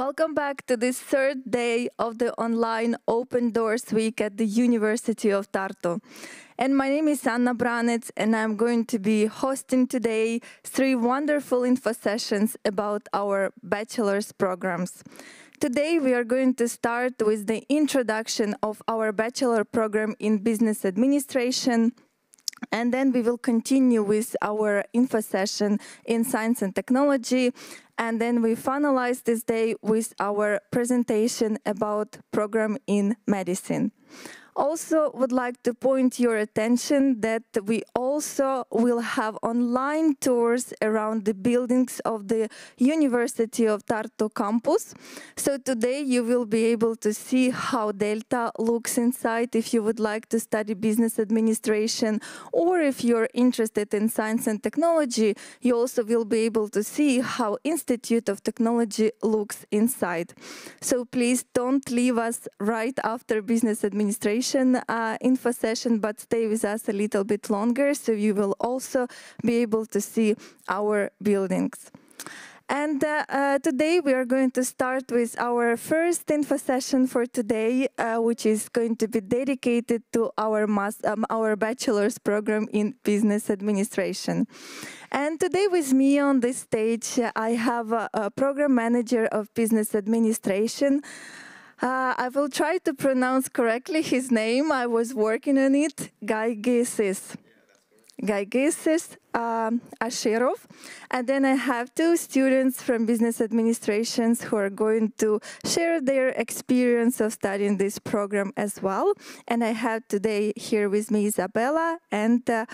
Welcome back to this third day of the online Open Doors Week at the University of Tartu. And my name is Anna Branec, and I'm going to be hosting today three wonderful info sessions about our bachelor's programs. Today we are going to start with the introduction of our bachelor program in business administration, and then we will continue with our info session in science and technology. And then we finalize this day with our presentation about program in medicine also would like to point your attention that we also will have online tours around the buildings of the University of Tartu campus. So today you will be able to see how Delta looks inside if you would like to study business administration or if you're interested in science and technology, you also will be able to see how Institute of Technology looks inside. So please don't leave us right after business administration uh, info session, but stay with us a little bit longer so you will also be able to see our buildings. And uh, uh, today we are going to start with our first info session for today, uh, which is going to be dedicated to our, um, our bachelor's program in business administration. And today with me on this stage, I have a, a program manager of business administration, uh, I will try to pronounce correctly his name. I was working on it. Guy Gisis um, Ashyrov. And then I have two students from business administrations who are going to share their experience of studying this program as well. And I have today here with me Isabella and uh.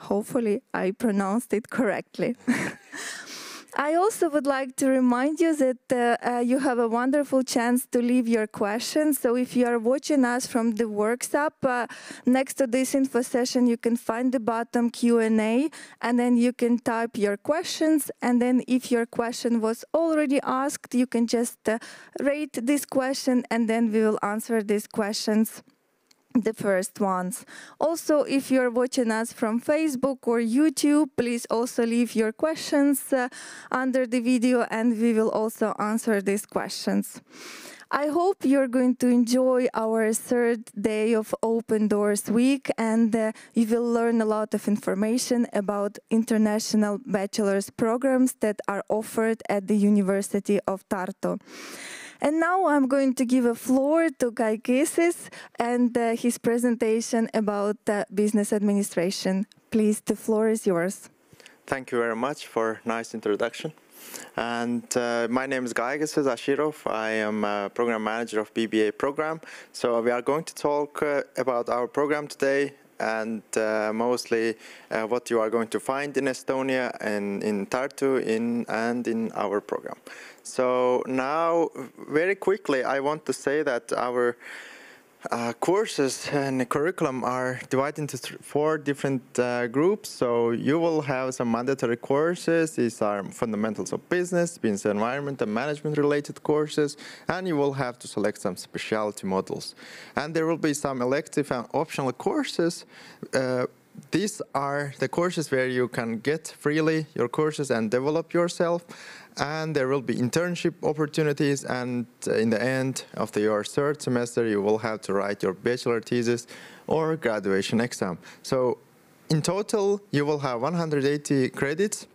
Hopefully I pronounced it correctly. I also would like to remind you that uh, uh, you have a wonderful chance to leave your questions. So if you are watching us from the workshop, uh, next to this info session, you can find the bottom Q&A, and then you can type your questions. And then if your question was already asked, you can just uh, rate this question, and then we will answer these questions the first ones. Also, if you're watching us from Facebook or YouTube, please also leave your questions uh, under the video and we will also answer these questions. I hope you're going to enjoy our third day of Open Doors Week and uh, you will learn a lot of information about international bachelor's programs that are offered at the University of Tartu. And now I'm going to give a floor to Gaygysyz and uh, his presentation about uh, business administration. Please, the floor is yours. Thank you very much for nice introduction. And uh, my name is Guy Ashyrov. I am a program manager of BBA program. So we are going to talk uh, about our program today and uh, mostly uh, what you are going to find in Estonia and in Tartu in, and in our program. So now, very quickly, I want to say that our uh, courses and curriculum are divided into four different uh, groups. So you will have some mandatory courses. These are fundamentals of business, business environment and management related courses. And you will have to select some specialty modules. And there will be some elective and optional courses uh, these are the courses where you can get freely your courses and develop yourself and there will be internship opportunities and uh, in the end of the, your third semester you will have to write your bachelor thesis or graduation exam. So in total you will have 180 credits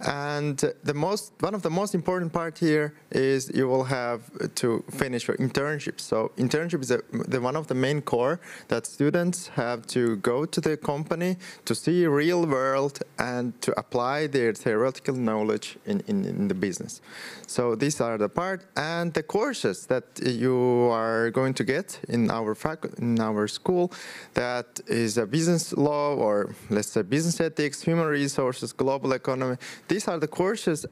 and the most, one of the most important part here is you will have to finish your internship. So internship is a, the one of the main core that students have to go to the company to see real world and to apply their theoretical knowledge in, in, in the business. So these are the part and the courses that you are going to get in our in our school that is a business law or let's say business ethics, human resources, global economy, these are the courses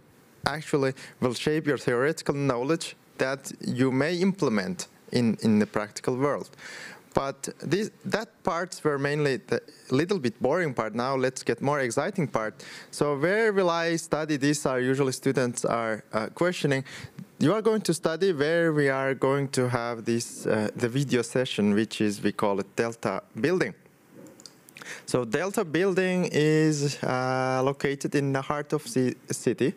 actually will shape your theoretical knowledge that you may implement in, in the practical world. But this, that parts were mainly the little bit boring part. Now let's get more exciting part. So where will I study? These are usually students are uh, questioning. You are going to study where we are going to have this uh, the video session, which is we call it Delta building. So Delta building is uh, located in the heart of the city,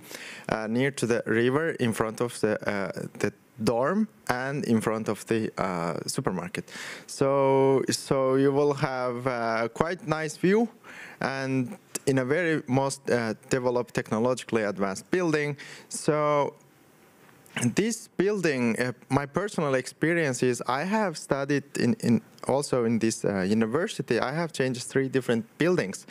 uh, near to the river, in front of the uh, the dorm and in front of the uh, supermarket. So so you will have a quite nice view, and in a very most uh, developed, technologically advanced building. So this building, uh, my personal experience is I have studied in, in also in this uh, university, I have changed three different buildings.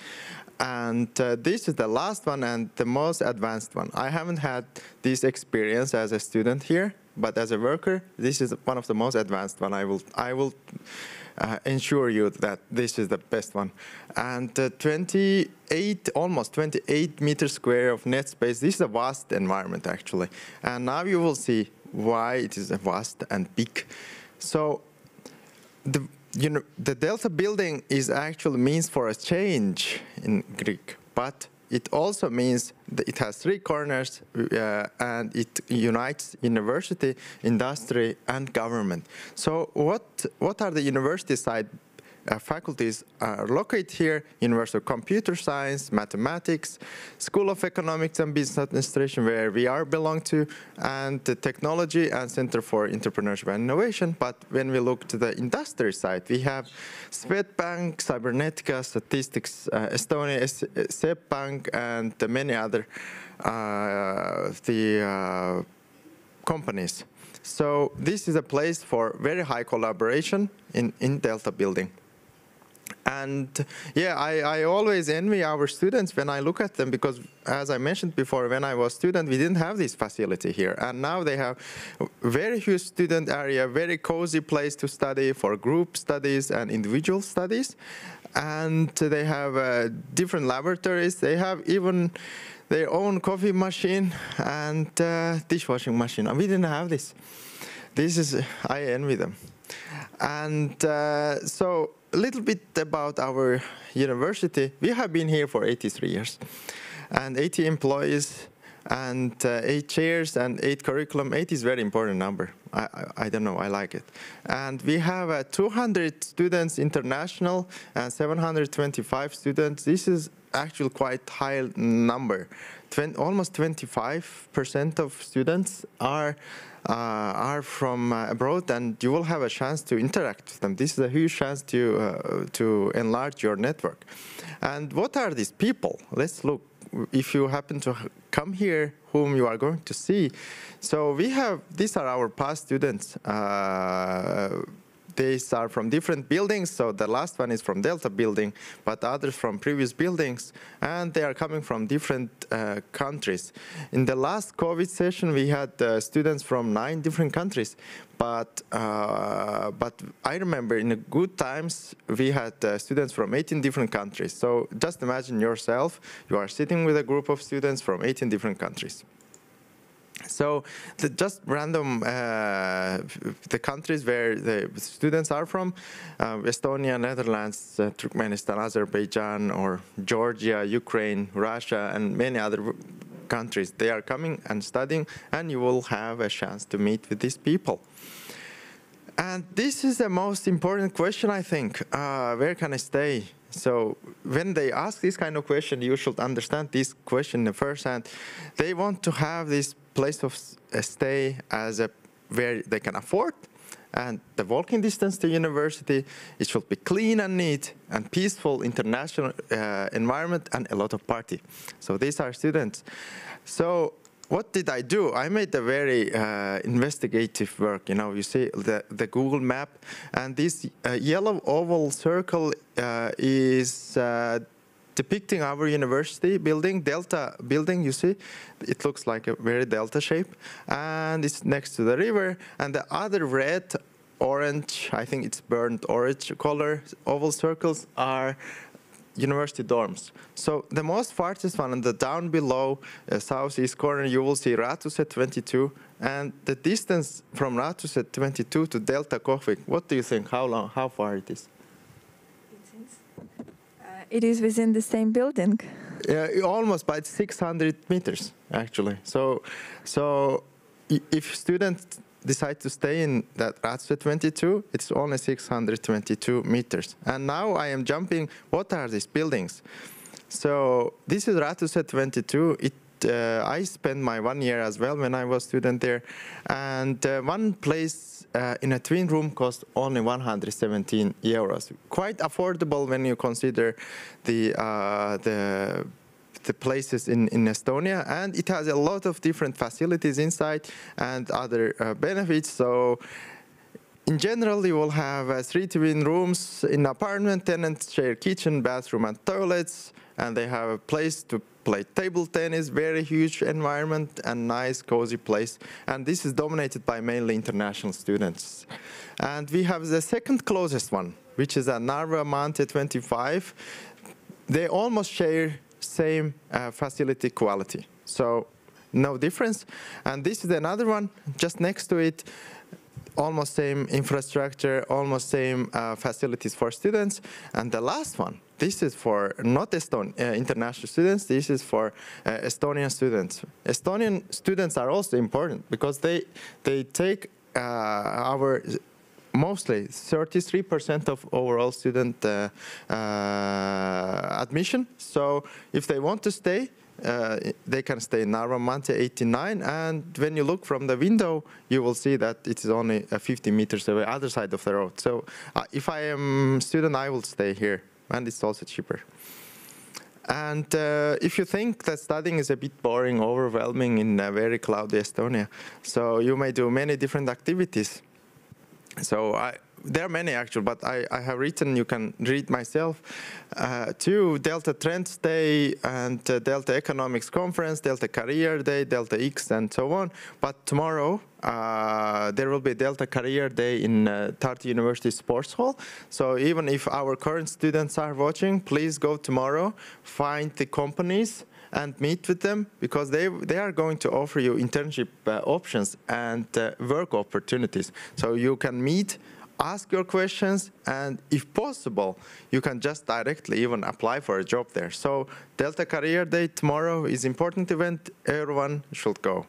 And uh, this is the last one and the most advanced one. I haven't had this experience as a student here, but as a worker, this is one of the most advanced one. I will, I will uh, ensure you that this is the best one. And uh, 28, almost 28 meters square of net space. This is a vast environment actually. And now you will see why it is a vast and big. So the you know the delta building is actually means for a change in Greek, but it also means that it has three corners uh, and it unites university, industry, and government. So what, what are the university side faculties are located here, University of Computer Science, Mathematics, School of Economics and Business Administration, where we are belong to, and the Technology and Center for Entrepreneurship and Innovation. But when we look to the industry side, we have Swedbank, Cybernetica, Statistics, uh, Estonia, SEB and many other uh, the uh, companies. So this is a place for very high collaboration in, in Delta building. And yeah, I, I always envy our students when I look at them because as I mentioned before, when I was student, we didn't have this facility here. And now they have very huge student area, very cozy place to study for group studies and individual studies. And they have uh, different laboratories. They have even their own coffee machine and uh, dishwashing machine. And we didn't have this. This is, I envy them. And uh, so a little bit about our university. We have been here for 83 years and 80 employees and uh, eight chairs and eight curriculum. Eight is very important number. I, I, I don't know, I like it. And we have uh, 200 students international and 725 students. This is actually quite high number. 20, almost 25% of students are are from uh, abroad and you will have a chance to interact with them. This is a huge chance to, uh, to enlarge your network. And what are these people? Let's look if you happen to come here whom you are going to see. So we have, these are our past students. These are from different buildings. So the last one is from Delta building, but others from previous buildings. And they are coming from different uh, countries. In the last COVID session, we had uh, students from nine different countries. But, uh, but I remember in the good times, we had uh, students from 18 different countries. So just imagine yourself, you are sitting with a group of students from 18 different countries. So the just random uh, the countries where the students are from, uh, Estonia, Netherlands, uh, Turkmenistan, Azerbaijan, or Georgia, Ukraine, Russia, and many other countries. They are coming and studying, and you will have a chance to meet with these people. And this is the most important question, I think. Uh, where can I stay? So when they ask this kind of question, you should understand this question in the first hand. They want to have this place of stay as a where they can afford and the walking distance to university, it should be clean and neat and peaceful international uh, environment and a lot of party. So these are students. So what did I do? I made a very uh, investigative work. You know, you see the, the Google map, and this uh, yellow oval circle uh, is uh, depicting our university building, Delta building, you see. It looks like a very Delta shape, and it's next to the river, and the other red, orange, I think it's burnt orange color oval circles are university dorms. So the most farthest one, and the down below uh, southeast corner, you will see Raatuset 22, and the distance from Raatuset 22 to Delta Kohvik, what do you think, how long, how far it is? It is within the same building. Yeah, almost, but 600 meters, actually. So, so if students decide to stay in that Ratsuet 22, it's only 622 meters. And now I am jumping, what are these buildings? So this is Ratsuet 22. It uh, I spent my one year as well when I was student there, and uh, one place uh, in a twin room cost only 117 euros. Quite affordable when you consider the uh, the the places in, in Estonia and it has a lot of different facilities inside and other uh, benefits so in general, you will have uh, three twin rooms in apartment. Tenants share kitchen, bathroom, and toilets, and they have a place to play table tennis, very huge environment and nice cozy place. And this is dominated by mainly international students. And we have the second closest one, which is a Narva maantee 25. They almost share same uh, facility quality. So no difference. And this is another one just next to it almost same infrastructure, almost same uh, facilities for students. And the last one, this is for not Eston uh, international students, this is for uh, Estonian students. Estonian students are also important because they, they take uh, our mostly 33% of overall student uh, uh, admission. So if they want to stay, uh, they can stay in Narva maantee 89 and when you look from the window you will see that it is only uh, 50 meters away other side of the road so uh, if I am student I will stay here and it's also cheaper. And uh, if you think that studying is a bit boring overwhelming in a very cloudy Estonia so you may do many different activities. So I, there are many actually, but I, I, have written, you can read myself, uh, two Delta Trends Day and uh, Delta Economics Conference, Delta Career Day, Delta X, and so on. But tomorrow, uh, there will be Delta Career Day in uh, Tartu University Sports Hall. So even if our current students are watching, please go tomorrow, find the companies, and meet with them because they they are going to offer you internship uh, options and uh, work opportunities. So you can meet ask your questions, and if possible, you can just directly even apply for a job there. So Delta Career Day tomorrow is important event. Everyone should go.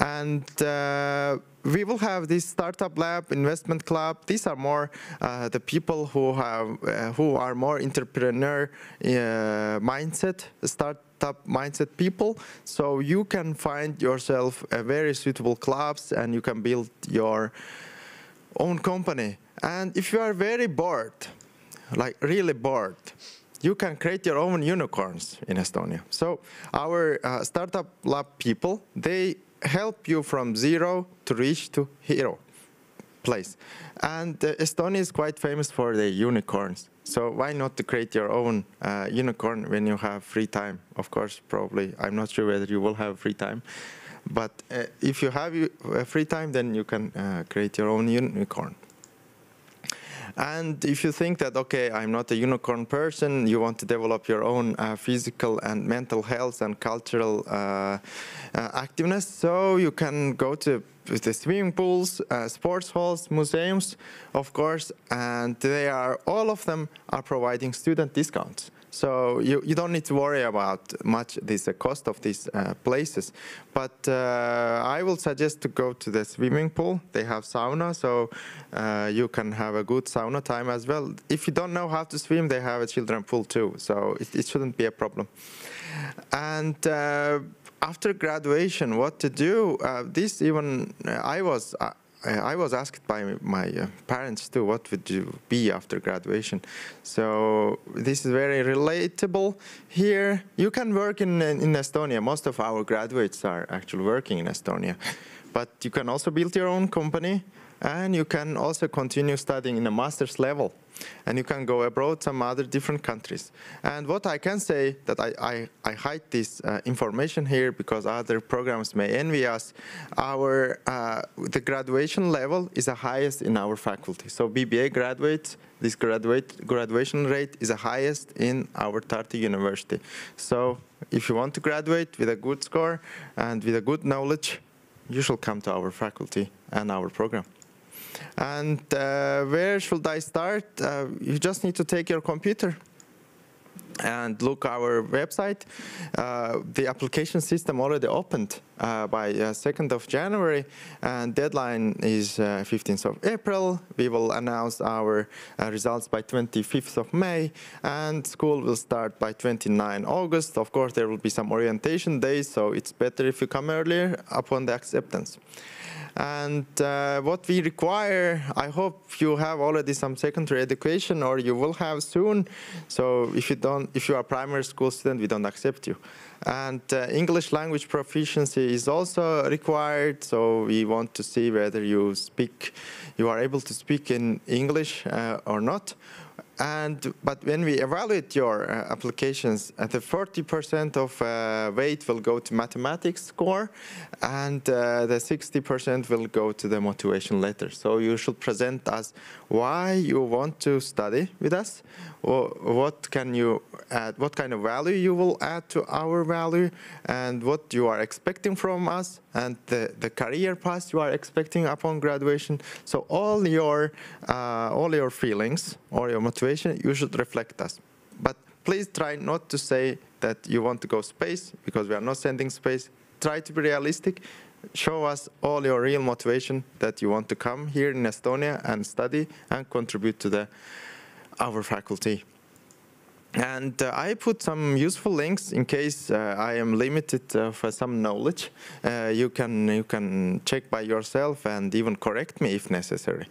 And uh, we will have this startup lab, investment club. These are more uh, the people who have uh, who are more entrepreneur uh, mindset, startup mindset people. So you can find yourself a very suitable clubs, and you can build your own company. And if you are very bored, like really bored, you can create your own unicorns in Estonia. So our uh, startup lab people, they help you from zero to reach to hero place. And uh, Estonia is quite famous for the unicorns. So why not to create your own uh, unicorn when you have free time? Of course, probably, I'm not sure whether you will have free time. But uh, if you have uh, free time, then you can uh, create your own unicorn. And if you think that, okay, I'm not a unicorn person, you want to develop your own uh, physical and mental health and cultural uh, uh, activeness, so you can go to the swimming pools, sports halls, museums, of course, and they are, all of them are providing student discounts. So you, you don't need to worry about much this uh, cost of these uh, places. But uh, I will suggest to go to the swimming pool. They have sauna, so uh, you can have a good sauna time as well. If you don't know how to swim, they have a children pool too, so it, it shouldn't be a problem. And uh, after graduation, what to do? Uh, this even I was I was asked by my uh, parents too, what would you be after graduation? So this is very relatable. Here, you can work in, in Estonia. Most of our graduates are actually working in Estonia. But you can also build your own company and you can also continue studying in a master's level and you can go abroad some other different countries. And what I can say that I, I, I hide this uh, information here because other programs may envy us. Our, uh, the graduation level is the highest in our faculty. So BBA graduates, this graduate, graduation rate is the highest in our Tartu University. So if you want to graduate with a good score and with a good knowledge, you should come to our faculty and our program. And uh, where should I start? Uh, you just need to take your computer and look our website. Uh, the application system already opened uh, by 2nd uh, of January and deadline is 15th uh, of April. We will announce our uh, results by 25th of May and school will start by 29 August. Of course, there will be some orientation days, so it's better if you come earlier upon the acceptance. And uh, what we require, I hope you have already some secondary education or you will have soon. So if you don't, if you are a primary school student, we don't accept you. And uh, English language proficiency is also required. So we want to see whether you speak, you are able to speak in English uh, or not. And, but when we evaluate your uh, applications, uh, the 40% of uh, weight will go to mathematics score and uh, the 60% will go to the motivation letter. So you should present us why you want to study with us, what can you add, what kind of value you will add to our value, and what you are expecting from us, and the, the career path you are expecting upon graduation. So all your, uh, all your feelings or your motivation, you should reflect us. But please try not to say that you want to go space, because we are not sending space. Try to be realistic. Show us all your real motivation that you want to come here in Estonia and study and contribute to the our faculty. And uh, I put some useful links in case uh, I am limited uh, for some knowledge. Uh, you can you can check by yourself and even correct me if necessary.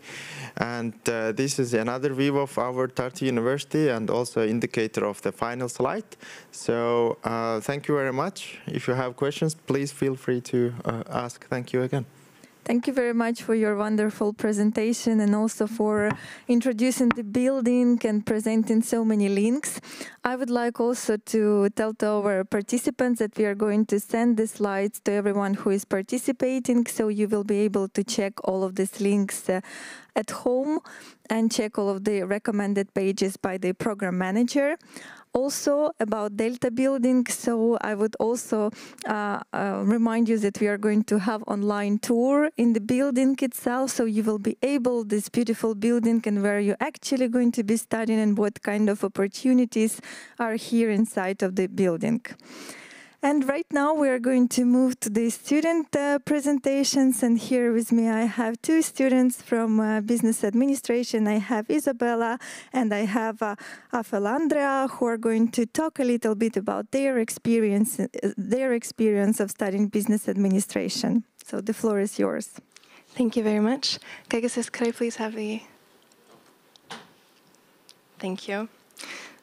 And uh, this is another view of our Tartu University and also indicator of the final slide. So uh, thank you very much. If you have questions, please feel free to ask. Thank you again. Thank you very much for your wonderful presentation and also for introducing the building and presenting so many links. I would like also to tell to our participants that we are going to send the slides to everyone who is participating, so you will be able to check all of these links uh, at home and check all of the recommended pages by the program manager also about Delta building. So I would also uh, uh, remind you that we are going to have online tour in the building itself. So you will be able this beautiful building and where you're actually going to be studying and what kind of opportunities are here inside of the building. And right now we are going to move to the student uh, presentations. And here with me I have two students from uh, business administration. I have Isabella and I have uh, Afelandrea who are going to talk a little bit about their experience, uh, their experience of studying business administration. So the floor is yours. Thank you very much. Gaygysyz, could I please have the... Thank you.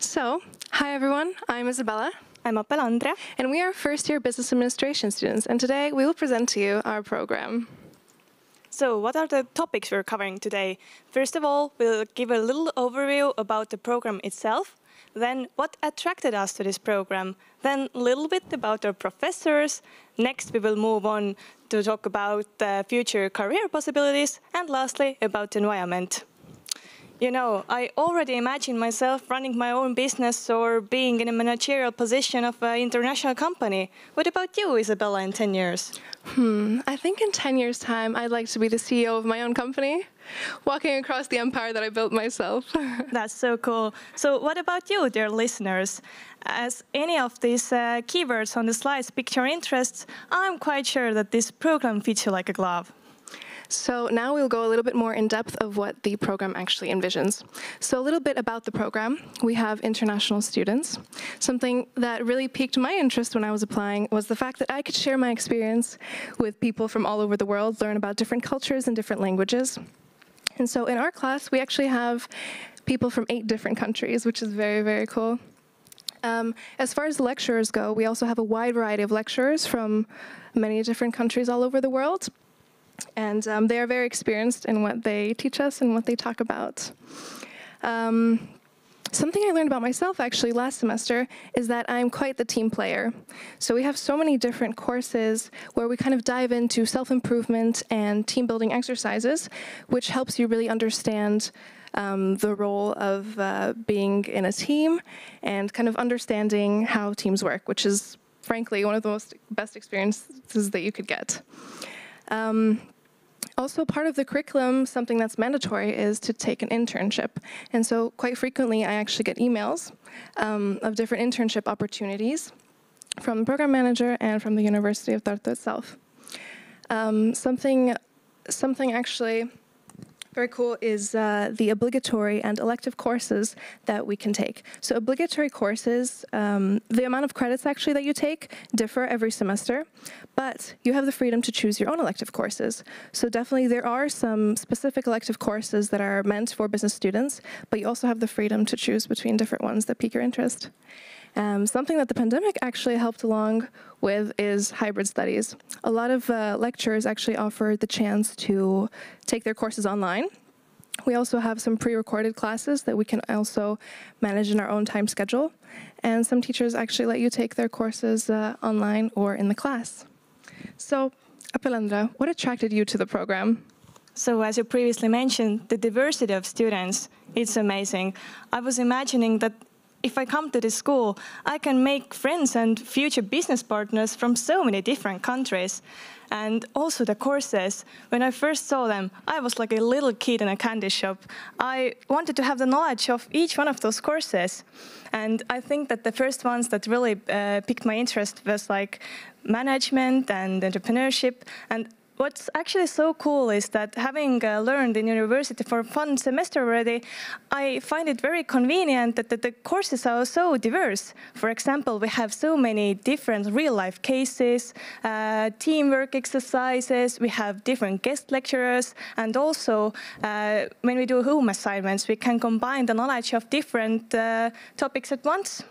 So, hi everyone, I'm Isabella. I'm Apelandra. And we are first year business administration students. And today we will present to you our program. So what are the topics we're covering today? First of all, we'll give a little overview about the program itself. Then what attracted us to this program. Then a little bit about our professors. Next, we will move on to talk about the future career possibilities. And lastly, about the environment. You know, I already imagine myself running my own business or being in a managerial position of an international company. What about you, Isabella, in 10 years? Hmm, I think in 10 years' time, I'd like to be the CEO of my own company, walking across the empire that I built myself. That's so cool. So what about you, dear listeners? As any of these uh, keywords on the slides pique your interests, I'm quite sure that this program fits you like a glove. So now we'll go a little bit more in depth of what the program actually envisions. So a little bit about the program. We have international students. Something that really piqued my interest when I was applying was the fact that I could share my experience with people from all over the world, learn about different cultures and different languages. And so in our class, we actually have people from eight different countries, which is very, very cool. Um, as far as lecturers go, we also have a wide variety of lecturers from many different countries all over the world. And um, they are very experienced in what they teach us and what they talk about. Um, something I learned about myself actually last semester is that I'm quite the team player. So we have so many different courses where we kind of dive into self-improvement and team building exercises, which helps you really understand um, the role of uh, being in a team and kind of understanding how teams work, which is frankly one of the most best experiences that you could get. Um, Also, part of the curriculum, something that's mandatory, is to take an internship. And so, quite frequently, I actually get emails um, of different internship opportunities from the program manager and from the University of Tartu itself. Um, something, something actually very cool is uh, the obligatory and elective courses that we can take. So obligatory courses, um, the amount of credits actually that you take differ every semester, but you have the freedom to choose your own elective courses. So definitely there are some specific elective courses that are meant for business students, but you also have the freedom to choose between different ones that pique your interest. Um, something that the pandemic actually helped along with is hybrid studies. A lot of uh, lecturers actually offer the chance to take their courses online. We also have some pre-recorded classes that we can also manage in our own time schedule. And some teachers actually let you take their courses uh, online or in the class. So, Apelendra, what attracted you to the program? So as you previously mentioned, the diversity of students, it's amazing. I was imagining that if I come to this school, I can make friends and future business partners from so many different countries. And also the courses, when I first saw them, I was like a little kid in a candy shop. I wanted to have the knowledge of each one of those courses. And I think that the first ones that really uh, piqued my interest was like management and entrepreneurship. And what's actually so cool is that having uh, learned in university for one semester already, I find it very convenient that, that, the courses are so diverse. For example, we have so many different real-life cases, uh, teamwork exercises, we have different guest lecturers, and also uh, when we do home assignments, we can combine the knowledge of different uh, topics at once.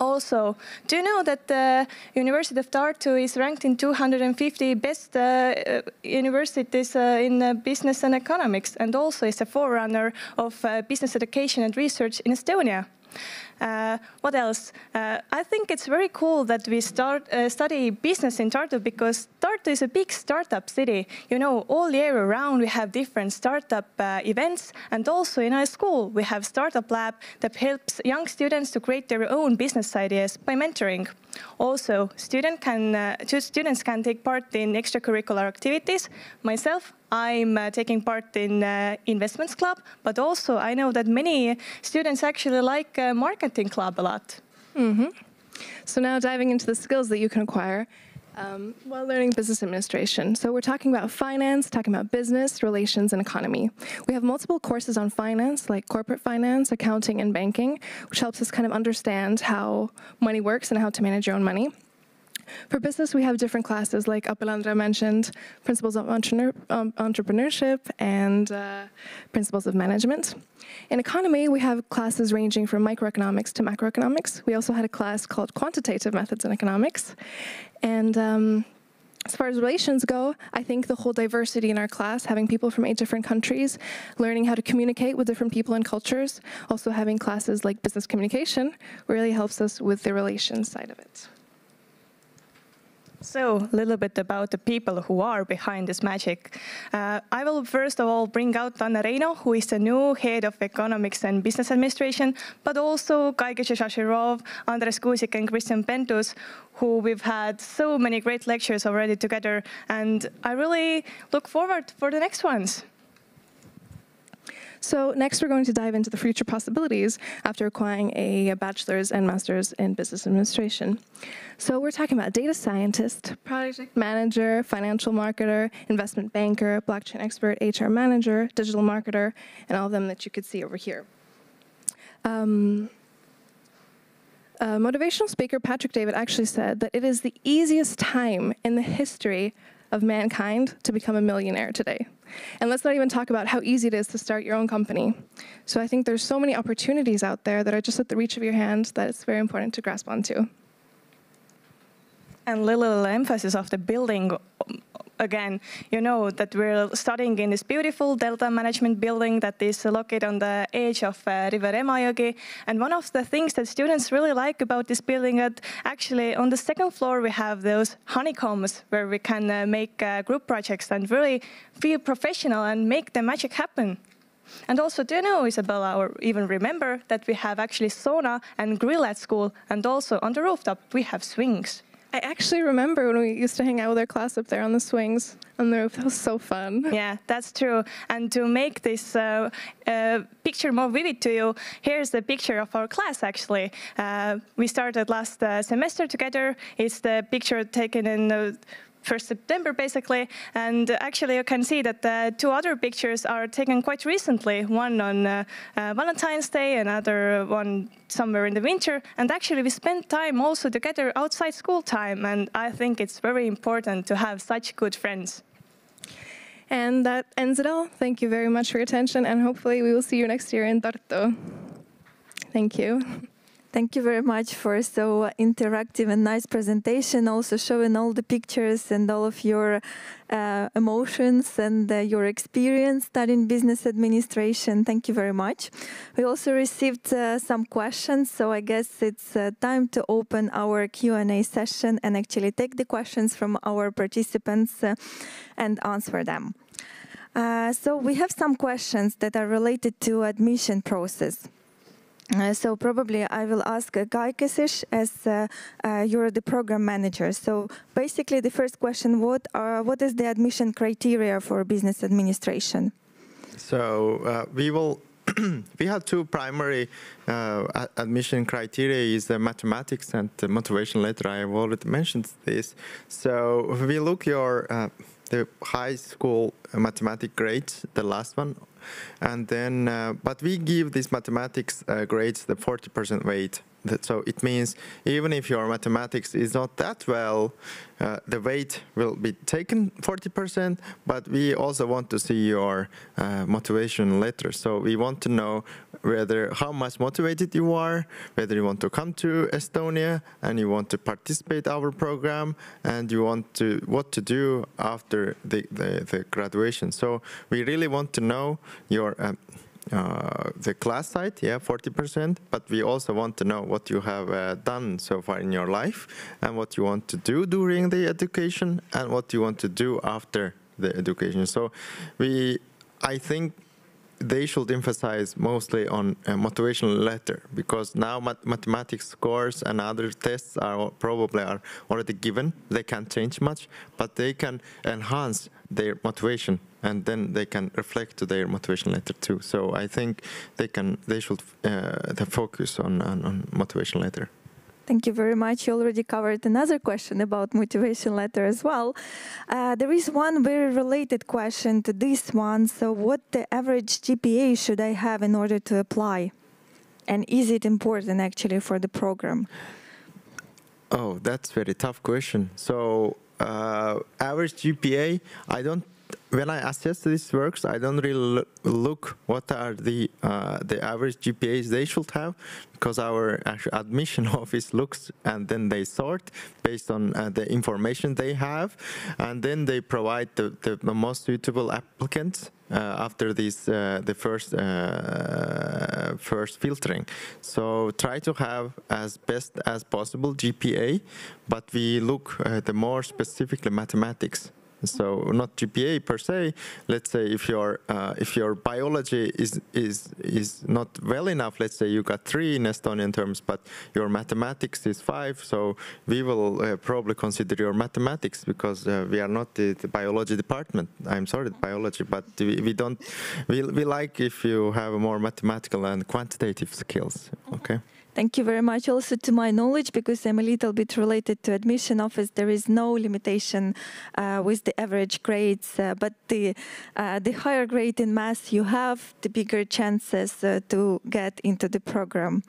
Also, do you know that the University of Tartu is ranked in 250 best uh, uh, universities uh, in uh, business and economics, and also is a forerunner of uh, business education and research in Estonia? Uh, what else? Uh, I think it's very cool that we start uh, study business in Tartu because Tartu is a big startup city. You know, all year around we have different startup events, and also in our school we have startup lab that helps young students to create their own business ideas by mentoring. Also, student can, uh, students can take part in extracurricular activities. Myself, I'm uh, taking part in uh, investments club, but also I know that many students actually like uh, marketing club a lot. Mm -hmm. So now diving into the skills that you can acquire um, while learning business administration. So we're talking about finance, talking about business, relations, and economy. We have multiple courses on finance, like corporate finance, accounting, and banking, which helps us kind of understand how money works and how to manage your own money. For business, we have different classes, like Apelendra mentioned, principles of entrepreneur, um, entrepreneurship and uh, principles of management. In economy, we have classes ranging from microeconomics to macroeconomics. We also had a class called quantitative methods in economics. And um, as far as relations go, I think the whole diversity in our class, having people from eight different countries, learning how to communicate with different people and cultures, also having classes like business communication, really helps us with the relations side of it. So, a little bit about the people who are behind this magic. Uh, I will first of all bring out Anna Reino, who is the new head of economics and business administration, but also Gaygysyz Ashyrov, Andres Kuusik, and Kristian Pentus, who we've had so many great lectures already together. And I really look forward for the next ones. So next we're going to dive into the future possibilities after acquiring a bachelor's and master's in business administration. So we're talking about data scientist, project manager, financial marketer, investment banker, blockchain expert, HR manager, digital marketer, and all of them that you could see over here. Um, uh, motivational speaker Patrick David actually said that it is the easiest time in the history of mankind to become a millionaire today. And let's not even talk about how easy it is to start your own company. So I think there's so many opportunities out there that are just at the reach of your hand that it's very important to grasp onto. And little emphasis of the building again, you know that we're studying in this beautiful Delta management building that is located on the edge of uh, River Emajõgi. And one of the things that students really like about this building that actually on the second floor we have those honeycombs where we can uh, make uh, group projects and really feel professional and make the magic happen. And also, do you know, Isabella, or even remember that we have actually sauna and grill at school, and also on the rooftop we have swings. I actually remember when we used to hang out with our class up there on the swings on the roof. That was so fun. Yeah, that's true. And to make this uh, uh, picture more vivid to you, here's the picture of our class actually. Uh, we started last uh, semester together. It's the picture taken in 1st September, basically. And actually, you can see that the two other pictures are taken quite recently, one on uh, uh, Valentine's Day, another one somewhere in the winter. And actually, we spent time also together outside school time. And I think it's very important to have such good friends. And that ends it all. Thank you very much for your attention, and hopefully we will see you next year in Tartu. Thank you. Thank you very much for so interactive and nice presentation, also showing all the pictures and all of your uh, emotions and uh, your experience studying business administration. Thank you very much. We also received uh, some questions, so I guess it's uh, time to open our Q&A session and actually take the questions from our participants uh, and answer them. Uh, so we have some questions that are related to admission process. Uh, so probably I will ask uh, Gaygysyz as uh, uh, you're the program manager. So basically the first question, what, are, what is the admission criteria for business administration? So uh, we will we have two primary uh, admission criteria is the mathematics and motivation letter. I have already mentioned this. So we look your uh, the high school mathematics grades, the last one, and then uh, but we give these mathematics uh, grades the 40% weight so it means even if your mathematics is not that well, uh, the weight will be taken 40%, but we also want to see your uh, motivation letter. So we want to know whether how much motivated you are, whether you want to come to Estonia and you want to participate our program and you want to what to do after the, the, the graduation. So we really want to know your uh, uh, the class side, yeah, 40%, but we also want to know what you have uh, done so far in your life and what you want to do during the education and what you want to do after the education. So we, I think they should emphasize mostly on a motivational letter because now mat mathematics scores and other tests are probably are already given. They can't change much, but they can enhance their motivation and then they can reflect to their motivation letter too. So I think they can they should uh, focus on, on, on motivation letter. Thank you very much. You already covered another question about motivation letter as well. Uh, there is one very related question to this one. So what the average GPA should I have in order to apply? And is it important actually for the program? Oh, that's very tough question. So uh, average GPA, I don't when I assess these works, I don't really look what are the uh, the average GPAs they should have, because our admission office looks and then they sort based on uh, the information they have, and then they provide the, the most suitable applicants uh, after this uh, the first uh, first filtering. So try to have as best as possible GPA, but we look the more specifically mathematics so not GPA per se. Let's say if your uh, if your biology is is is not well enough, let's say you got three in Estonian terms, but your mathematics is five. So we will uh, probably consider your mathematics because uh, we are not the, the, biology department. I'm sorry, biology, but we, we don't. We we like if you have more mathematical and quantitative skills. Okay. Thank you very much. Also, to my knowledge, because I'm a little bit related to admission office, there is no limitation uh, with the average grades. Uh, but the uh, the higher grade in math you have, the bigger chances uh, to get into the program.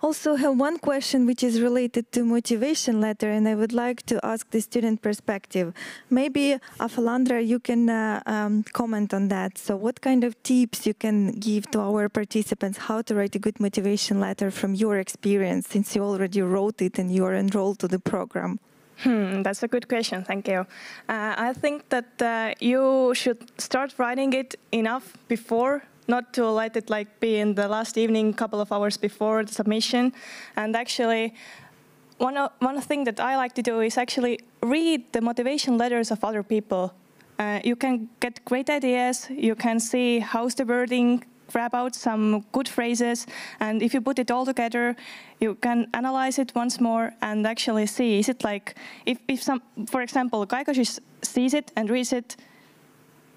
Also have one question which is related to motivation letter and I would like to ask the student perspective. Maybe Afalandra, you can uh, um, comment on that. So what kind of tips you can give to our participants how to write a good motivation letter from your experience since you already wrote it and you are enrolled to the program? Hmm, that's a good question, thank you. Uh, I think that uh, you should start writing it enough before not to let it like be in the last evening, couple of hours before the submission. And actually, one, one thing that I like to do is actually read the motivation letters of other people. Uh, you can get great ideas. You can see how's the wording grab out some good phrases, and if you put it all together, you can analyze it once more and actually see, is it like, if, if some, for example, Kaikos sees it and reads it,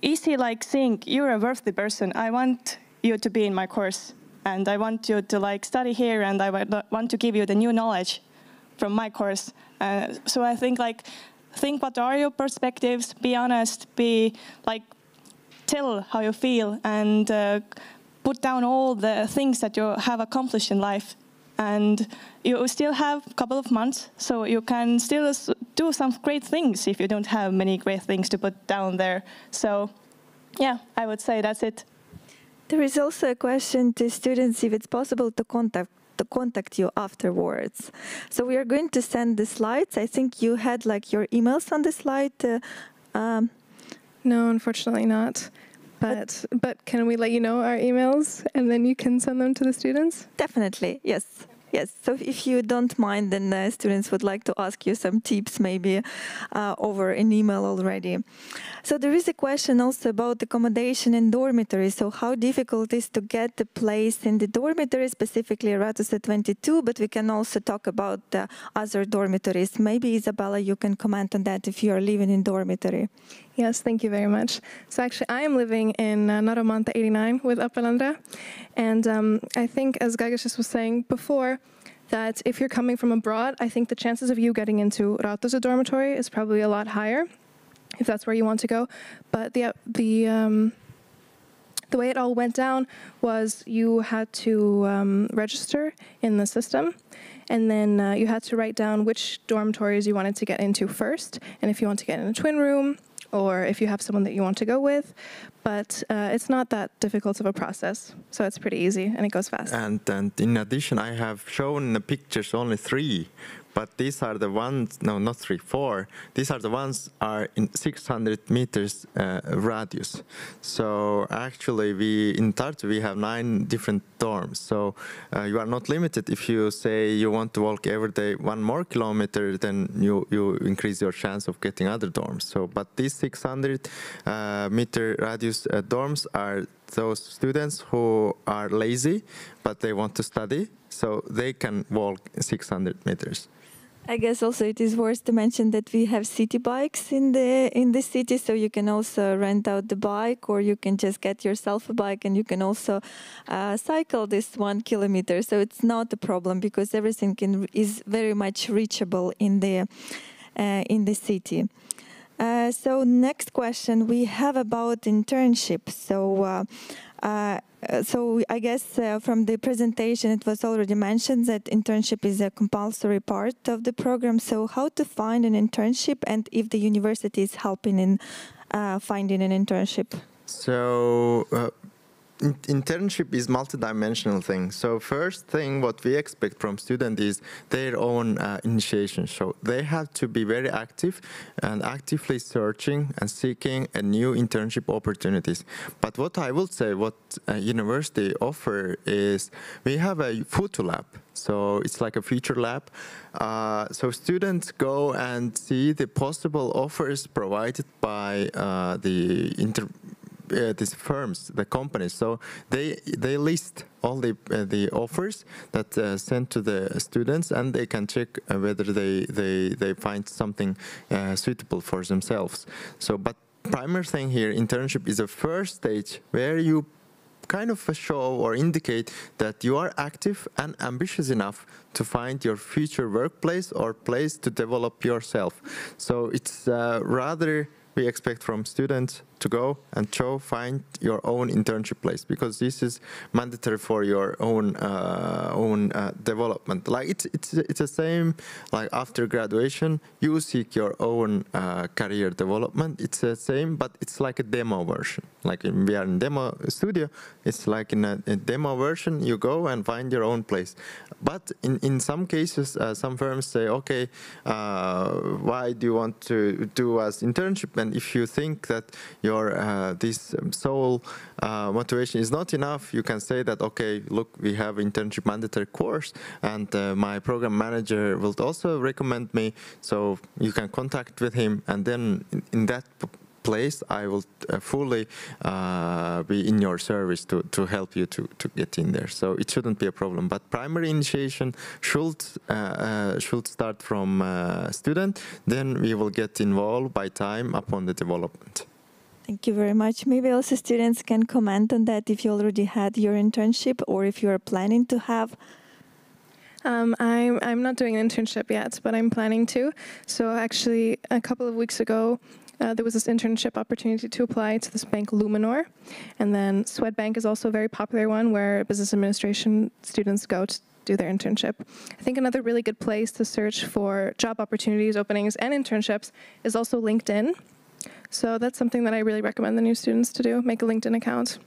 he like saying, you're a worthy person, I want you to be in my course, and I want you to like study here, and I want to give you the new knowledge from my course. Uh, so I think like, think what are your perspectives, be honest, be like, tell how you feel, and uh, put down all the things that you have accomplished in life. And you still have a couple of months, so you can still do some great things if you don't have many great things to put down there. So yeah, I would say that's it. There is also a question to students if it's possible to contact to contact you afterwards. So we are going to send the slides. I think you had like your emails on the slide. Uh, um. no, unfortunately not. But, but can we let you know our emails and then you can send them to the students? Definitely, yes. Yes, so if you don't mind, then the students would like to ask you some tips maybe uh, over an email already. So there is a question also about accommodation in dormitories. So how difficult is to get the place in the dormitory, specifically Raatuste 22, but we can also talk about the other dormitories. Maybe Isabella, you can comment on that if you are living in dormitory. Yes, thank you very much. So actually, I am living in uh, Naramanta 89 with Appalandra. And um, I think, as Gaigas was saying before, that if you're coming from abroad, I think the chances of you getting into Raatuste dormitory is probably a lot higher, if that's where you want to go. But the, the, um, the way it all went down was you had to um, register in the system and then uh, you had to write down which dormitories you wanted to get into first, and if you want to get in a twin room, or if you have someone that you want to go with. But uh, it's not that difficult of a process, so it's pretty easy and it goes fast. And, and in addition, I have shown the pictures only three but these are the ones, no, not three, four. These are the ones are in 600 meters uh, radius. So actually, we in Tartu we have nine different dorms. So uh, you are not limited. If you say you want to walk every day one more kilometer, then you you increase your chance of getting other dorms. So, but these 600 uh, meter radius uh, dorms are those students who are lazy, but they want to study, so they can walk 600 meters. I guess also it is worth to mention that we have city bikes in the in the city, so you can also rent out the bike, or you can just get yourself a bike, and you can also uh, cycle this one kilometer. So it's not a problem because everything can, is very much reachable in the uh, in the city. Uh, so next question we have about internships. So uh, so I guess uh, from the presentation it was already mentioned that internship is a compulsory part of the program. So how to find an internship and if the university is helping in uh, finding an internship? So uh, internship is multidimensional thing. So first thing what we expect from students is their own uh, initiation. So they have to be very active and actively searching and seeking a new internship opportunities. But what I will say, what university offer is we have a photo lab. So it's like a feature lab. Uh, so students go and see the possible offers provided by uh, the inter uh, these firms, the companies. So they they list all the uh, the offers that uh, sent to the students, and they can check uh, whether they they they find something uh, suitable for themselves. So, but primary thing here, internship is a first stage where you kind of show or indicate that you are active and ambitious enough to find your future workplace or place to develop yourself. So it's uh, rather we expect from students to go and show, find your own internship place because this is mandatory for your own uh, own uh, development. Like it's it's it's the same. Like after graduation, you seek your own uh, career development. It's the same, but it's like a demo version. Like in, we are in demo studio, it's like in a, a, demo version. You go and find your own place. But in in some cases, uh, some firms say, okay, uh, why do you want to do as internship? And if you think that you your uh, this sole uh, motivation is not enough, you can say that, okay, look, we have internship mandatory course and uh, my program manager will also recommend me. So you can contact with him and then in, in that place, I will uh, fully uh, be in your service to, to help you to, to get in there. So it shouldn't be a problem. But primary initiation should uh, uh should start from uh, student. Then we will get involved by time upon the development. Thank you very much. Maybe also students can comment on that if you already had your internship or if you are planning to have um, I'm, I'm not doing an internship yet, but I'm planning to. So actually, a couple of weeks ago, uh, there was this internship opportunity to apply to this bank Luminor. And then Swedbank is also a very popular one where business administration students go to do their internship. I think another really good place to search for job opportunities, openings, and internships is also LinkedIn. So that's something that I really recommend the new students to do, make a LinkedIn account.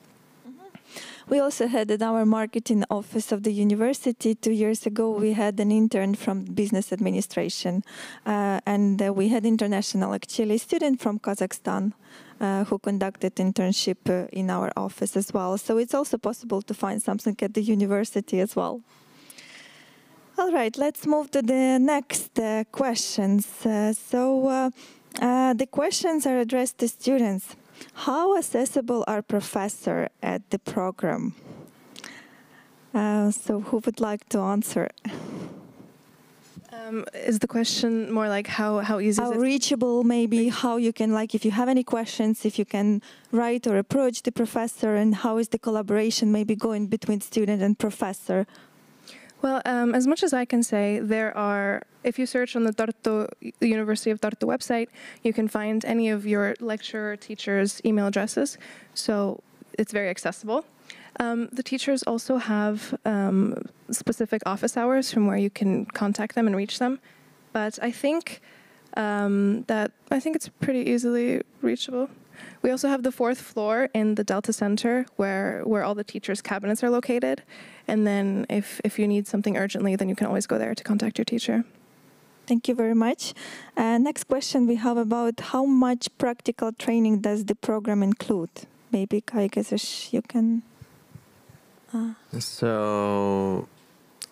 We also had at our marketing office of the university two years ago, we had an intern from business administration. Uh, and uh, we had international, actually, student from Kazakhstan uh, who conducted internship uh, in our office as well. So it's also possible to find something at the university as well. All right, let's move to the next uh, questions. Uh, the questions are addressed to students. How accessible are professors at the program? Uh, so who would like to answer? Um, is the question more like how, how easy how reachable maybe how you can like if you have any questions if you can write or approach the professor and how is the collaboration maybe going between student and professor well, um, as much as I can say, there are, if you search on the Tartu, University of Tartu website, you can find any of your lecturer teachers' email addresses. So it's very accessible. Um, the teachers also have um, specific office hours from where you can contact them and reach them. But I think um, that I think it's pretty easily reachable. We also have the fourth floor in the Delta Center where, where all the teachers' cabinets are located. And then if, if you need something urgently, then you can always go there to contact your teacher. Thank you very much. Uh, next question we have about how much practical training does the program include? Maybe Kai you can. Uh, so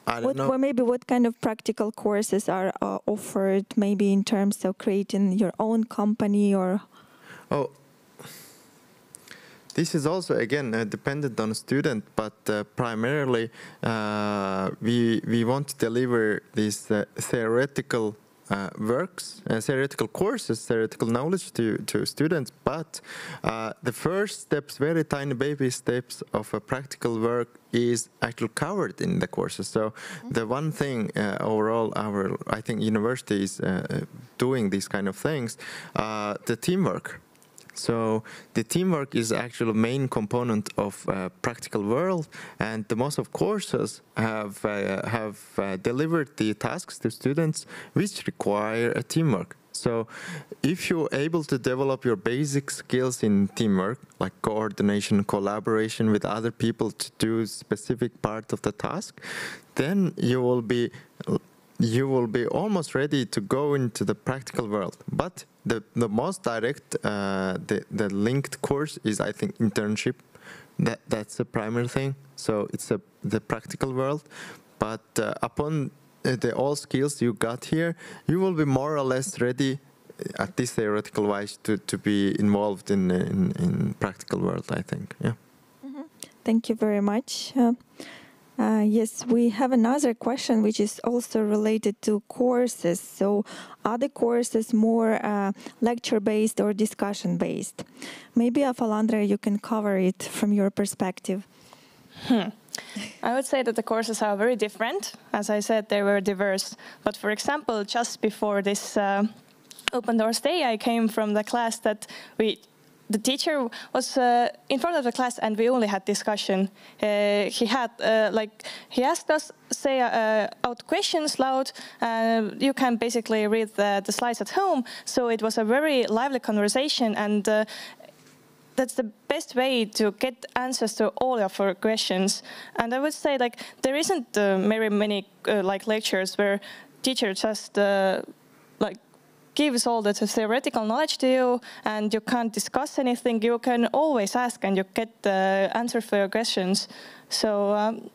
I don't what, know. Well, maybe what kind of practical courses are uh, offered, maybe in terms of creating your own company or? Oh, this is also again uh, dependent on a student, but uh, primarily uh, we we want to deliver these uh, theoretical uh, works, uh, theoretical courses, theoretical knowledge to to students. But the first steps, very tiny baby steps of a practical work, is actually covered in the courses. So mm -hmm. the one thing overall, our I think university universities doing these kind of things, the teamwork so the teamwork is actually a main component of uh, practical world, and the most of courses have uh, have uh, delivered the tasks to students which require a teamwork. So if you're able to develop your basic skills in teamwork, like coordination, collaboration with other people to do specific part of the task, then you will be you will be almost ready to go into the practical world. But the, the most direct, uh, the, the linked course is, I think, internship. That, that's the primary thing. So it's a, the practical world. But uh, upon uh, the all skills you got here, you will be more or less ready at least theoretical wise to, to be involved in, in, in practical world, I think. Yeah. Mm -hmm. Thank you very much. Uh, uh, yes, we have another question which is also related to courses. So, are the courses more uh, lecture-based or discussion-based? Maybe, Afalandra, you can cover it from your perspective. Hmm. I would say that the courses are very different. As I said, they were diverse. But for example, just before this uh, Open Doors Day, I came from the class that we the teacher was uh, in front of the class and we only had discussion. Uh, he had uh, like he asked us say uh, out questions loud. Uh, you can basically read the, the, slides at home. So it was a very lively conversation and. Uh, that's the best way to get answers to all of our questions. And I would say, like, there isn't very many like lectures where teacher just like gives all the theoretical knowledge to you and you can't discuss anything, you can always ask and you get the answer for your questions. So um,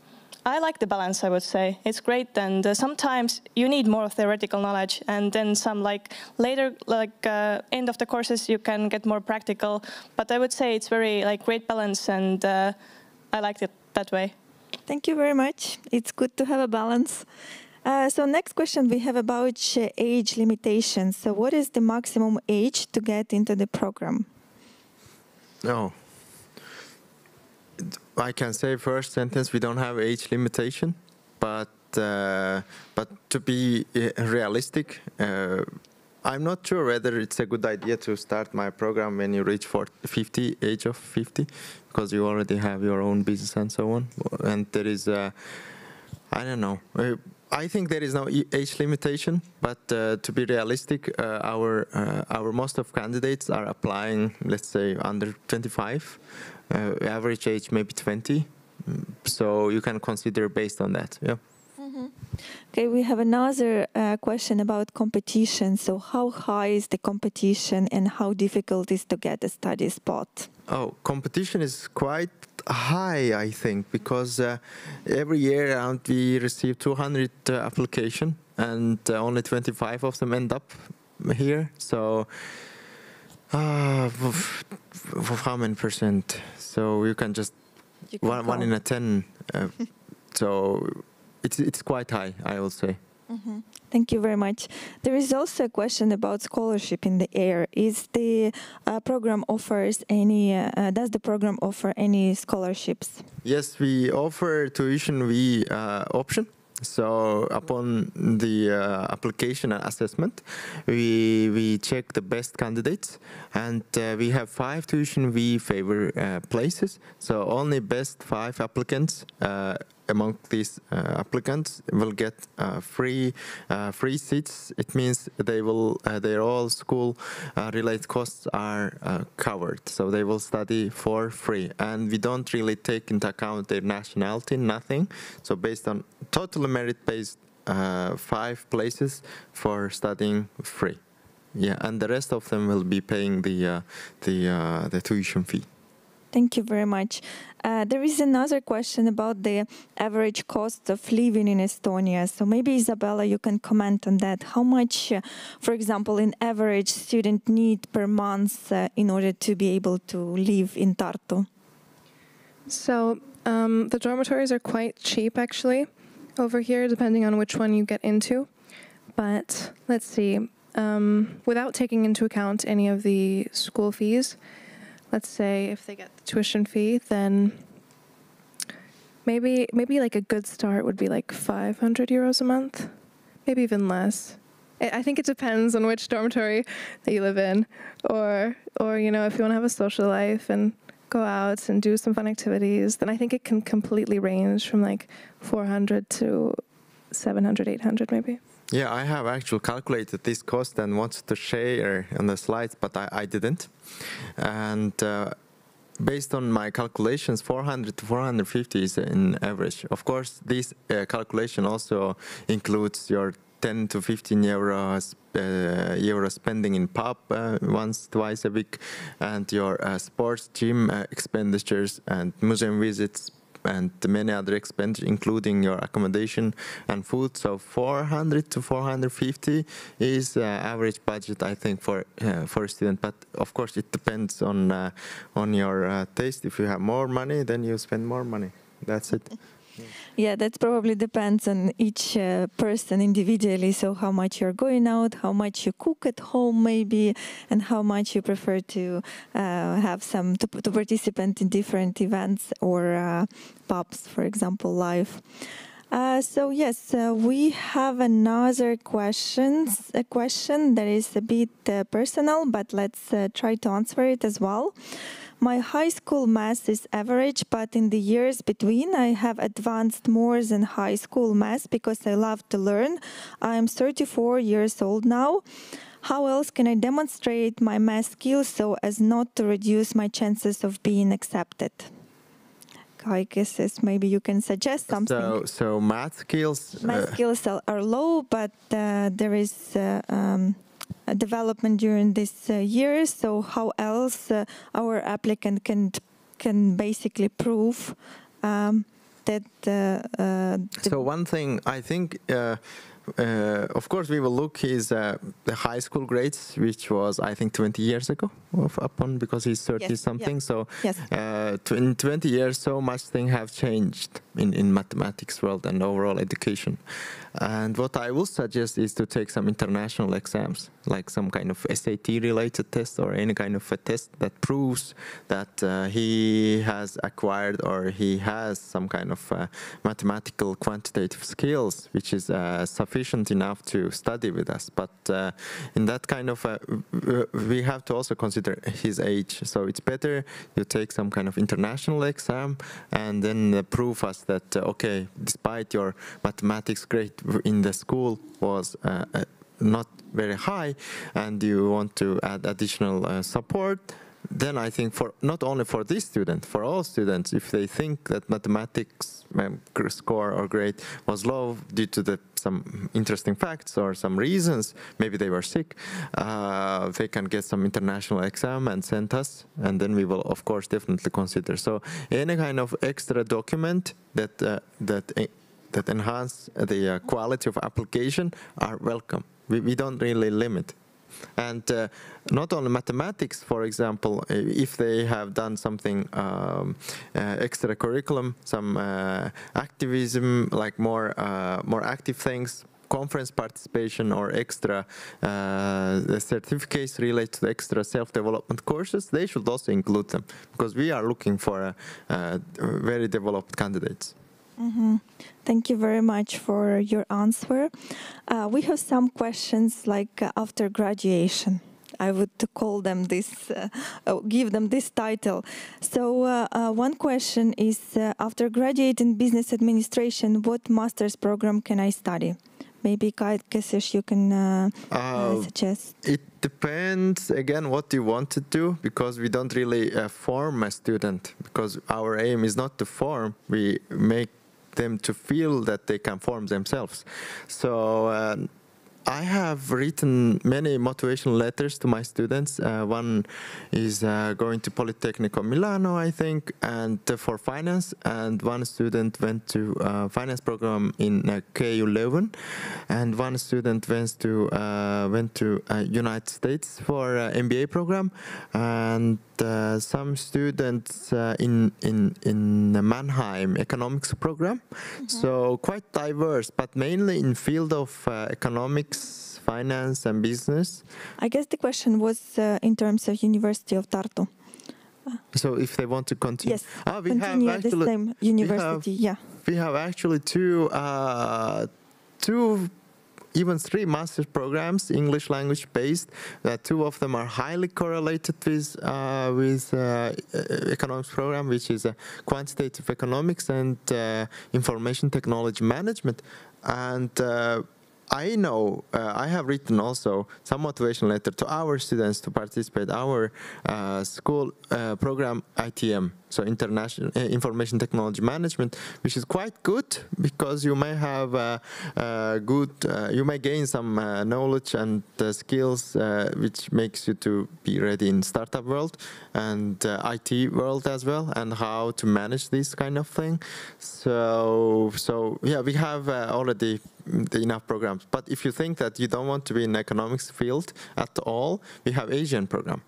I like the balance, I would say. It's great, and uh, sometimes you need more theoretical knowledge, and then some like later, like uh, end of the courses, you can get more practical. But I would say it's very like great balance, and uh, I liked it that way. Thank you very much. It's good to have a balance. Uh, so next question we have about uh, age limitations. So what is the maximum age to get into the program? No. I can say first sentence we don't have age limitation, but uh, but to be uh, realistic, uh, I'm not sure whether it's a good idea to start my program when you reach 40, 50, age of 50, because you already have your own business and so on. And there is, a, I don't know. I think there is no age limitation, but uh, to be realistic, uh, our uh, our most of candidates are applying, let's say, under 25. Uh, average age maybe 20. So you can consider based on that. Yeah. Okay, we have another uh, question about competition. So, how high is the competition and how difficult is to get a study spot? Oh, competition is quite high, I think, because uh, every year around we receive 200 uh, application and uh, only 25 of them end up here. So, uh, how many percent? So you can just You can one, one in a 10. Uh, so it's it's quite high, I will say. Thank you very much. There is also a question about scholarship in the air. Is the uh, program offers any? Uh, uh, does the program offer any scholarships? Yes, we offer tuition fee uh, option. So upon the uh, application and assessment, we we check the best candidates, and uh, we have five tuition fee favor uh, places. So only best five applicants. Uh, among these uh, applicants will get uh, free uh, free seats. It means they will uh, their all school uh, related costs are uh, covered, so they will study for free. And we don't really take into account their nationality, nothing. So based on totally merit-based five places for studying free. Yeah, and the rest of them will be paying the the the tuition fee. Thank you very much. Uh, there is another question about the average cost of living in Estonia. So maybe Isabella, you can comment on that. How much, uh, for example, in average student need per month uh, in order to be able to live in Tartu? So um, the dormitories are quite cheap actually over here, depending on which one you get into. But let's see, um, without taking into account any of the school fees, let's say if they get the tuition fee, then maybe maybe like a good start would be like 500 euros a month, maybe even less. I think it depends on which dormitory that you live in, or or you know if you want to have a social life and go out and do some fun activities, then I think it can completely range from like 400 to 700, 800 maybe. Yeah, I have actually calculated this cost and wanted to share on the slides, but I, I didn't. And uh, based on my calculations, 400 to 450 is in average. Of course, this uh, calculation also includes your 10 to 15 euros uh, euro spending in pub uh, once twice a week and your uh, sports gym uh, expenditures and museum visits and many other expenses, including your accommodation and food. So 400 to 450 is uh, average budget, I think, for uh, for a student. But of course, it depends on uh, on your uh, taste. If you have more money, then you spend more money. That's it. Yeah, that probably depends on each uh, person individually. So, how much you're going out, how much you cook at home, maybe, and how much you prefer to uh, have some to, to participate in different events or uh, pubs, for example, live. Uh, so yes, uh, we have another questions, a question that is a bit uh, personal, but let's uh, try to answer it as well. My high school math is average, but in the years between, I have advanced more than high school math because I love to learn. I am 34 years old now. How else can I demonstrate my math skills so as not to reduce my chances of being accepted? I guess is maybe you can suggest something. So, so math skills. math uh, skills are, are low, but uh, there is uh, um, development during this uh, year. So how else uh, our applicant can can basically prove um, that. Uh, uh, so one thing I think. Uh, uh, of course, we will look his uh, the high school grades, which was I think 20 years ago, of upon because he's 30 yes, something. Yeah. So yes. uh, in 20 years, so much things have changed in in mathematics world and overall education. And what I will suggest is to take some international exams, like some kind of SAT-related test or any kind of a test that proves that uh, he has acquired or he has some kind of uh, mathematical quantitative skills, which is uh, sufficient enough to study with us. But uh, in that kind of, uh, we have to also consider his age. So it's better you take some kind of international exam and then uh, prove us that, okay, despite your mathematics grade in the school was uh, uh, not very high and you want to add additional uh, support, then I think for not only for this student, for all students, if they think that mathematics um, score or grade was low due to the, some interesting facts or some reasons, maybe they were sick, uh, they can get some international exam and send us, and then we will of course definitely consider. So any kind of extra document that uh, that eh, that enhance the uh, quality of application are welcome. We, we don't really limit. And uh, not only mathematics, for example, if they have done something um, uh, extra curriculum, some uh, activism, like more uh, more active things, conference participation or extra uh, certificates related to extra self-development courses, they should also include them because we are looking for uh, very developed candidates. Mm -hmm. Thank you very much for your answer. Uh, we have some questions like uh, after graduation. I would call them this, uh, uh give them this title. So uh, uh, one question is, after graduating business administration, what master's program can I study? Maybe Gaygysyz, you can suggest. It depends again what you want to do because we don't really form a student because our aim is not to form. We make them to feel that they can form themselves. So uh, I have written many motivational letters to my students. Uh, one is uh, going to Politecnico Milano, I think, and uh, for finance. And one student went to uh, finance program in uh, KU Leuven, and one student went to uh, went to United States for MBA program, and some students in in in the Mannheim economics program. Mm -hmm. So quite diverse, but mainly in field of economics finance and business. I guess the question was uh, in terms of University of Tartu. So if they want to continue, yes, ah, we continue have actually, the same university. We have, yeah, we have actually two, uh, two, even three master's programs, English language based. Uh, two of them are highly correlated with uh, with uh, economics program, which is quantitative economics and uh, information technology management, and I know uh, I have written also some motivation letter to our students to participate our uh, school uh, program ITM, so International uh, Information Technology Management, which is quite good because you may have uh, uh, good, you may gain some knowledge and skills which makes you to be ready in startup world and IT world as well, and how to manage this kind of thing. So, so yeah, we have already enough programs. But if you think that you don't want to be in economics field at all, we have Asian program.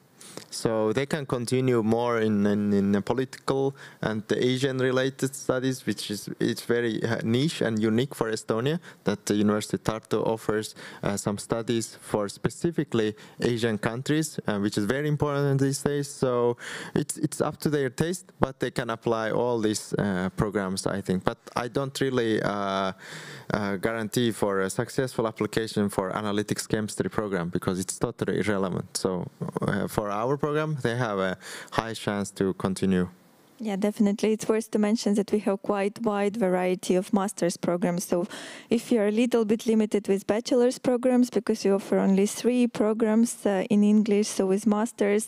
So they can continue more in, in, in political and the Asian-related studies, which is it's very uh, niche and unique for Estonia. That the University of Tartu offers uh, some studies for specifically Asian countries, uh, which is very important these days. So it's it's up to their taste, but they can apply all these uh, programs, I think. But I don't really uh, uh, guarantee for a successful application for analytics chemistry program because it's totally irrelevant. So for our program, they have a high chance to continue. Yeah, definitely. It's worth to mention that we have quite wide variety of master's programs. So if you're a little bit limited with bachelor's programs because you offer only three programs uh, in English, so with masters,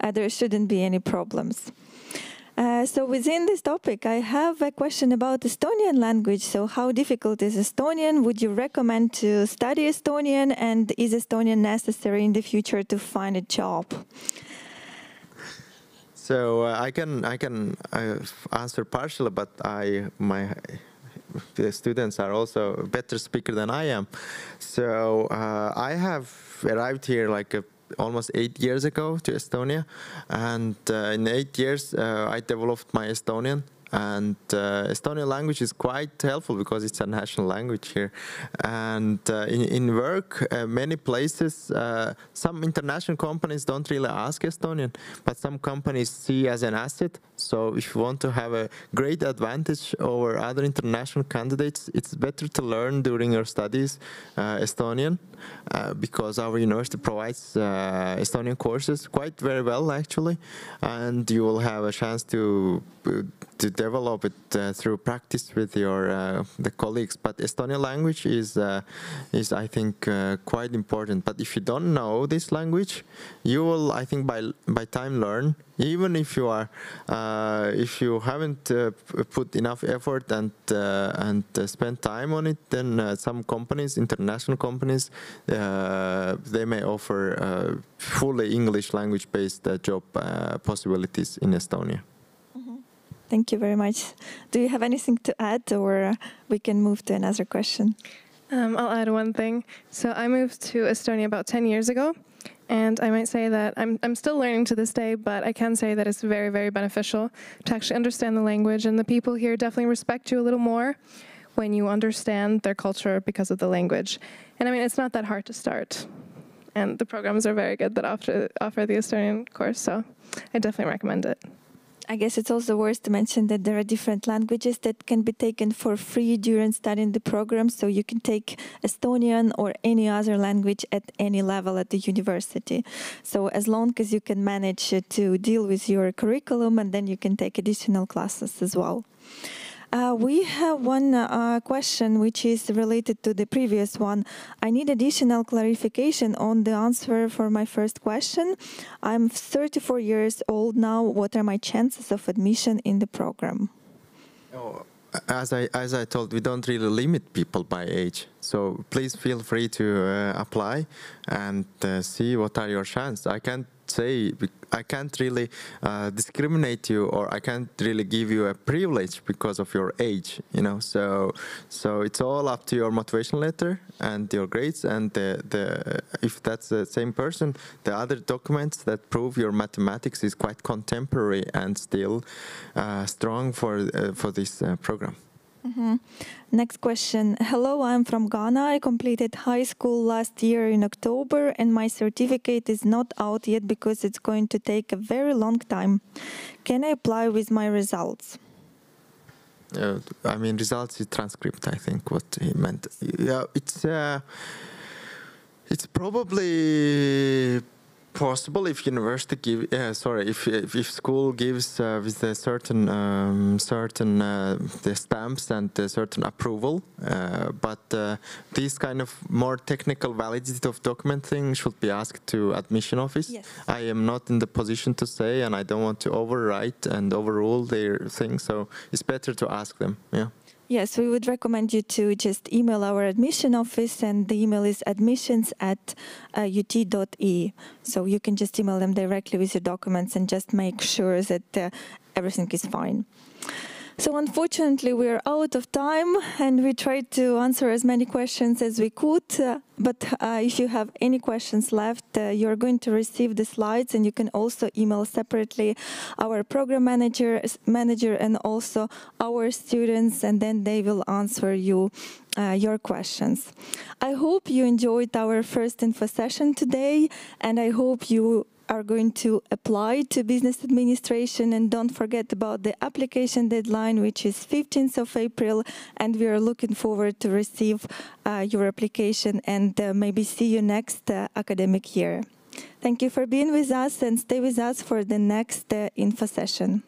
uh, there shouldn't be any problems. Uh, so within this topic, I have a question about Estonian language. So how difficult is Estonian? Would you recommend to study Estonian? And is Estonian necessary in the future to find a job? So uh, I can I can uh, answer partially, but I my the students are also better speaker than I am. So uh, I have arrived here like a, almost eight years ago to Estonia, and uh, in eight years uh, I developed my Estonian and uh, Estonian language is quite helpful because it's a national language here. And uh, in, in work, uh, many places, uh, some international companies don't really ask Estonian, but some companies see as an asset. So if you want to have a great advantage over other international candidates, it's better to learn during your studies uh, Estonian uh, because our university provides Estonian courses quite very well actually, and you will have a chance to to develop it uh, through practice with your uh, the colleagues. But Estonian language is uh, is I think uh, quite important. But if you don't know this language, you will I think by by time learn. Even if you are uh, if you haven't uh, put enough effort and and spend time on it, then some companies, international companies, they may offer fully English language based job possibilities in Estonia. Thank you very much. Do you have anything to add, or we can move to another question? Um, I'll add one thing. So I moved to Estonia about 10 years ago, and I might say that I'm, I'm still learning to this day, but I can say that it's very, very beneficial to actually understand the language, and the people here definitely respect you a little more when you understand their culture because of the language. And I mean, it's not that hard to start. And the programs are very good that offer, offer the Estonian course, so I definitely recommend it. I guess it's also worth to mention that there are different languages that can be taken for free during studying the program. So you can take Estonian or any other language at any level at the university. So as long as you can manage to deal with your curriculum and then you can take additional classes as well. Uh, we have one uh, question which is related to the previous one. I need additional clarification on the answer for my first question. I'm 34 years old now. What are my chances of admission in the program? Oh, as I as I told, we don't really limit people by age. So please feel free to uh, apply and uh, see what are your chances. I can't say I can't really uh, discriminate you or I can't really give you a privilege because of your age, you know. So so it's all up to your motivation letter and your grades and the, the if that's the same person, the other documents that prove your mathematics is quite contemporary and still uh, strong for uh, for this uh, program. Mm-hmm. Next question. Hello, I'm from Ghana. I completed high school last year in October, and my certificate is not out yet because it's going to take a very long time. Can I apply with my results? Uh, I mean, results is transcript. I think what he meant. Yeah, it's uh, it's probably possible if university give yeah sorry if if, if school gives uh, with a certain um, certain uh, the stamps and a certain approval uh, but uh, these kind of more technical validity of document thing should be asked to admission office yes. I am not in the position to say and I don't want to overwrite and overrule their thing so it's better to ask them yeah Yes, we would recommend you to just email our admission office, and the email is admissions at uh, ut.e. So you can just email them directly with your documents and just make sure that uh, everything is fine. So unfortunately, we're out of time and we tried to answer as many questions as we could. Uh, but uh, if you have any questions left, uh, you're going to receive the slides and you can also email separately our program manager, manager and also our students and then they will answer you uh, your questions. I hope you enjoyed our first info session today and I hope you are going to apply to business administration and don't forget about the application deadline which is 15th of April and we are looking forward to receive uh, your application and uh, maybe see you next uh, academic year. Thank you for being with us and stay with us for the next uh, info session.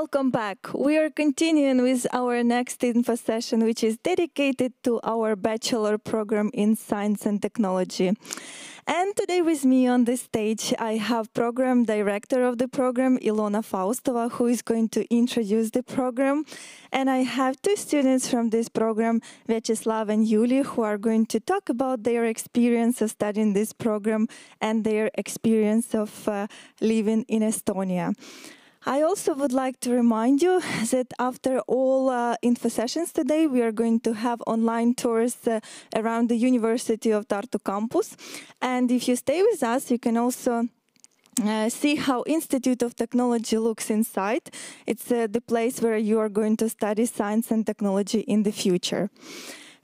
Welcome back. We are continuing with our next info session, which is dedicated to our bachelor program in science and technology. And today with me on the stage, I have program director of the program, Ilona Faustova, who is going to introduce the program. And I have two students from this program, Vyacheslav and Yuli, who are going to talk about their experience of studying this program and their experience of uh, living in Estonia. I also would like to remind you that after all uh, info sessions today, we are going to have online tours uh, around the University of Tartu campus. And if you stay with us, you can also uh, see how Institute of Technology looks inside. It's uh, the place where you are going to study science and technology in the future.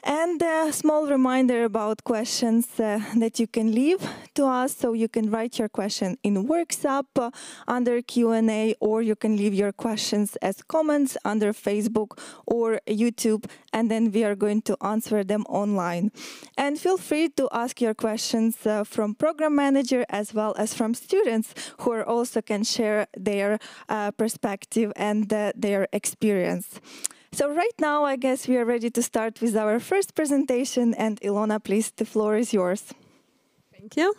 And a small reminder about questions uh, that you can leave to us. So you can write your question in Workshop uh, under Q&A, or you can leave your questions as comments under Facebook or YouTube, and then we are going to answer them online. And feel free to ask your questions uh, from program manager as well as from students who also can share their uh, perspective and uh, their experience. So right now, I guess we are ready to start with our first presentation. And Ilona, please, the floor is yours. Thank you.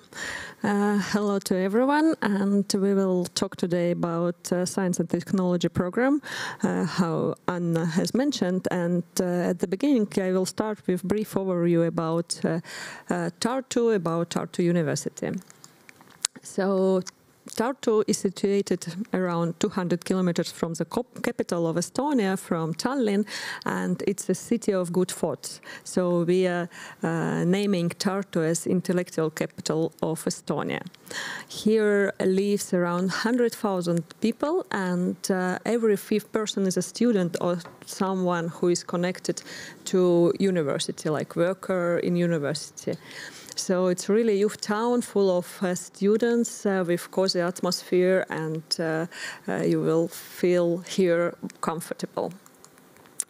Uh, hello to everyone, and we will talk today about uh, science and technology program, uh, how Anna has mentioned. And uh, at the beginning, I will start with brief overview about uh, uh, Tartu, about Tartu University. So Tartu is situated around 200 kilometers from the capital of Estonia, from Tallinn, and it's a city of good thoughts. So we are uh, naming Tartu as intellectual capital of Estonia. Here lives around 100,000 people, and uh, every fifth person is a student or someone who is connected to university, like worker in university. So it's really a youth town full of uh, students uh, with cozy atmosphere and uh, uh you will feel here comfortable.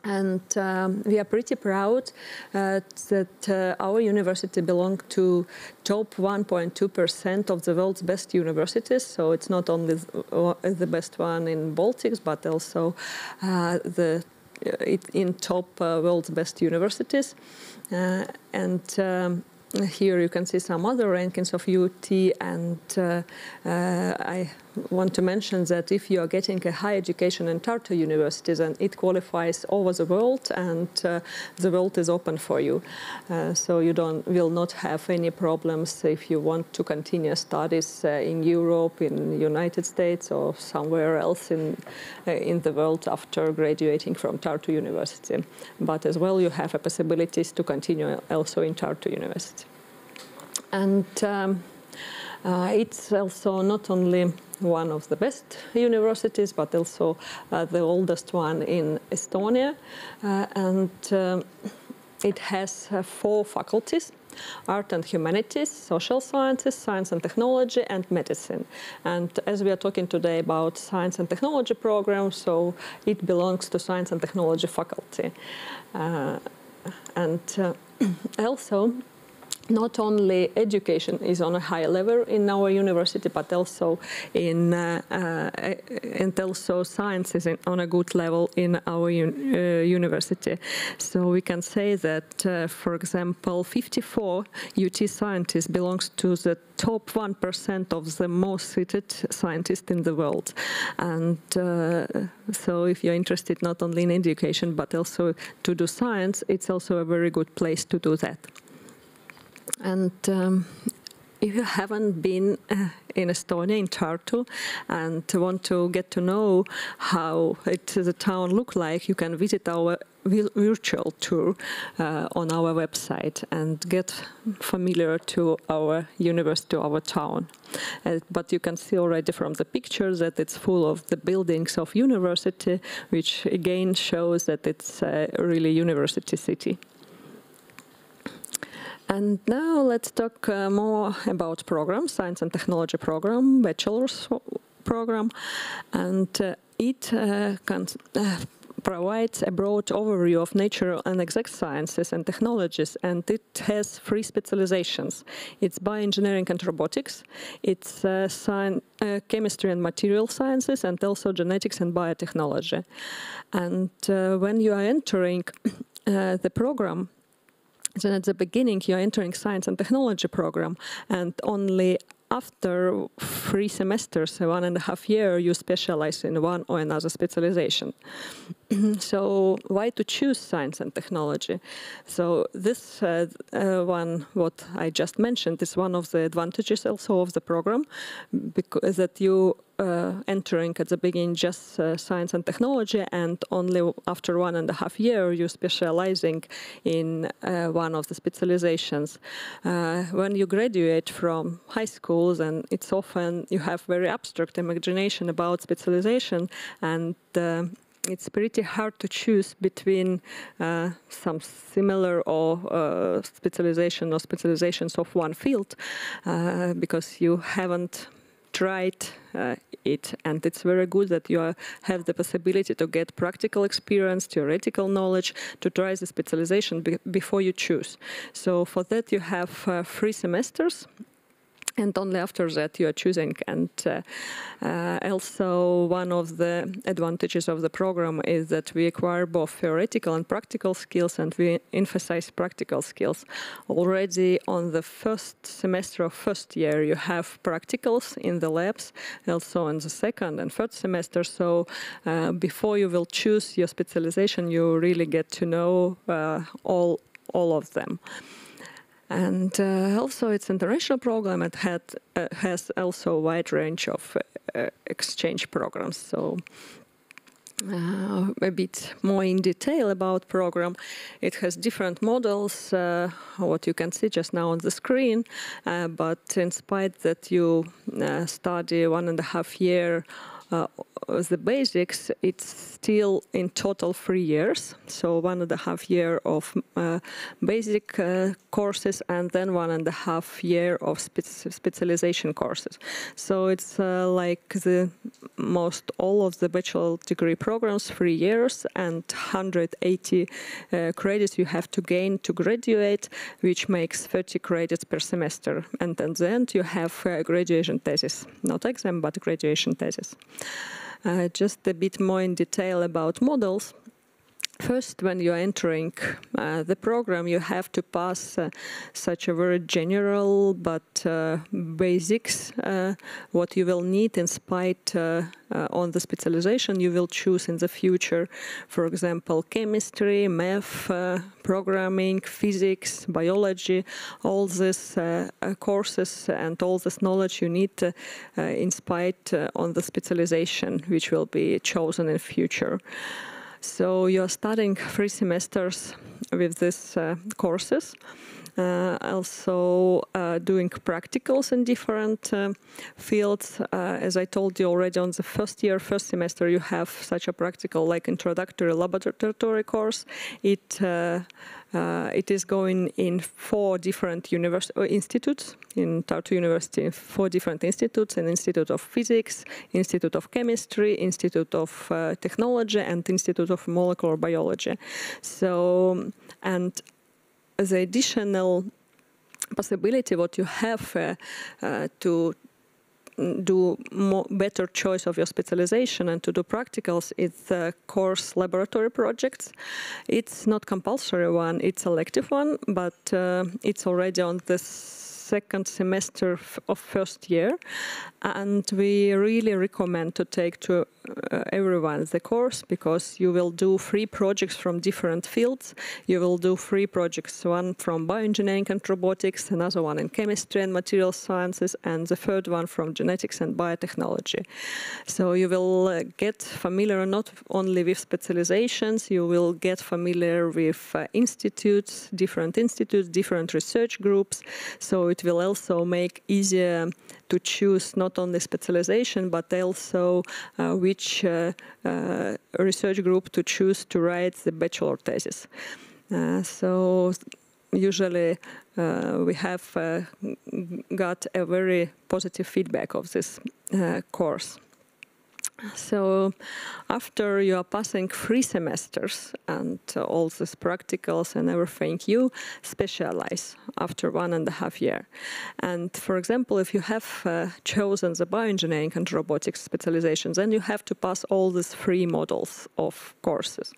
And um, we are pretty proud uh, that uh, our university belongs to top 1.2% of the world's best universities. So it's not only the best one in Baltics, but also the in top world's best universities. and um, here you can see some other rankings of UT and uh, uh, I want to mention that if you are getting a high education in Tartu universities and it qualifies over the world and uh, the world is open for you. Uh, so you don't will not have any problems if you want to continue studies uh, in Europe, in the United States or somewhere else in, uh, in the world after graduating from Tartu University. But as well you have a possibilities to continue also in Tartu University. And um, uh, it's also not only one of the best universities, but also uh, the oldest one in Estonia. Uh, and um, it has uh, four faculties art and humanities, social sciences, science and technology, and medicine. And as we are talking today about science and technology program, so it belongs to science and technology faculty. Uh, and uh, also, not only education is on a high level in our university, but also in uh, uh, and also science is in, on a good level in our un uh, university. So we can say that, uh, for example, 54 UT scientists belongs to the top 1% of the most cited scientists in the world. And uh, so if you're interested not only in education, but also to do science, it's also a very good place to do that. And um, if you haven't been uh, in Estonia, in Tartu, and want to get to know how it, the town look like, you can visit our virtual tour uh, on our website and get familiar to our university, our town. Uh, but you can see already from the pictures that it's full of the buildings of university, which again shows that it's a really university city. And now let's talk uh, more about program, science and technology program, bachelor's program. And uh, it uh, can, uh, provides a broad overview of natural and exact sciences and technologies, and it has three specializations. It's bioengineering and robotics, it's uh, uh, chemistry and material sciences, and also genetics and biotechnology. And uh, when you are entering uh, the program, then at the beginning you're entering science and technology program, and only after three semesters, one and a half year, you specialize in one or another specialization. so why to choose science and technology? So this uh, uh, one, what I just mentioned, is one of the advantages also of the program, because that you uh, entering at the beginning just uh, science and technology, and only after one and a half year you specializing in uh, one of the specializations. Uh, when you graduate from high schools, and it's often you have very abstract imagination about specialization, and it's pretty hard to choose between uh, some similar or uh, specialization or specializations of one field uh, because you haven't tried uh, it. And it's very good that you are, have the possibility to get practical experience theoretical knowledge to try the specialization be before you choose. So for that you have uh, three semesters and only after that you are choosing. And uh, uh, also one of the advantages of the program is that we acquire both theoretical and practical skills and we emphasize practical skills. Already on the first semester of first year you have practicals in the labs, also in the second and third semester. So uh, before you will choose your specialization you really get to know uh, all, all of them. And uh, also it's international program. It had, uh, has also a wide range of uh, exchange programs. So uh, a bit more in detail about program. It has different models, uh, what you can see just now on the screen, uh, but in spite that you study one and a half year the basics, it's still in total three years. So one and a half year of uh, basic uh, courses and then one and a half year of spe specialization courses. So it's uh, like the most all of the bachelor degree programs, three years and 180 uh, credits you have to gain to graduate, which makes 30 credits per semester. And at the end you have graduation thesis, not exam, but graduation thesis. Uh, just a bit more in detail about models. First, when you are entering uh, the program, you have to pass uh, such a very general but uh, basics, uh, what you will need in spite uh, uh, on the specialization you will choose in the future. For example, chemistry, math, programming, physics, biology, all these courses and all this knowledge you need in spite on the specialization which will be chosen in future. So you're studying three semesters with these uh, courses. Uh, also uh, doing practicals in different uh, fields. Uh, as I told you already on the first year, first semester, you have such a practical like introductory laboratory course. It uh, uh, it is going in four different institutes in Tartu University, four different institutes, an Institute of Physics, Institute of Chemistry, Institute of uh, Technology, and Institute of Molecular Biology. So, and the additional possibility what you have uh, uh, to do more, better choice of your specialization and to do practicals it's uh, course laboratory projects. It's not compulsory one, it's elective one, but uh, it's already on this second semester of first year and we really recommend to take to uh, everyone the course because you will do three projects from different fields. You will do three projects, one from bioengineering and robotics, another one in chemistry and material sciences, and the third one from genetics and biotechnology. So you will uh, get familiar not only with specializations, you will get familiar with uh, institutes, different institutes, different research groups. So it will also make easier to choose not only specialization but also uh, which uh, uh, research group to choose to write the bachelor thesis. so usually uh, we have uh, got a very positive feedback of this uh, course. So after you are passing three semesters and uh, all these practicals and everything, you specialize after one and a half year. And for example, if you have uh, chosen the bioengineering and robotics specializations, then you have to pass all these three models of courses.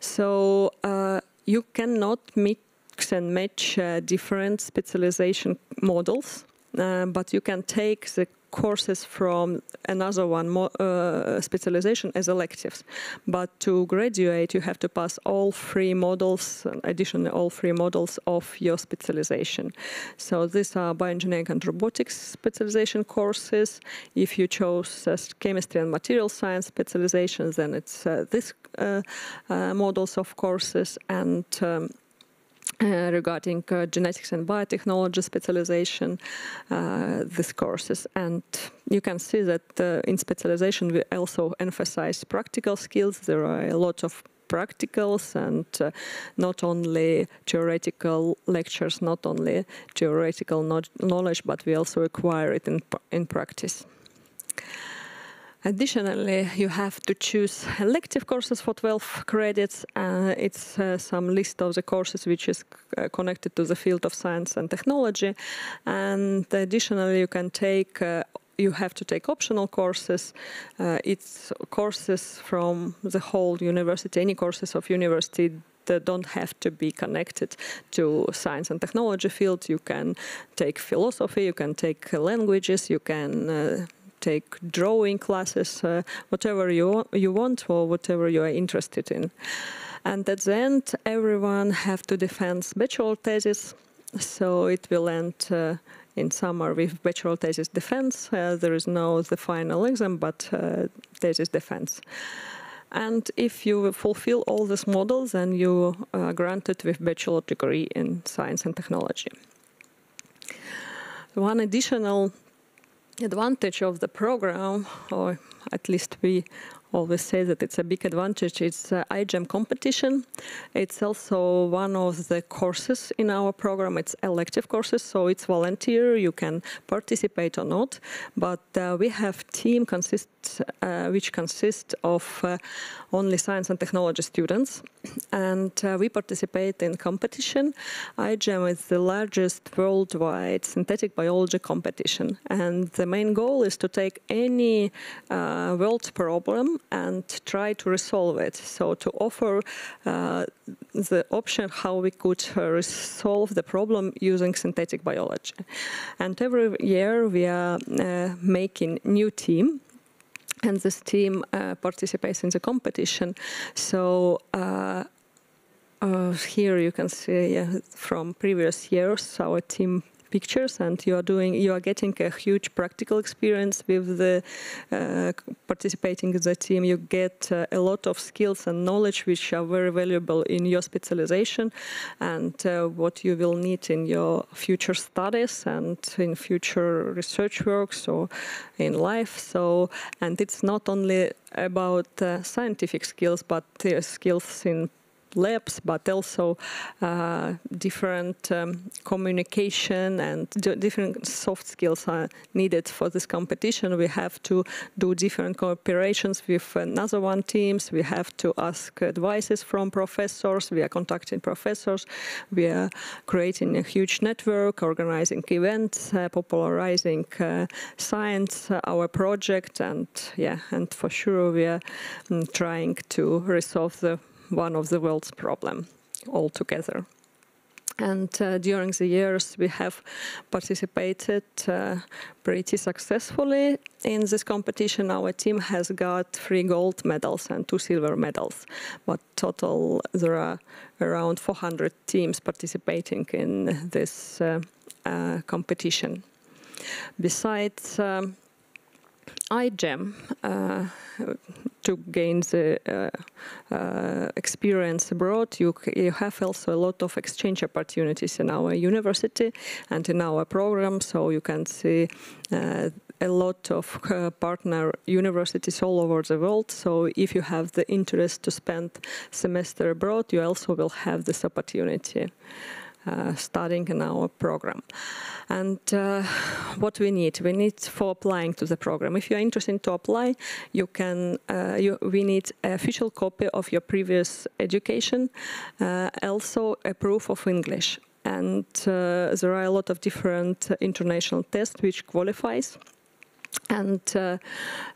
So uh, you cannot mix and match uh, different specialization models, uh, but you can take the courses from another one uh, specialization as electives. But to graduate, you have to pass all three models, additionally all three models of your specialization. So these are bioengineering and robotics specialization courses. If you chose uh, chemistry and material science specializations, then it's uh, this uh, uh, models of courses and um, uh, regarding uh, genetics and biotechnology specialization, uh, these courses. And you can see that uh, in specialization we also emphasize practical skills. There are a lot of practicals and uh, not only theoretical lectures, not only theoretical knowledge, but we also acquire it in, in practice. Additionally, you have to choose elective courses for 12 credits. Uh, it's uh, some list of the courses which is uh, connected to the field of science and technology. And additionally, you can take uh, you have to take optional courses. Uh, it's courses from the whole university, any courses of university that don't have to be connected to science and technology field. You can take philosophy, you can take languages, you can uh, take drawing classes, uh, whatever you, you want or whatever you are interested in. And at the end, everyone have to defend bachelor thesis. So it will end uh, in summer with bachelor thesis defense. Uh, there is no the final exam, but uh, thesis defense. And if you fulfill all these models, then you are granted with bachelor degree in science and technology. One additional advantage of the program, or at least we always say that it's a big advantage. It's uh, iGEM competition. It's also one of the courses in our program. It's elective courses, so it's volunteer. You can participate or not. But uh, we have team consist, uh, which consists of uh, only science and technology students. And uh, we participate in competition. iGEM is the largest worldwide synthetic biology competition. And the main goal is to take any uh, world problem and try to resolve it. So to offer uh, the option how we could uh, resolve the problem using synthetic biology. And every year we are uh, making new team and this team uh, participates in the competition. So uh, uh, here you can see from previous years our team pictures and you are doing you are getting a huge practical experience with the uh, participating in the team. You get uh, a lot of skills and knowledge which are very valuable in your specialization and uh, what you will need in your future studies and in future research works or in life. So and it's not only about uh, scientific skills but skills in labs, but also uh, different um, communication and different soft skills are needed for this competition. We have to do different cooperations with another one teams. We have to ask advices from professors. We are contacting professors. We are creating a huge network, organizing events, uh, popularizing uh, science, uh, our project, and yeah, and for sure we are um, trying to resolve the one of the world's problem altogether. And uh, during the years, we have participated uh, pretty successfully in this competition. Our team has got three gold medals and two silver medals. But total, there are around 400 teams participating in this uh, uh competition. Besides um, iGEM, uh, to gain the uh, uh, experience abroad, you, you have also a lot of exchange opportunities in our university and in our program. So you can see uh, a lot of uh, partner universities all over the world. So if you have the interest to spend semester abroad, you also will have this opportunity. Uh, studying in our program. And uh, what we need, we need for applying to the program. If you're interested to apply, you can. Uh, you, we need official copy of your previous education, uh, also a proof of English. And uh, there are a lot of different international tests which qualifies. And uh,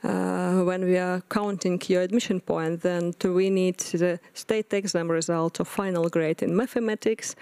uh, when we are counting your admission point, then do we need the state exam result of final grade in mathematics,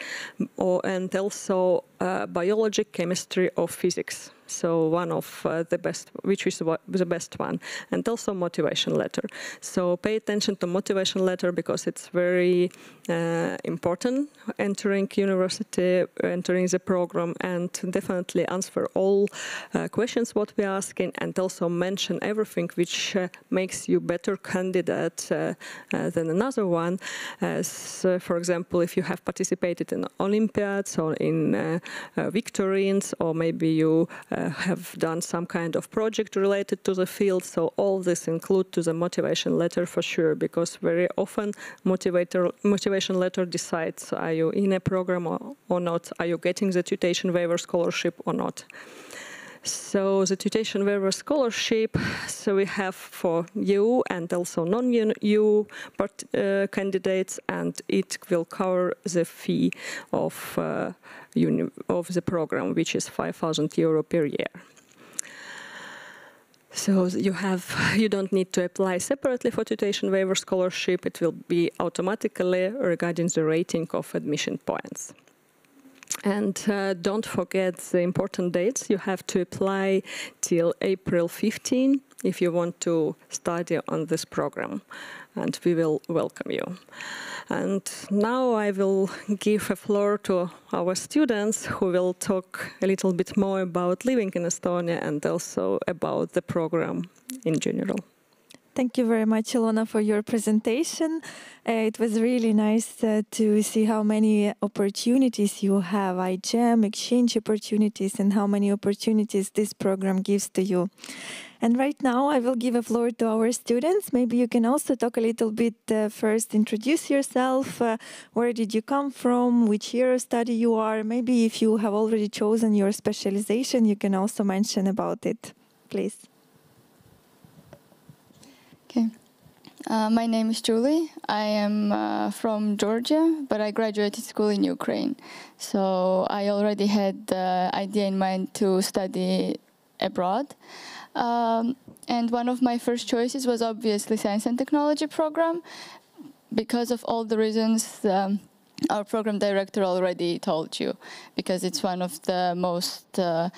or, and also uh, biology, chemistry, or physics. So one of uh, the best, which is the best one, and also motivation letter. So pay attention to motivation letter because it's very uh, important entering university, entering the program, and definitely answer all uh, questions what we're asking, and also mention everything which uh, makes you better candidate uh, uh, than another one. As for example, if you have participated in Olympiads or in victorines, or maybe you Uh, have done some kind of project related to the field. So all this include to the motivation letter for sure, because very often motivator, motivation letter decides are you in a program or, or not, are you getting the tuition waiver scholarship or not. So the tuition waiver scholarship, so we have for you and also non-EU uh, candidates, and it will cover the fee of uh, of the program, which is 5,000 euro per year. So you have, you don't need to apply separately for tuition waiver scholarship. It will be automatically regarding the rating of admission points. And uh, don't forget the important dates. You have to apply till April 15 if you want to study on this program. And we will welcome you. And now I will give a floor to our students who will talk a little bit more about living in Estonia and also about the program in general. Thank you very much, Ilona, for your presentation. Uh, it was really nice uh, to see how many opportunities you have, iGEM, exchange opportunities, and how many opportunities this program gives to you. And right now, I will give a floor to our students. Maybe you can also talk a little bit uh, first, introduce yourself. Uh, where did you come from? Which year of study you are? Maybe if you have already chosen your specialization, you can also mention about it, please. Okay. Uh, my name is Julie. I am uh, from Georgia, but I graduated school in Ukraine. So I already had the idea in mind to study abroad. Um, and one of my first choices was obviously science and technology program because of all the reasons um, our program director already told you, because it's one of the most uh,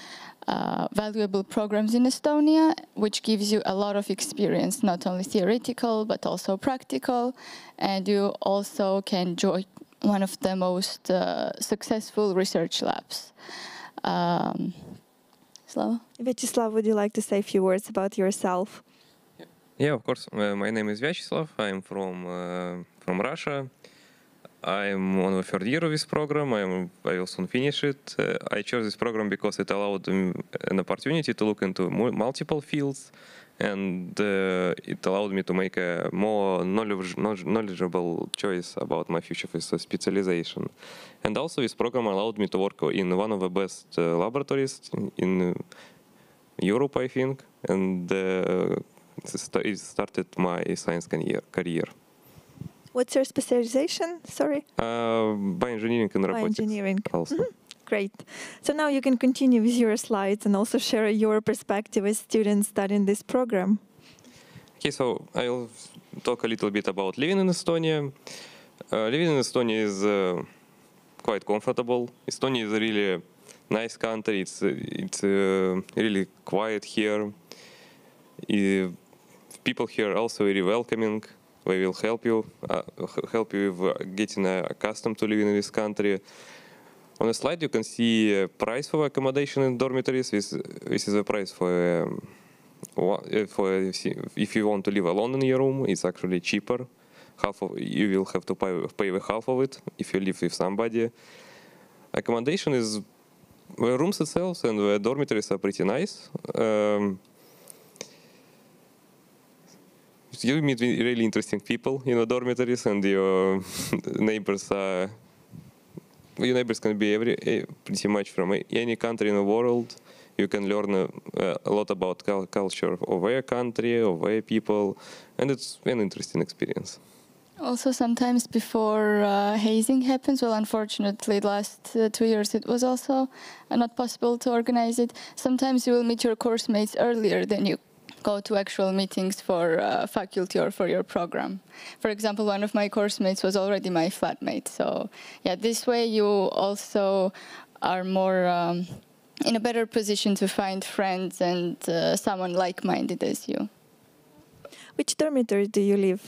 uh, valuable programs in Estonia, which gives you a lot of experience, not only theoretical, but also practical. And you also can join one of the most uh, successful research labs. Um, Slava? Vyacheslav, would you like to say a few words about yourself? Yeah, of course. Uh, my name is Vyacheslav. I'm from uh, from Russia. I'm on the third year of this program. I'm, I will soon finish it. Uh, I chose this program because it allowed me an opportunity to look into multiple fields, and uh, it allowed me to make a more knowledge, knowledgeable choice about my future specialization. And also, this program allowed me to work in one of the best uh, laboratories in, in, Europe, I think, and uh, it started my science career. What's your specialization? Sorry. Uh, bioengineering and robotics. Bioengineering. Also. Mm -hmm. Great. So now you can continue with your slides and also share your perspective as students studying this program. Okay, so I'll talk a little bit about living in Estonia. Uh, living in Estonia is uh, quite comfortable. Estonia is a really nice country. It's it's uh, really quiet here. people here are also very welcoming we will help you uh, help you with uh, getting uh, accustomed to living in this country. On the slide, you can see price for accommodation in dormitories. This this is the price for. Um, for if you want to live alone in your room, it's actually cheaper. Half of you will have to pay, pay the half of it if you live with somebody. Accommodation is the rooms itself and the dormitories are pretty nice. Um, you meet really interesting people in the dormitories, and your neighbors are your neighbors can be every eh, pretty much from any country in the world. You can learn a, a lot about culture of their country, of their people, and it's an interesting experience. Also, sometimes before uh, hazing happens, well, unfortunately, last uh, two years it was also uh, not possible to organize it. Sometimes you will meet your course mates earlier than you go to actual meetings for uh, faculty or for your program. For example, one of my course mates was already my flatmate. So, yeah, this way you also are more um, in a better position to find friends and uh, someone like-minded as you. Which dormitory do you live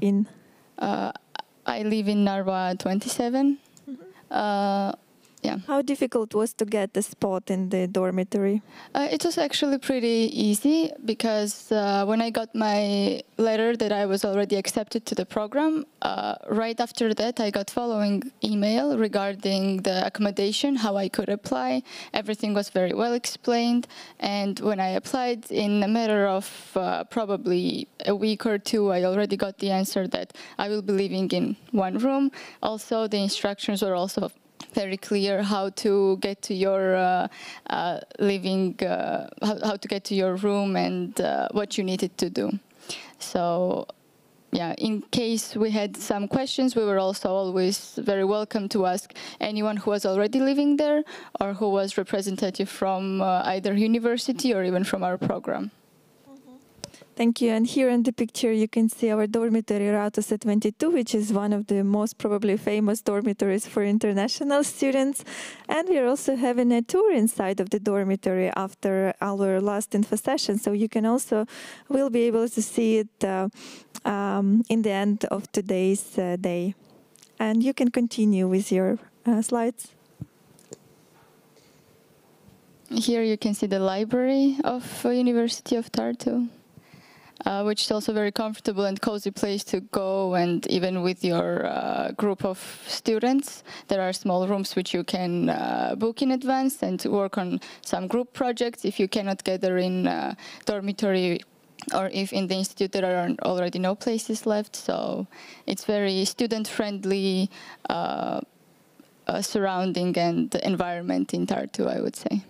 in? Uh, I live in Narva 27. Uh, yeah. How difficult was to get a spot in the dormitory? Uh, it was actually pretty easy because uh, when I got my letter that I was already accepted to the program, uh, right after that I got following email regarding the accommodation, how I could apply. Everything was very well explained, and when I applied, in a matter of uh, probably a week or two, I already got the answer that I will be living in one room. Also, the instructions were also very clear how to get to your uh, uh, living, uh, how, how to get to your room and uh, what you needed to do. So, yeah, in case we had some questions, we were also always very welcome to ask anyone who was already living there or who was representative from uh, either university or even from our program. Thank you. And here in the picture, you can see our dormitory Raatuse 22, which is one of the most probably famous dormitories for international students. And we're also having a tour inside of the dormitory after our last info session. So you can also, will be able to see it uh, um, in the end of today's uh, day. And you can continue with your uh, slides. Here you can see the library of uh, University of Tartu. Uh, which is also a very comfortable and cozy place to go and even with your uh, group of students. There are small rooms which you can uh, book in advance and work on some group projects. If you cannot gather in uh, dormitory or if in the institute there are already no places left. So it's very student friendly uh, uh, surrounding and environment in Tartu I would say.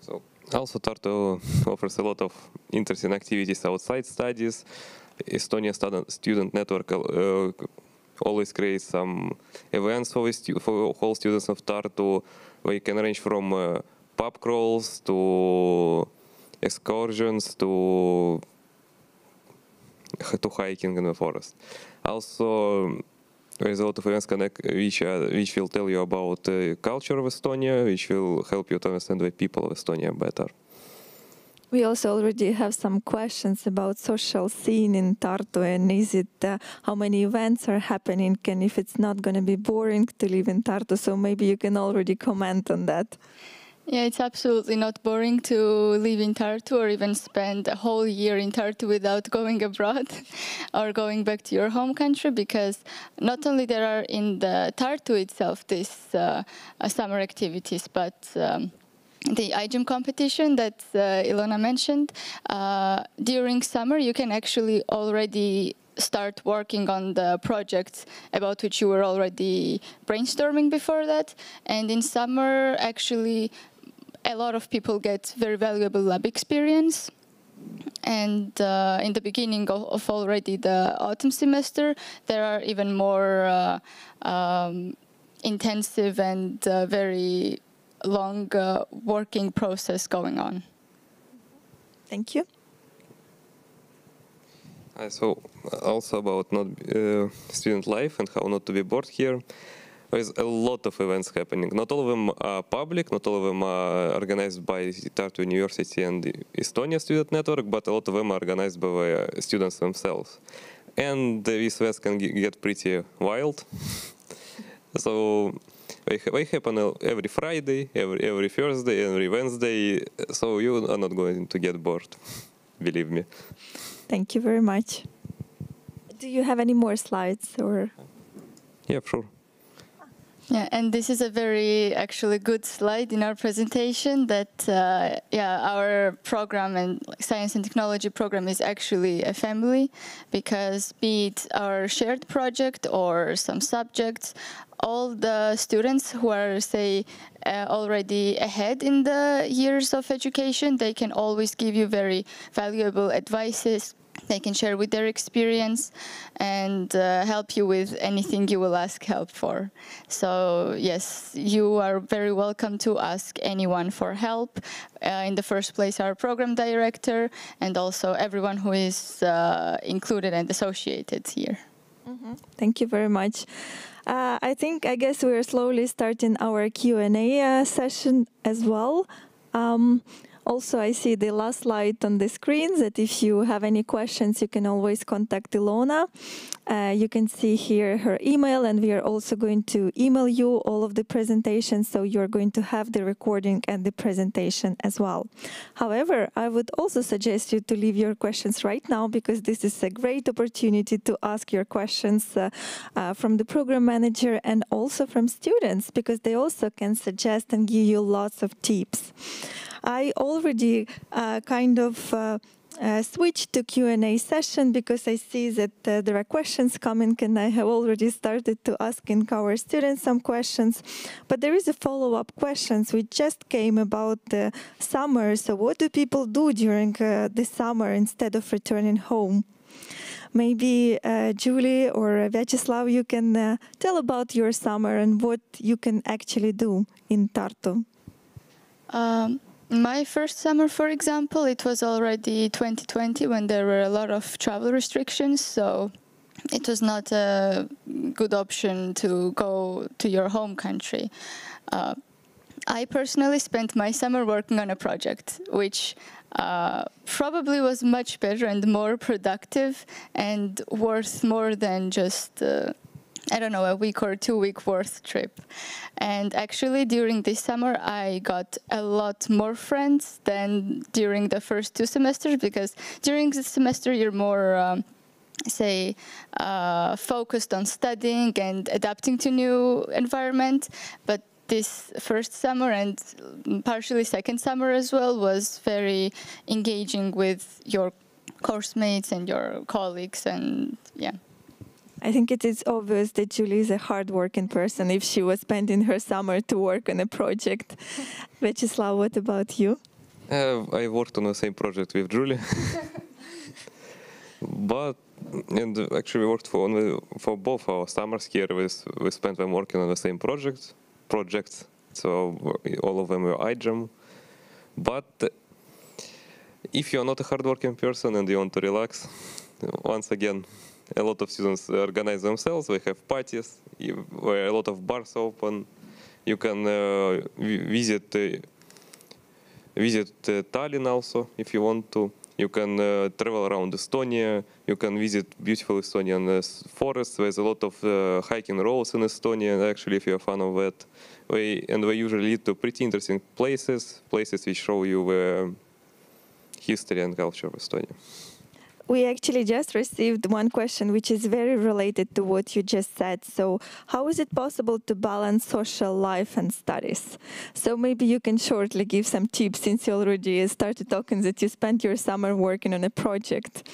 So also Tartu offers a lot of interesting activities outside studies. Estonia student, student network uh, always creates some events for, stu- for all students of Tartu. you can range from uh, pub crawls to excursions to to hiking in the forest. Also, there is a lot of events connect, which, which will tell you about the culture of Estonia, which will help you to understand the people of Estonia better. We also already have some questions about social scene in Tartu and is it uh, how many events are happening and if it's not going to be boring to live in Tartu. So maybe you can already comment on that. Yeah, it's absolutely not boring to live in Tartu or even spend a whole year in Tartu without going abroad or going back to your home country because not only there are in the Tartu itself these uh, uh, summer activities, but um, the iGEM competition that uh, Ilona mentioned, uh, during summer you can actually already start working on the projects about which you were already brainstorming before that. And in summer, actually, a lot of people get very valuable lab experience. And uh, in the beginning of, of, already the autumn semester, there are even more uh, um, intensive and uh, very long uh, working process going on. Thank you. Uh, so also about not uh, student life and how not to be bored here. There's a lot of events happening. Not all of them are public, not all of them are organized by Tartu University and the Estonia Student Network, but a lot of them are organized by the students themselves. And these events can get pretty wild. so they, they happen every Friday, every, every Thursday, every Wednesday, so you are not going to get bored, believe me. Thank you very much. Do you have any more slides or? Yeah, sure. Yeah, and this is a very actually good slide in our presentation that, uh, yeah, our program and science and technology program is actually a family because be it our shared project or some subjects, all the students who are, say, uh, already ahead in the years of education, they can always give you very valuable advices they can share with their experience and uh, help you with anything you will ask help for. So yes, you are very welcome to ask anyone for help. Uh, in the first place, our program director and also everyone who is uh, included and associated here. Mm -hmm. Thank you very much. Uh, I think, I guess we're slowly starting our Q&A uh, session as well. Um, also, I see the last slide on the screen that if you have any questions, you can always contact Ilona. Uh, you can see here her email, and we are also going to email you all of the presentations, so you're going to have the recording and the presentation as well. However, I would also suggest you to leave your questions right now, because this is a great opportunity to ask your questions uh, uh, from the program manager and also from students, because they also can suggest and give you lots of tips. I already uh, kind of uh, uh, switched to Q&A session because I see that uh, there are questions coming and I have already started to asking our students some questions. But there is a follow-up questions which just came about the summer. So what do people do during uh, the summer instead of returning home? Maybe uh, Julie or Vyacheslav, you can uh, tell about your summer and what you can actually do in Tartu. Um, my first summer, for example, it was already 2020 when there were a lot of travel restrictions, so it was not a good option to go to your home country. Uh, I personally spent my summer working on a project, which uh, probably was much better and more productive and worth more than just uh, I don't know, a week or two week worth trip. And actually, during this summer, I got a lot more friends than during the first two semesters because during the semester, you're more. Um, say uh, focused on studying and adapting to new environment but this first summer and partially second summer as well was very engaging with your course mates and your colleagues and yeah I think it is obvious that Julie is a hardworking person if she was spending her summer to work on a project. Vyacheslav, what about you? Uh, I worked on the same project with Julie. but and actually we worked for only for both our summers here. We, we spent them working on the same project projects. So all of them were iGEM. But if you're not a hardworking person and you want to relax, once again, a lot of students organize themselves. They have parties a lot of bars open. You can uh, visit uh, visit uh, Tallinn also if you want to. You can uh, travel around Estonia. You can visit beautiful Estonian uh, forests. There's a lot of uh, hiking roads in Estonia. Actually, if you're a fan of that, we, and they usually lead to pretty interesting places, places which show you the history and culture of Estonia we actually just received one question which is very related to what you just said. So, how is it possible to balance social life and studies? So, maybe you can shortly give some tips since you already started talking that you spent your summer working on a project.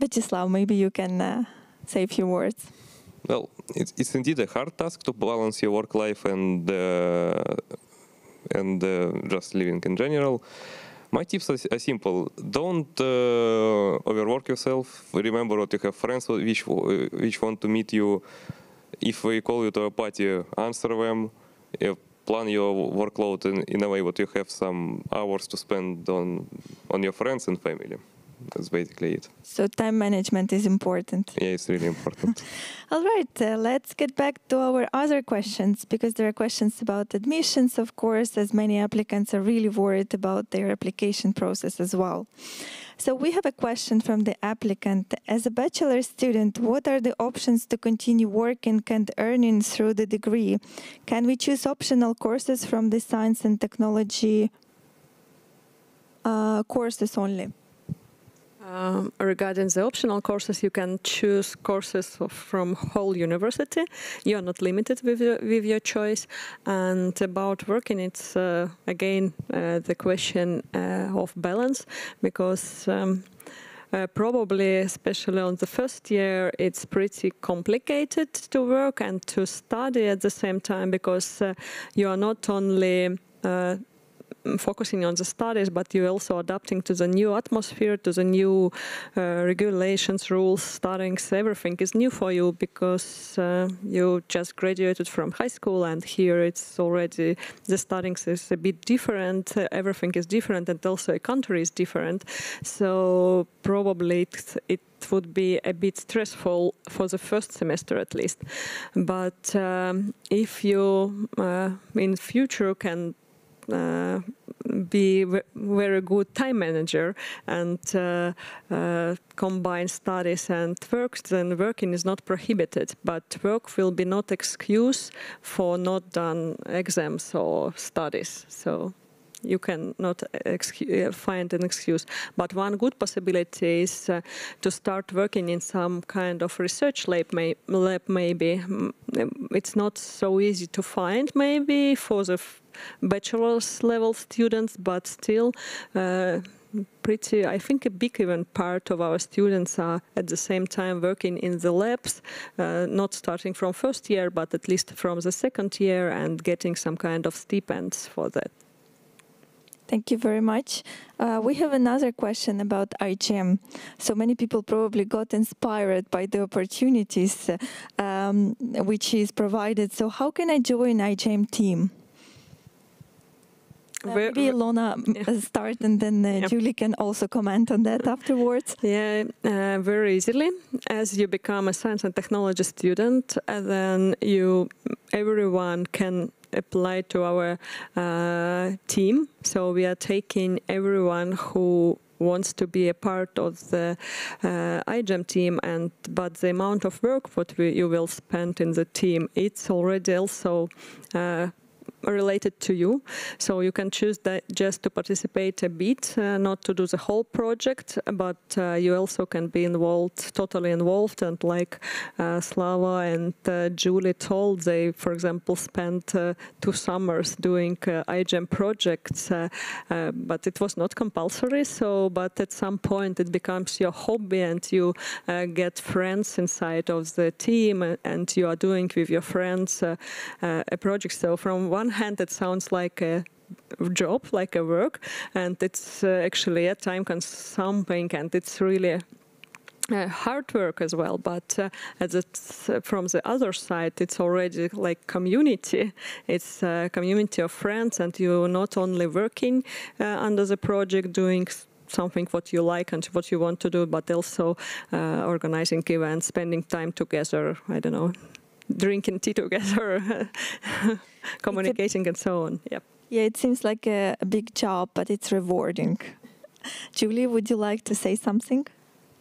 Vyacheslav, maybe you can uh, say a few words. Well, it's, it's, indeed a hard task to balance your work life and uh, and uh, just living in general. My tips are simple. Don't uh, overwork yourself. Remember what you have friends which which want to meet you. If we call you to a party, answer them. plan your workload in, in a way that you have some hours to spend on on your friends and family. That's basically it. So time management is important. Yeah, it's really important. All right, uh, let's get back to our other questions because there are questions about admissions, of course, as many applicants are really worried about their application process as well. So we have a question from the applicant. As a bachelor student, what are the options to continue working and earning through the degree? Can we choose optional courses from the science and technology uh, courses only? Um, regarding the optional courses, you can choose courses from whole university. You are not limited with your, with your choice. And about working, it's uh, again uh, the question uh, of balance because. Um, uh, probably, especially on the first year, it's pretty complicated to work and to study at the same time because uh, you are not only uh, focusing on the studies, but you're also adapting to the new atmosphere, to the new uh, regulations, rules, startings, everything is new for you because uh, you just graduated from high school and here it's already, the startings is a bit different, everything is different and also a country is different. So probably it, it would be a bit stressful for the first semester at least. But um, if you uh, in future can uh, be very good time manager and uh, uh, combine studies and work, then working is not prohibited. But work will be not excuse for not done exams or studies. So you cannot find an excuse. But one good possibility is uh, to start working in some kind of research lab, may lab maybe. It's not so easy to find maybe for the bachelor's level students, but still uh, pretty, I think a big even part of our students are at the same time working in the labs, uh, not starting from first year, but at least from the second year and getting some kind of stipends for that. Thank you very much. Uh, we have another question about iGEM. So many people probably got inspired by the opportunities um, which is provided. So how can I join iGEM team? Maybe yeah. Uh, start and then uh, yep. Julie can also comment on that afterwards. Yeah, uh, very easily. As you become a science and technology student, uh, then you everyone can apply to our uh, team. So we are taking everyone who wants to be a part of the uh, iGEM team and but the amount of work what we, you will spend in the team it's already also uh, related to you. So you can choose that just to participate a bit, uh, not to do the whole project, but uh, you also can be involved, totally involved. And like uh, Slava and uh, Julie told, they, for example, spent uh, two summers doing uh, iGEM projects, but it was not compulsory. So, but at some point it becomes your hobby and you get friends inside of the team and you are doing with your friends a project. So from one hand, it sounds like a job, like a work, and it's uh, actually a time consuming, and it's really uh, hard work as well, but uh, as it's uh, from the other side, it's already like community. It's a community of friends, and you're not only working uh, under the project, doing something what you like and what you want to do, but also uh, organizing events, spending time together. I don't know, drinking tea together, communicating and so on. Yep. Yeah, it seems like a, a, big job, but it's rewarding. Julie, would you like to say something?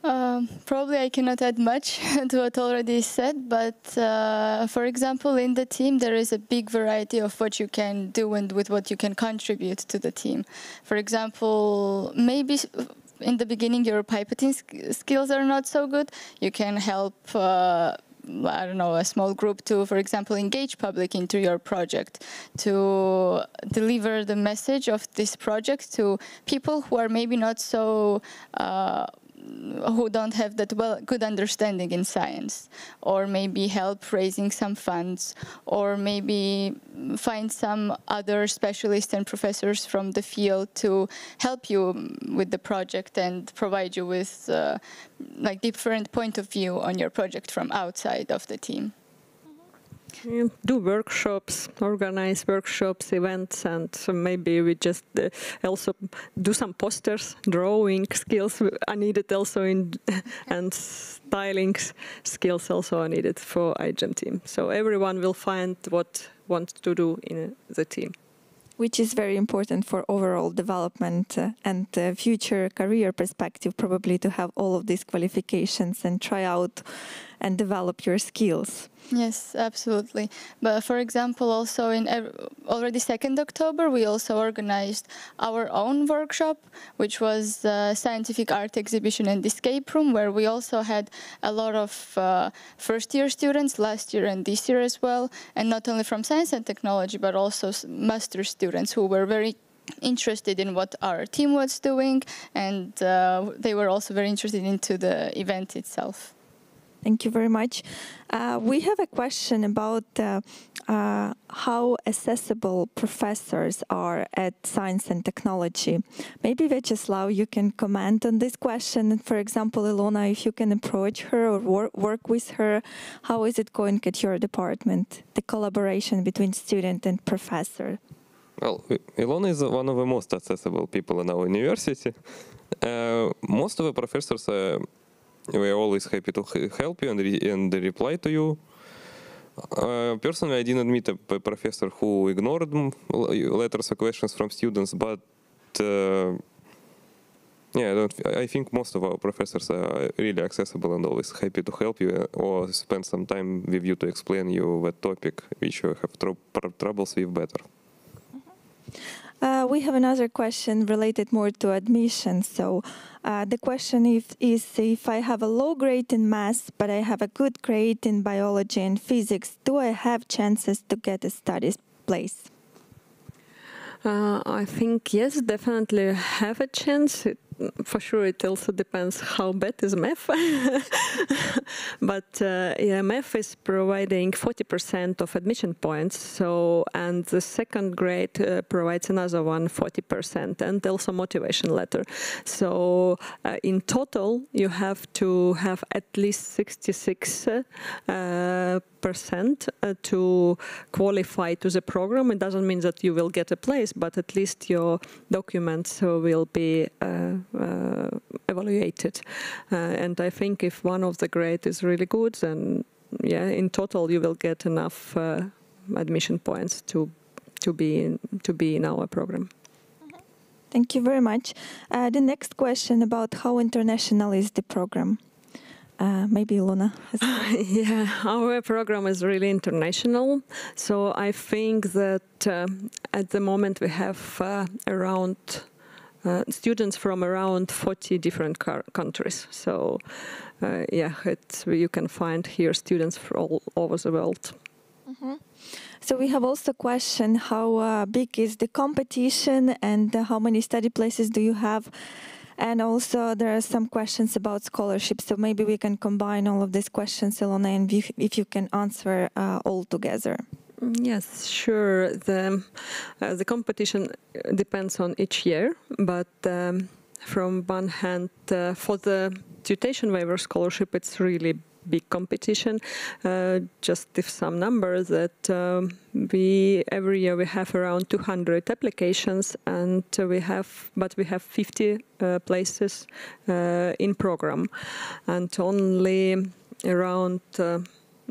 Um, probably I cannot add much to what already said, but uh, for example, in the team, there is a big variety of what you can do and with what you can contribute to the team. For example, maybe in the beginning your pipetting skills are not so good. You can help uh, I don't know, a small group to, for example, engage public into your project, to deliver the message of this project to people who are maybe not so uh, who don't have that well good understanding in science or maybe help raising some funds or maybe find some other specialists and professors from the field to help you with the project and provide you with uh, like different point of view on your project from outside of the team do workshops, organize workshops, events, and maybe we just uh, also do some posters, drawing skills are needed also in, and styling skills also are needed for iGEM team. So everyone will find what wants to do in the team which is very important for overall development uh, and uh, future career perspective, probably to have all of these qualifications and try out and develop your skills. Yes, absolutely. But for example, also in already 2nd October, we also organized our own workshop, which was a scientific art exhibition and escape room, where we also had a lot of uh, first year students last year and this year as well, and not only from science and technology, but also master students who were very interested in what our team was doing, and uh, they were also very interested into the event itself. Thank you very much. Uh, we have a question about uh, uh, how accessible professors are at science and technology. Maybe Vyacheslav, you can comment on this question. For example, Ilona, if you can approach her or wor work with her, how is it going at your department, the collaboration between student and professor? Well, Ilona is one of the most accessible people in our university. Uh, most of the professors we are always happy to help you and, re and reply to you. Uh, personally, I didn't meet a, professor who ignored letters or questions from students, but uh, yeah, I, don't, I, think most of our professors are really accessible and always happy to help you or spend some time with you to explain you the topic which you have tr troubles with better. Uh, we have another question related more to admission. So uh, the question is, is if I have a low grade in math, but I have a good grade in biology and physics, do I have chances to get a study place? Uh, I think yes, definitely have a chance. It for sure it also depends how bad is math. but uh, yeah, is providing 40% of admission points. So and the second grade uh, provides another one 40% and also motivation letter. So uh, in total you have to have at least 66 uh, percent uh, to qualify to the program. It doesn't mean that you will get a place, but at least your documents will be uh, uh, evaluated. And I think if one of the grade is really good, then yeah, in total you will get enough admission points to to be in, to be in our program. Thank you very much. Uh, the next question about how international is the program? Uh, maybe Luna. yeah, our program is really international. So I think that uh, at the moment we have uh, around uh, students from around 40 different countries. So, uh, yeah, you can find here students from all over the world. Mm -hmm. So we have also a question, how uh, big is the competition and how many study places do you have? And also there are some questions about scholarships. So maybe we can combine all of these questions, Ilona, and if you can answer uh, all together. Yes, sure. The uh, the competition depends on each year, but um, from one hand, uh, for the tuition waiver scholarship, it's really big competition. Uh, just if some numbers that um, we every year we have around 200 applications, and we have but we have 50 uh, places in program, and only around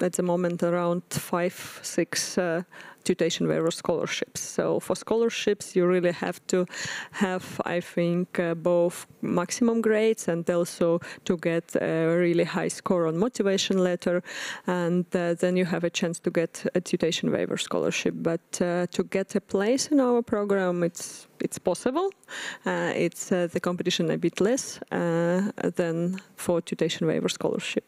at the moment around five, six uh, tuition waiver scholarships. So for scholarships, you really have to have, I think, uh, both maximum grades and also to get a really high score on motivation letter, and uh, then you have a chance to get a tuition waiver scholarship. But uh, to get a place in our program, it's it's possible. Uh, it's uh, the competition a bit less than for tuition waiver scholarship.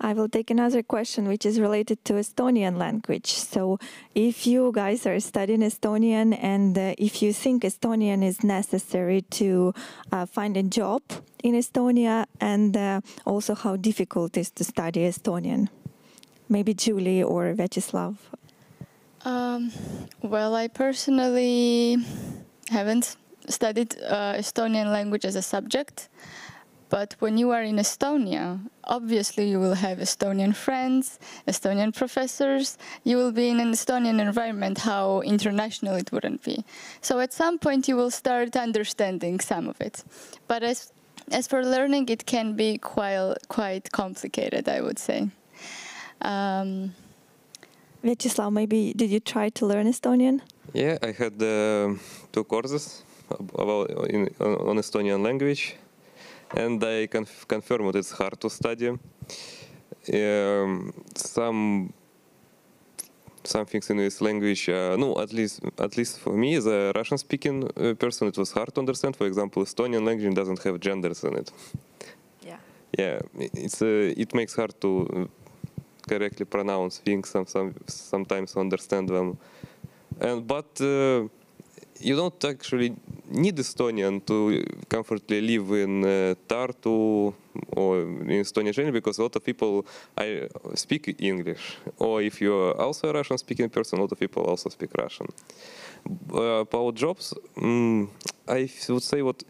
I will take another question which is related to Estonian language. So if you guys are studying Estonian and uh, if you think Estonian is necessary to uh, find a job in Estonia and uh, also how difficult it is to study Estonian. Maybe Julie or Vyacheslav. Um, well, I personally haven't studied uh, Estonian language as a subject. But when you are in Estonia, obviously you will have Estonian friends, Estonian professors, you will be in an Estonian environment, how international it wouldn't be. So at some point you will start understanding some of it. But as, as for learning, it can be quite, quite complicated, I would say. Um, Vyacheslav, maybe did you try to learn Estonian? Yeah, I had uh, two courses about in, on Estonian language and I conf confirmed it's hard to study. um, some some things in this language. Uh, no, at least at least for me, as a Russian-speaking uh, person, it was hard to understand. For example, Estonian language doesn't have genders in it. Yeah. Yeah, it's uh, it makes hard to correctly pronounce things. Some, some sometimes understand them, and but uh, you don't actually need Estonian to comfortably live in uh, Tartu or in Estonia generally because a lot of people I speak English. Or if you're also a Russian-speaking person, a lot of people also speak Russian. Uh, about jobs, um, I would say what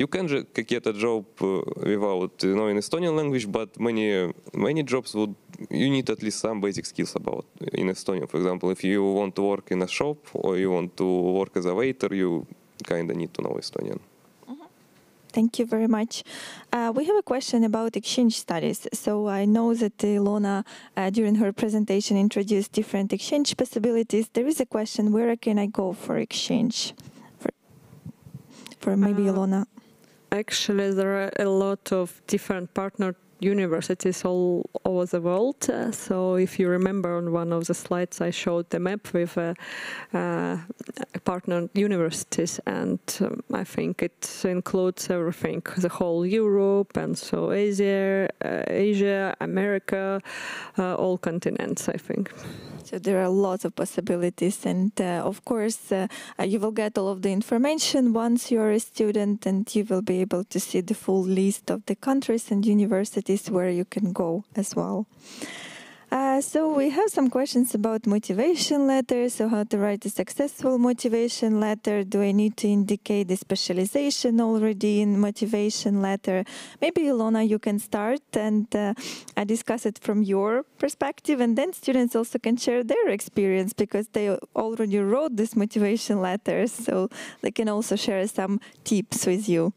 you can get a job uh, without knowing Estonian language, but many many jobs would you need at least some basic skills about in Estonian. For example, if you want to work in a shop or you want to work as a waiter, you kind of need to know Estonian. Mm-hmm. Thank you very much. Uh, we have a question about exchange studies. So I know that Ilona, uh, during her presentation, introduced different exchange possibilities. There is a question: Where can I go for exchange? For, for maybe uh, Ilona. Actually, there are a lot of different partner universities all over the world. Uh, so if you remember on one of the slides, I showed the map with uh, uh, partner universities, and um, I think it includes everything, the whole Europe, and so Asia, uh, Asia, America, uh, all continents, I think. So there are lots of possibilities, and uh, of course, uh, uh, you will get all of the information once you are a student, and you will be able to see the full list of the countries and universities where you can go as well. Uh, so we have some questions about motivation letters. So how to write a successful motivation letter? Do I need to indicate the specialization already in motivation letter? Maybe Ilona, you can start and uh, discuss it from your perspective, and then students also can share their experience because they already wrote this motivation letters, so they can also share some tips with you.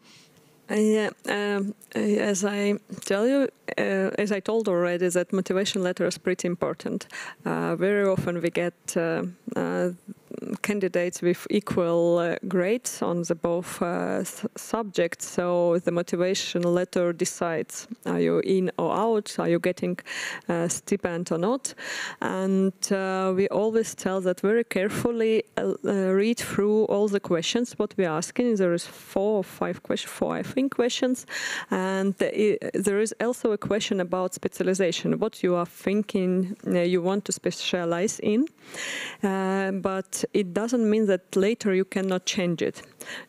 Yeah, um, uh, as I tell you, uh, as I told already, that motivation letter is pretty important. Uh, very often we get uh, uh, candidates with equal uh, grades on the both uh, subjects. So the motivation letter decides are you in or out, are you getting a stipend or not. And uh, we always tell that very carefully uh, uh, read through all the questions what we're asking. There is four or five questions, four I think questions. And there is also a question about specialization, what you are thinking uh, you want to specialize in. but it doesn't mean that later you cannot change it.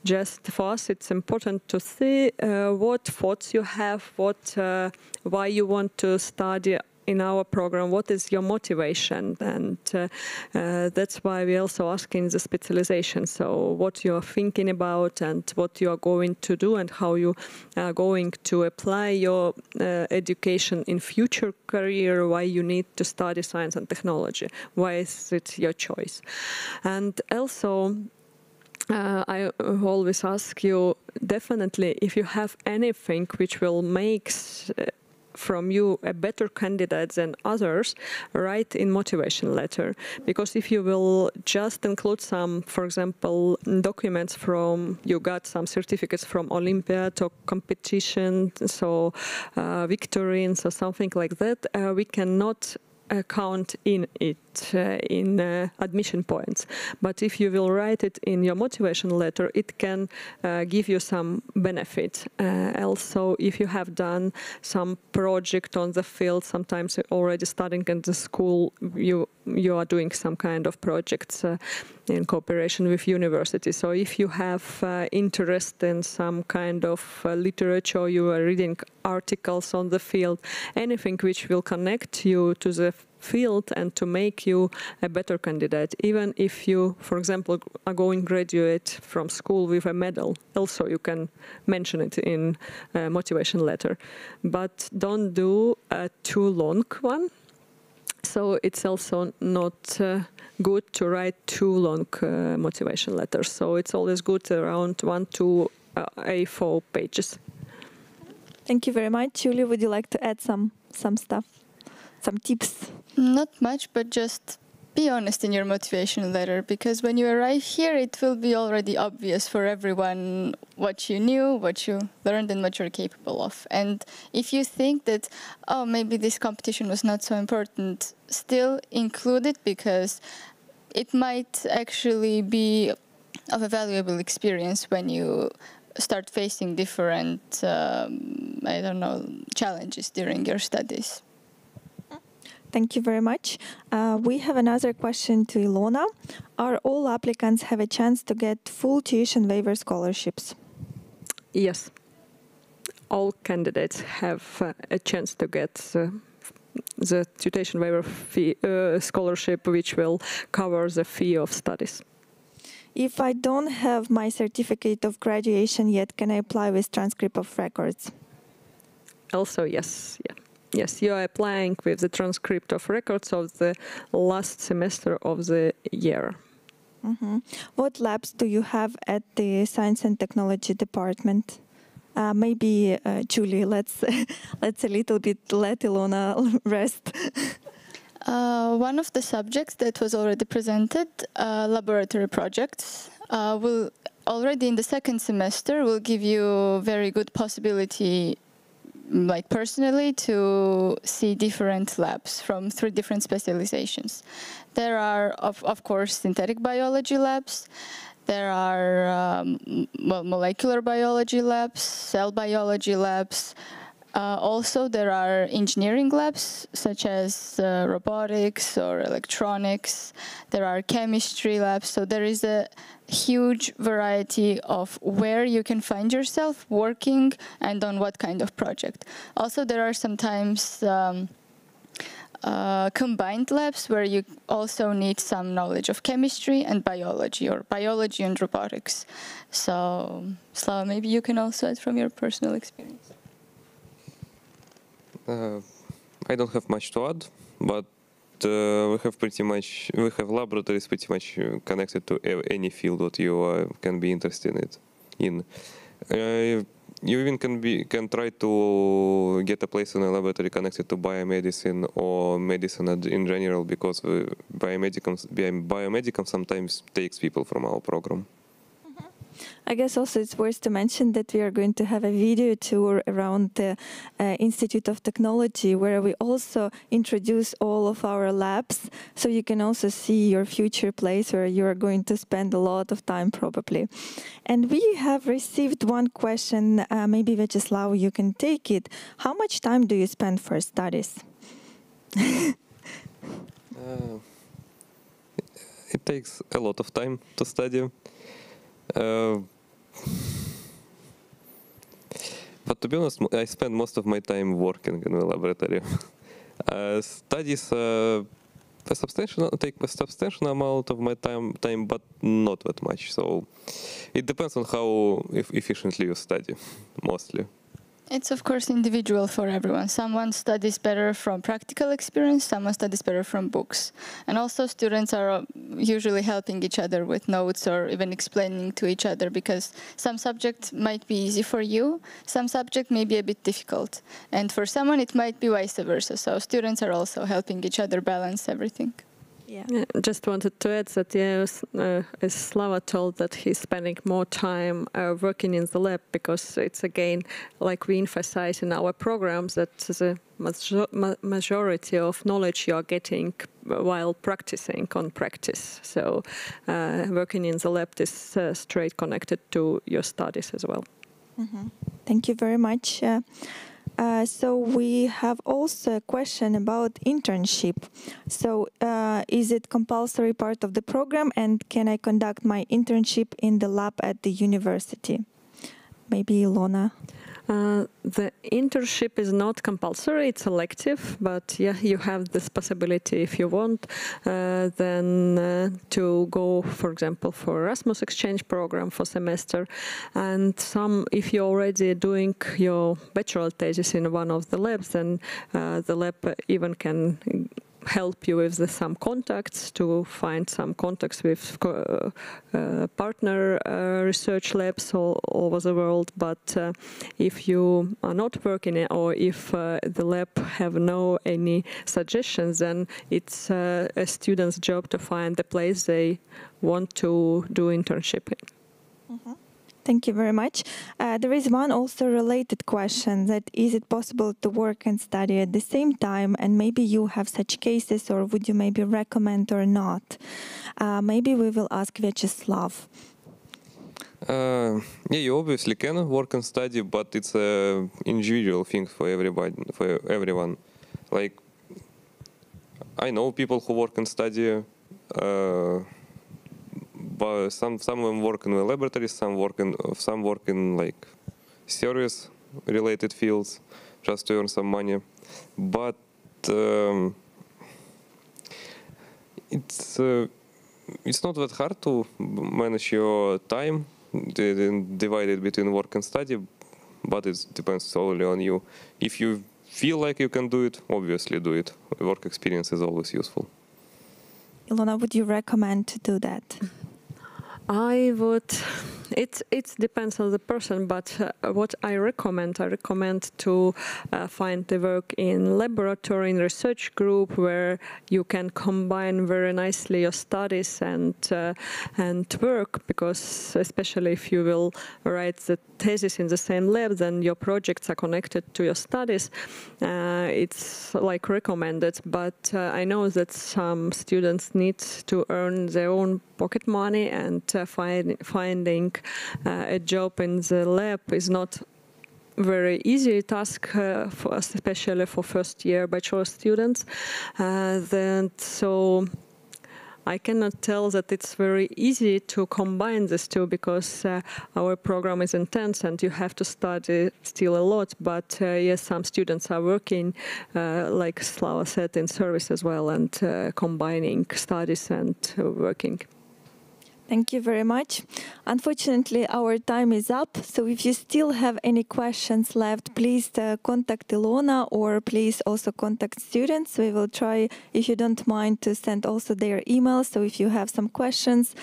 Just for us, it's important to see uh, what thoughts you have, what, uh, why you want to study in our program, what is your motivation? And uh, uh, that's why we also asking the specialization. So what you're thinking about and what you are going to do and how you are going to apply your uh, education in future career, why you need to study science and technology, why is it your choice? And also, uh, I always ask you definitely if you have anything which will make uh, from you a better candidate than others, write in motivation letter. Because if you will just include some, for example, documents from, you got some certificates from Olympiad or competition, so uh, victories or something like that, uh, we cannot count in it uh, in uh, admission points. But if you will write it in your motivation letter, it can uh, give you some benefit. Uh, also, if you have done some project on the field, sometimes already studying in the school, you you are doing some kind of projects uh, in cooperation with university. So if you have uh, interest in some kind of literature, you are reading articles on the field, anything which will connect you to the field and to make you a better candidate. Even if you, for example, are going graduate from school with a medal, also you can mention it in a motivation letter. But don't do a too long one. So it's also not uh, good to write too long uh, motivation letters. So it's always good around one to uh, A4 pages. Thank you very much. Julie, would you like to add some some stuff? Some tips? Not much, but just be honest in your motivation letter because when you arrive here, it will be already obvious for everyone what you knew, what you learned, and what you're capable of. And if you think that, oh, maybe this competition was not so important, still include it because it might actually be of a valuable experience when you start facing different, um, I don't know, challenges during your studies. Thank you very much. Uh, we have another question to Ilona. Are all applicants have a chance to get full tuition waiver scholarships? Yes. All candidates have uh, a chance to get uh, the tuition waiver fee, uh, scholarship, which will cover the fee of studies. If I don't have my certificate of graduation yet, can I apply with transcript of records? Also, yes. Yeah. Yes, you are applying with the transcript of records of the last semester of the year. Mm-hmm. What labs do you have at the Science and Technology Department? Uh, maybe uh, Julie, let's let's a little bit let Ilona rest. Uh, one of the subjects that was already presented, uh, laboratory projects, uh, will already in the second semester will give you very good possibility like personally to see different labs from three different specializations. There are, of, of course, synthetic biology labs. There are um, molecular biology labs, cell biology labs. Uh, also, there are engineering labs such as uh, robotics or electronics. There are chemistry labs. So there is a huge variety of where you can find yourself working and on what kind of project. Also, there are sometimes um, uh, combined labs where you also need some knowledge of chemistry and biology or biology and robotics. So, Slava, maybe you can also add from your personal experience. Uh, I don't have much to add, but uh, we have pretty much we have laboratories pretty much uh, connected to any field that you uh, can be interested in. Uh, you even can be can try to get a place in a laboratory connected to biomedicine or medicine in general because biomedicum biomedicum sometimes takes people from our program I guess also it's worth to mention that we are going to have a video tour around the uh, Institute of Technology where we also introduce all of our labs so you can also see your future place where you are going to spend a lot of time probably. And we have received one question, uh, maybe Vyacheslav, you can take it. How much time do you spend for studies? uh, it takes a lot of time to study. Uh, but to be honest, I spend most of my time working in the laboratory. uh, studies uh, a substantial take a substantial amount of my time, time, but not that much. So it depends on how efficiently you study, mostly. It's of course individual for everyone. Someone studies better from practical experience, someone studies better from books. And also students are uh, usually helping each other with notes or even explaining to each other because some subject might be easy for you, some subject may be a bit difficult. And for someone it might be vice versa. So students are also helping each other balance everything. Yeah. yeah. Just wanted to add that yes, uh, as Slava told that he's spending more time uh, working in the lab because it's again like we emphasize in our programs that the majority of knowledge you are getting while practicing on practice. So uh, working in the lab is uh, straight connected to your studies as well. Mm -hmm. Thank you very much. Uh, so we have also a question about internship. So uh, is it compulsory part of the program and can I conduct my internship in the lab at the university? Maybe Ilona. Uh, the internship is not compulsory, it's elective, but yeah, you have this possibility if you want, uh, then uh, to go, for example, for Erasmus exchange program for semester. And some, if you're already doing your bachelor thesis in one of the labs, then uh, the lab even can help you with the, some contacts to find some contacts with uh, uh, partner uh, research labs all, all, over the world. But uh, if you are not working or if uh, the lab have no any suggestions, then it's uh, a student's job to find the place they want to do internship in. Mm -hmm. Thank you very much. Uh, there is one also related question that is it possible to work and study at the same time? And maybe you have such cases or would you maybe recommend or not? Uh, maybe we will ask Vyacheslav. Uh, yeah, you obviously can work and study, but it's a individual thing for everybody, for everyone. Like, I know people who work and study. But some some of them work in the laboratories, some work in some work in like service related fields just to earn some money. But um, it's uh, it's not that hard to manage your time divided between work and study, but it depends solely on you. If you feel like you can do it, obviously do it. Work experience is always useful. Ilona, would you recommend to do that? I would. It it depends on the person, but uh, what I recommend, I recommend to uh, find the work in laboratory, in research group, where you can combine very nicely your studies and uh, and work. Because especially if you will write the thesis in the same lab, then your projects are connected to your studies. Uh, it's like recommended, but uh, I know that some students need to earn their own pocket money and uh, find, finding uh, a job in the lab is not very easy task, uh, for, especially for first year bachelor students. Uh, then so I cannot tell that it's very easy to combine these two because uh, our program is intense and you have to study still a lot. But uh, yes, some students are working, uh, like Slava said, in service as well and combining studies and working. Thank you very much. Unfortunately, our time is up. So if you still have any questions left, please uh, contact Ilona or please also contact students. We will try, if you don't mind, to send also their emails. So if you have some questions,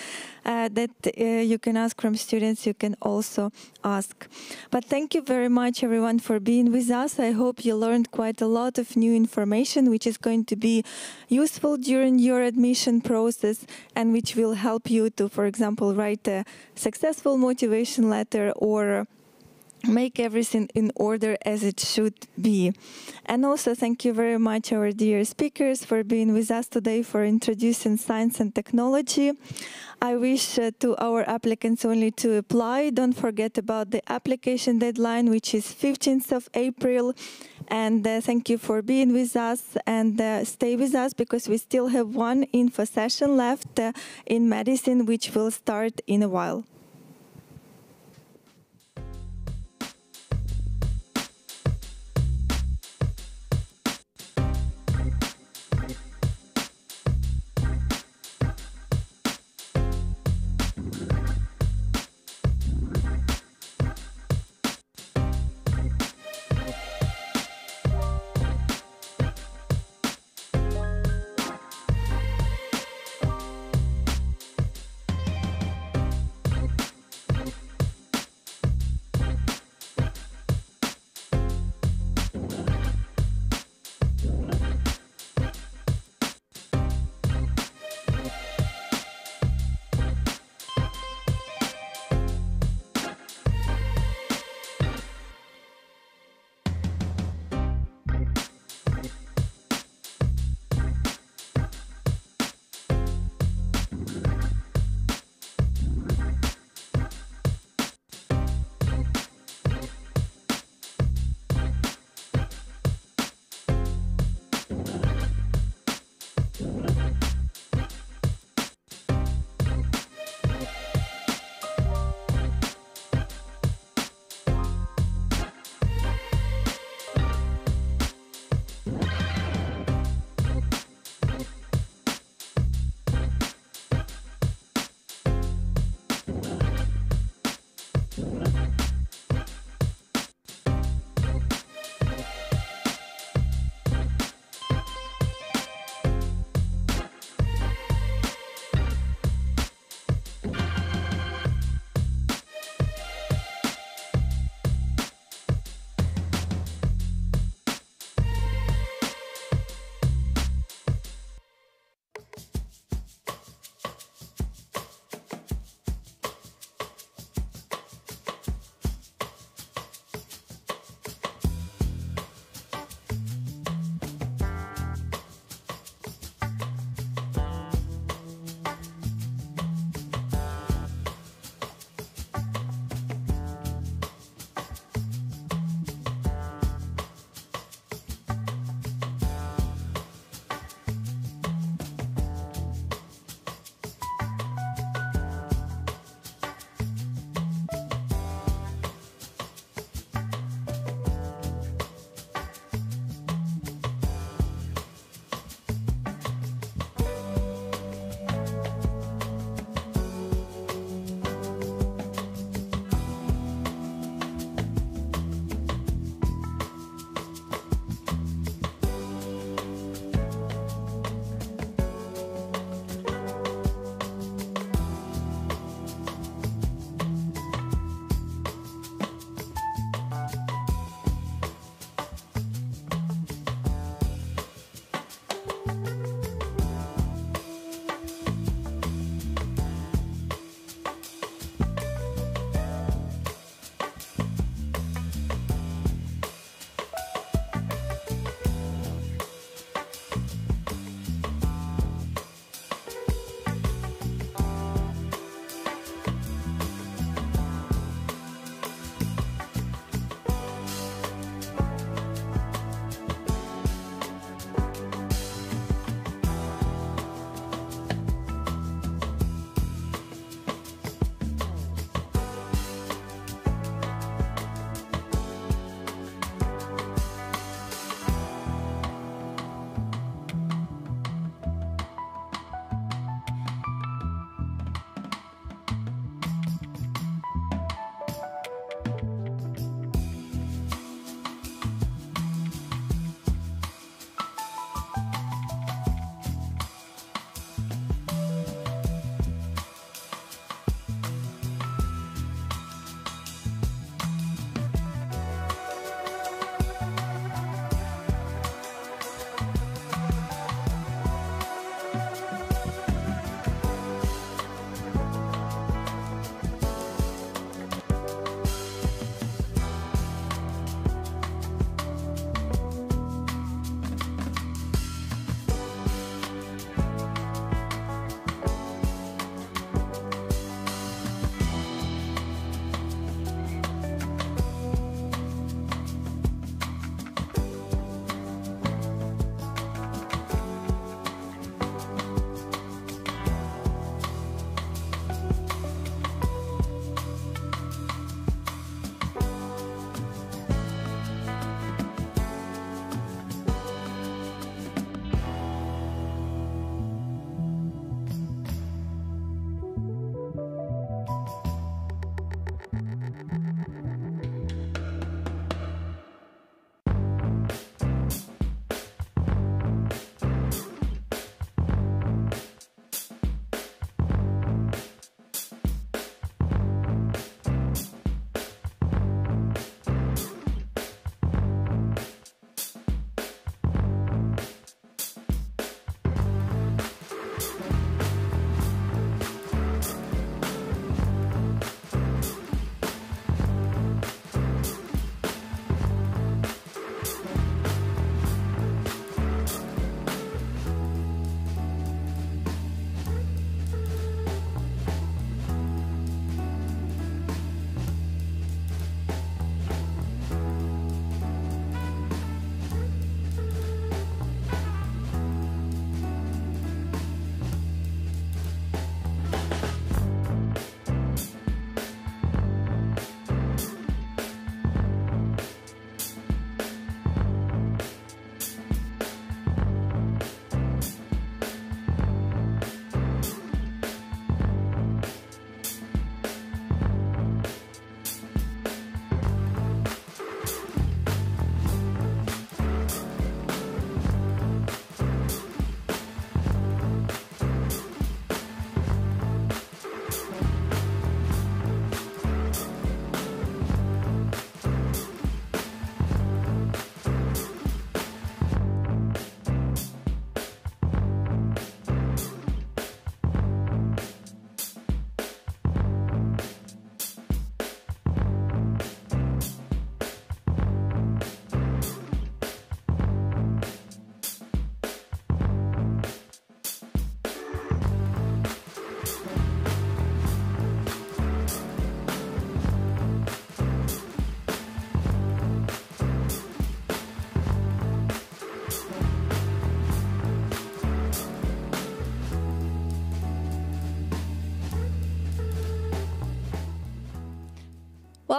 uh, that uh, you can ask from students, you can also ask. But thank you very much, everyone, for being with us. I hope you learned quite a lot of new information, which is going to be useful during your admission process and which will help you to, for example, write a successful motivation letter or make everything in order as it should be. And also thank you very much our dear speakers for being with us today for introducing science and technology. I wish uh, to our applicants only to apply. Don't forget about the application deadline, which is 15th of April. And uh, thank you for being with us and uh, stay with us because we still have one info session left uh, in medicine, which will start in a while.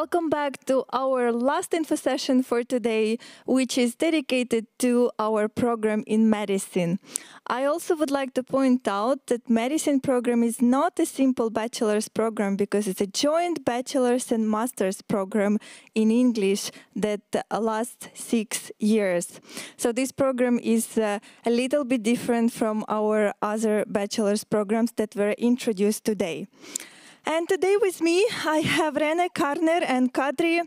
Welcome back to our last info session for today, which is dedicated to our program in medicine. I also would like to point out that medicine program is not a simple bachelor's program because it's a joint bachelor's and master's program in English that lasts six years. So this program is uh, a little bit different from our other bachelor's programs that were introduced today. And today with me, I have Rene Karner and Kadri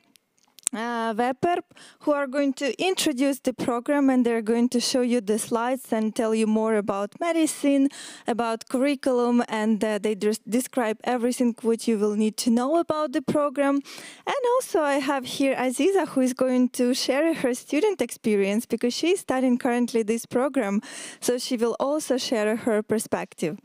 uh, Weber, who are going to introduce the program and they're going to show you the slides and tell you more about medicine, about curriculum, and uh, they describe everything what you will need to know about the program. And also I have here Aziza, who is going to share her student experience because she's studying currently this program. So she will also share her perspective.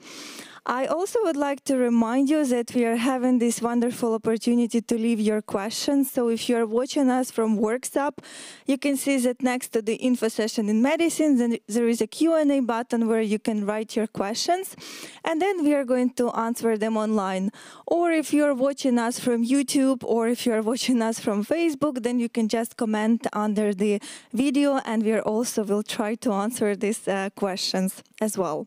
I also would like to remind you that we are having this wonderful opportunity to leave your questions. So if you are watching us from Workshop, you can see that next to the info session in medicine, then there is a Q&A button where you can write your questions, and then we are going to answer them online. Or if you are watching us from YouTube, or if you are watching us from Facebook, then you can just comment under the video, and we also will try to answer these uh, questions as well.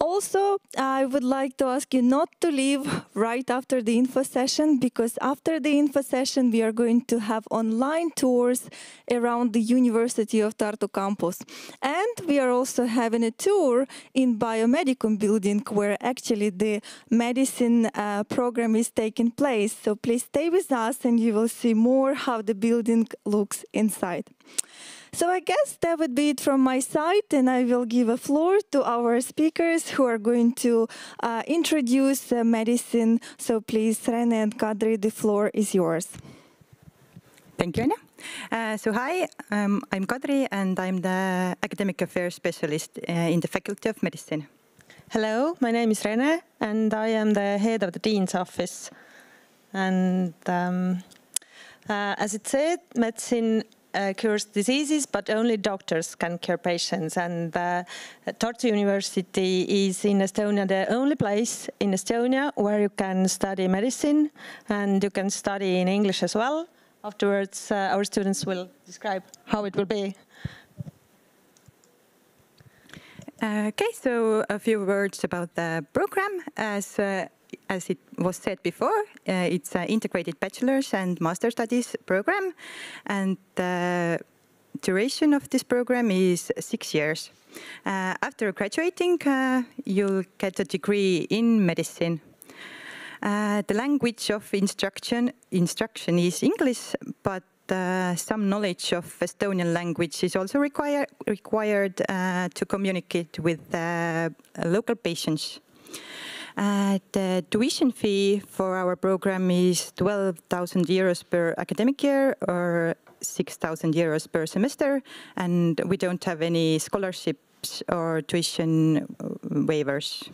Also, I would like to ask you not to leave right after the info session because after the info session, we are going to have online tours around the University of Tartu campus. And we are also having a tour in Biomedicum building where actually the medicine uh, program is taking place. So please stay with us and you will see more how the building looks inside. So I guess that would be it from my side, and I will give a floor to our speakers who are going to uh, introduce uh, medicine. So please, Rene and Kadri, the floor is yours. Thank you, Anna. Uh, so hi, um, I'm Kadri and I'm the academic affairs specialist uh, in the Faculty of Medicine. Hello, my name is Rene and I am the head of the Dean's office. And um, uh, as it said, medicine uh, cures diseases, but only doctors can cure patients. And uh, Tartu University is in Estonia the only place in Estonia where you can study medicine and you can study in English as well. Afterwards, uh, our students will describe how it will be. Uh, okay, so a few words about the program. As uh, as it was said before, uh, it's an integrated bachelor's and master studies program, and the duration of this program is six years. Uh, after graduating, uh, you'll get a degree in medicine. Uh, the language of instruction instruction is English, but uh, some knowledge of Estonian language is also require, required uh, to communicate with uh, local patients. Uh, the tuition fee for our program is 12,000 euros per academic year or 6,000 euros per semester, and we don't have any scholarships or tuition uh, waivers.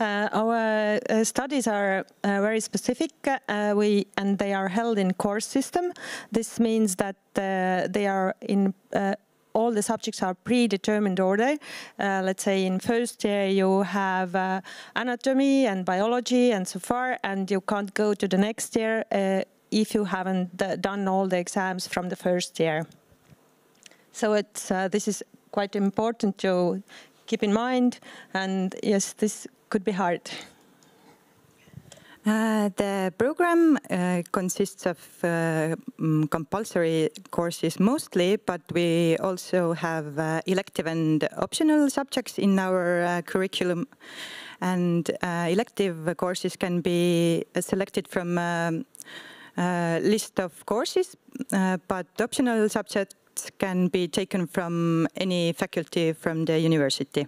Uh, our uh, studies are uh, very specific uh, we, and they are held in course system. This means that they are in all the subjects are predetermined order. Uh, let's say in first year you have uh, anatomy and biology and so far, and you can't go to the next year uh, if you haven't done all the exams from the first year. So it's uh, this is quite important to keep in mind, and yes, this could be hard. Uh, the program uh, consists of uh, mm, compulsory courses mostly, but we also have uh, elective and optional subjects in our uh, curriculum. And uh, elective courses can be selected from a um, list of courses, but optional subjects can be taken from any faculty from the university.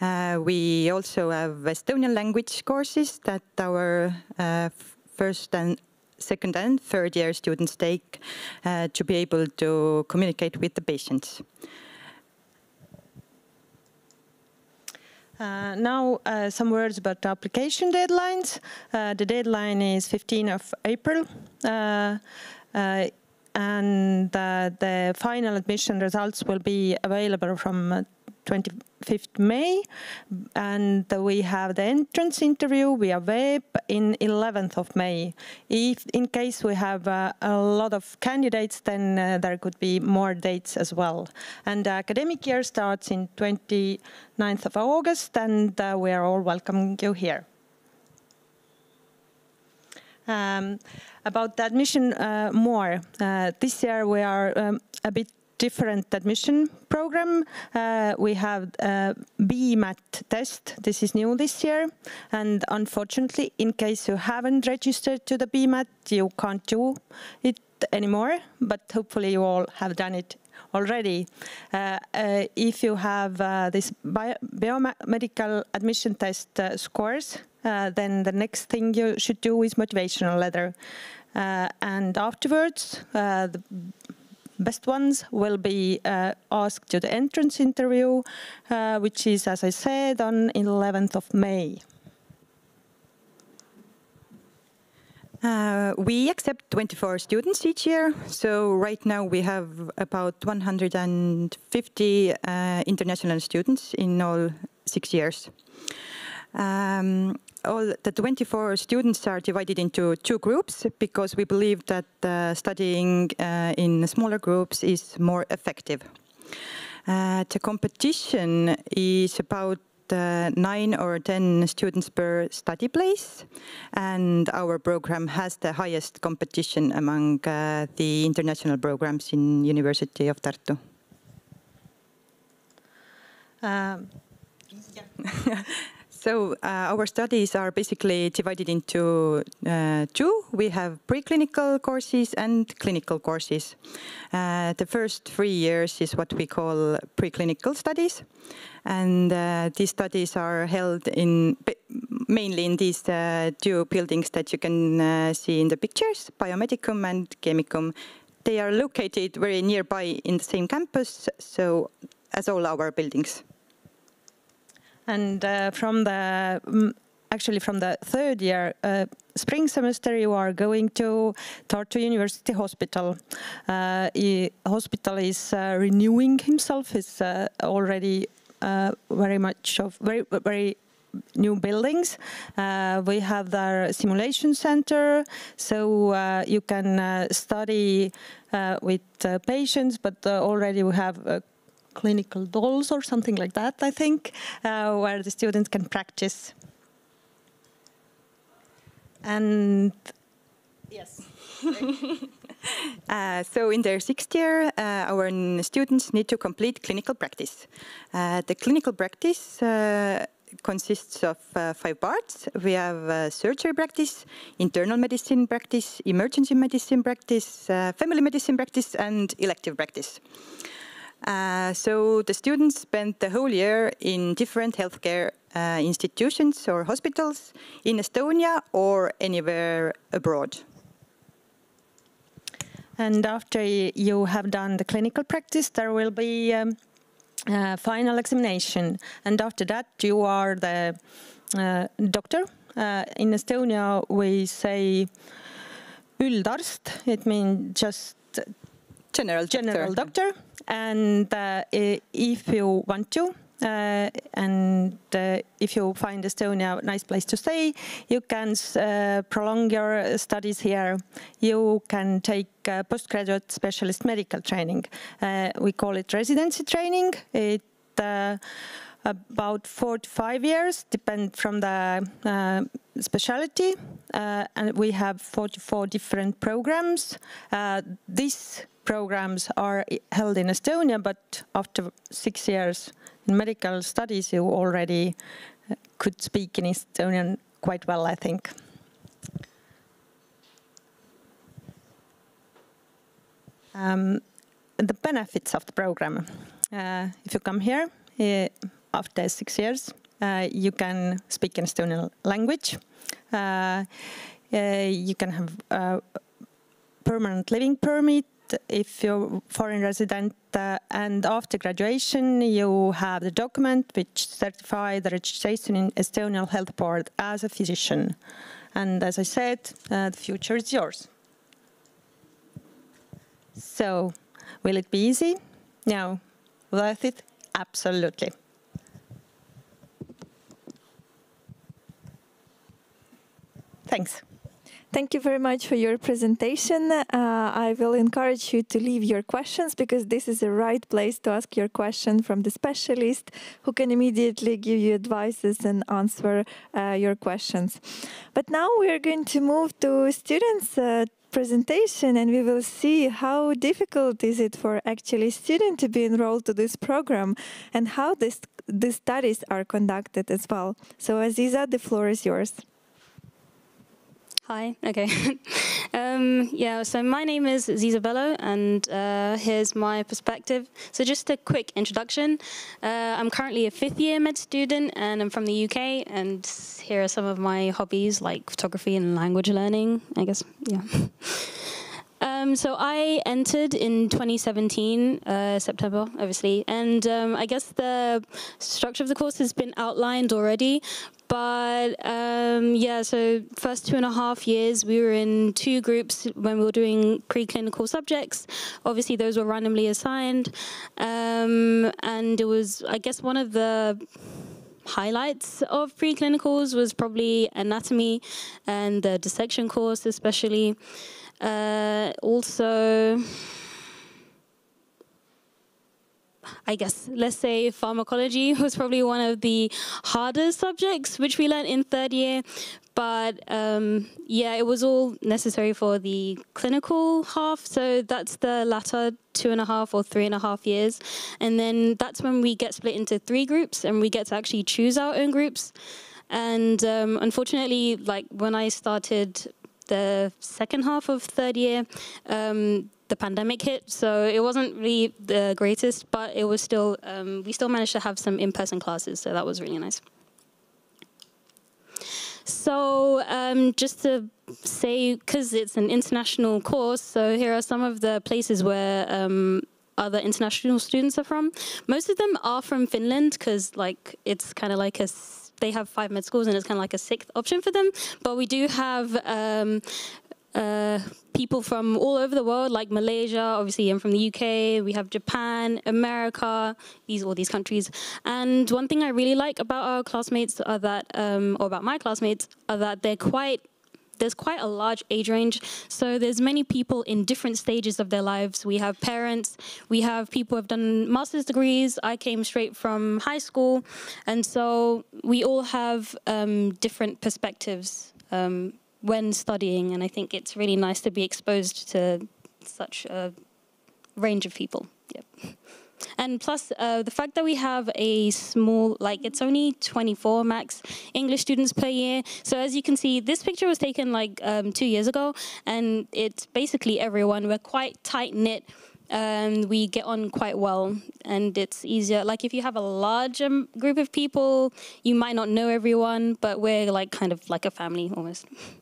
Uh, we also have Estonian language courses that our uh, first and second and third year students take uh, to be able to communicate with the patients. Uh, now, uh, some words about application deadlines. Uh, the deadline is 15 of April, and the final admission results will be available from 25th May, and we have the entrance interview via web in 11th of May. If in case we have uh, a lot of candidates, then uh, there could be more dates as well. And the academic year starts in 29th of August, and uh, we are all welcoming you here. Um, about the admission uh, more, uh, this year we are um, a bit different admission program. Uh, we have a BMAT test. This is new this year. And unfortunately, in case you haven't registered to the BMAT, you can't do it anymore. But hopefully you all have done it already. Uh, uh, if you have uh, this bio biomedical admission test uh, scores, uh, then the next thing you should do is motivational letter. Uh, and afterwards, the best ones will be asked to the entrance interview, which is, as I said, on 11th of May. Uh, we accept 24 students each year. So right now we have about 150 uh, international students in all six years. Um, all the 24 students are divided into two groups because we believe that uh, studying uh, in smaller groups is more effective. Uh, the competition is about uh, nine or 10 students per study place. And our program has the highest competition among uh, the international programs in University of Tartu. Um, yeah. So uh, our studies are basically divided into uh, two. We have preclinical courses and clinical courses. Uh, the first three years is what we call preclinical studies. And uh, these studies are held in mainly in these uh, two buildings that you can uh, see in the pictures, Biomedicum and Chemicum. They are located very nearby in the same campus, so as all our buildings. And uh, from the mm, actually from the third year uh, spring semester you are going to Tartu University Hospital. Uh, hospital is uh, renewing himself. It's uh, already uh, very much of very very new buildings. Uh, we have the simulation center, so you can study with patients, but already we have clinical dolls or something like that, I think, uh, where the students can practice. And yes. uh, so in their sixth year, uh, our students need to complete clinical practice. Uh, the clinical practice uh, consists of uh, five parts. We have uh, surgery practice, internal medicine practice, emergency medicine practice, family medicine practice, and elective practice. Uh, so the students spent the whole year in different healthcare uh, institutions or hospitals in Estonia or anywhere abroad. And after you have done the clinical practice, there will be um, uh, final examination. And after that, you are the uh, doctor. Uh, in Estonia, we say üldarst. It means just general general doctor. And uh, if you want to, uh, and uh, if you find Estonia a nice place to stay, you can uh, prolong your studies here. You can take uh, postgraduate specialist medical training. Uh, we call it residency training. It about four to five years, depend from the specialty, and we have 44 different programs. this programs are held in Estonia, but after six years in medical studies, you already uh, could speak in Estonian quite well, I think. Um, the benefits of the program. Uh, if you come here uh, after six years, uh, you can speak in Estonian language. Uh, uh, you can have a permanent living permit if you're foreign resident uh, and after graduation you have the document which certify the registration in Estonian Health Board as a physician. And as I said, uh, the future is yours. So, will it be easy? No. Worth it? Absolutely. Thanks. Thank you very much for your presentation. Uh, I will encourage you to leave your questions because this is the right place to ask your question from the specialist who can immediately give you advices and answer uh, your questions. But now we are going to move to students' uh, presentation and we will see how difficult is it for actually student to be enrolled to this program and how this, the studies are conducted as well. So Aziza, the floor is yours. Hi, okay. um, yeah, so my name is Zizabello, and uh, here's my perspective. So just a quick introduction. Uh, I'm currently a fifth year med student, and I'm from the UK, and here are some of my hobbies, like photography and language learning, I guess, yeah. Um, so I entered in 2017, uh, September, obviously, and um, I guess the structure of the course has been outlined already. But um, yeah, so first two and a half years, we were in two groups when we were doing preclinical subjects. Obviously, those were randomly assigned, um, and it was, I guess, one of the highlights of preclinicals was probably anatomy and the dissection course, especially. Uh, also, I guess, let's say pharmacology was probably one of the hardest subjects which we learned in third year. But um, yeah, it was all necessary for the clinical half. So that's the latter two and a half or three and a half years. And then that's when we get split into three groups and we get to actually choose our own groups. And um, unfortunately, like when I started the second half of third year, um, the pandemic hit, so it wasn't really the greatest, but it was still, um, we still managed to have some in-person classes, so that was really nice. So um, just to say, because it's an international course, so here are some of the places where um, other international students are from. Most of them are from Finland, because like it's kind of like a they have five med schools and it's kind of like a sixth option for them. But we do have um, uh, people from all over the world, like Malaysia, obviously, and from the UK. We have Japan, America, these all these countries. And one thing I really like about our classmates are that, um, or about my classmates, are that they're quite there's quite a large age range. So there's many people in different stages of their lives. We have parents, we have people who have done master's degrees. I came straight from high school. And so we all have um, different perspectives um, when studying. And I think it's really nice to be exposed to such a range of people. Yep. And plus, uh, the fact that we have a small, like it's only 24 max English students per year. So as you can see, this picture was taken like um, two years ago, and it's basically everyone. We're quite tight knit. Um, we get on quite well, and it's easier. Like if you have a large um, group of people, you might not know everyone, but we're like kind of like a family almost.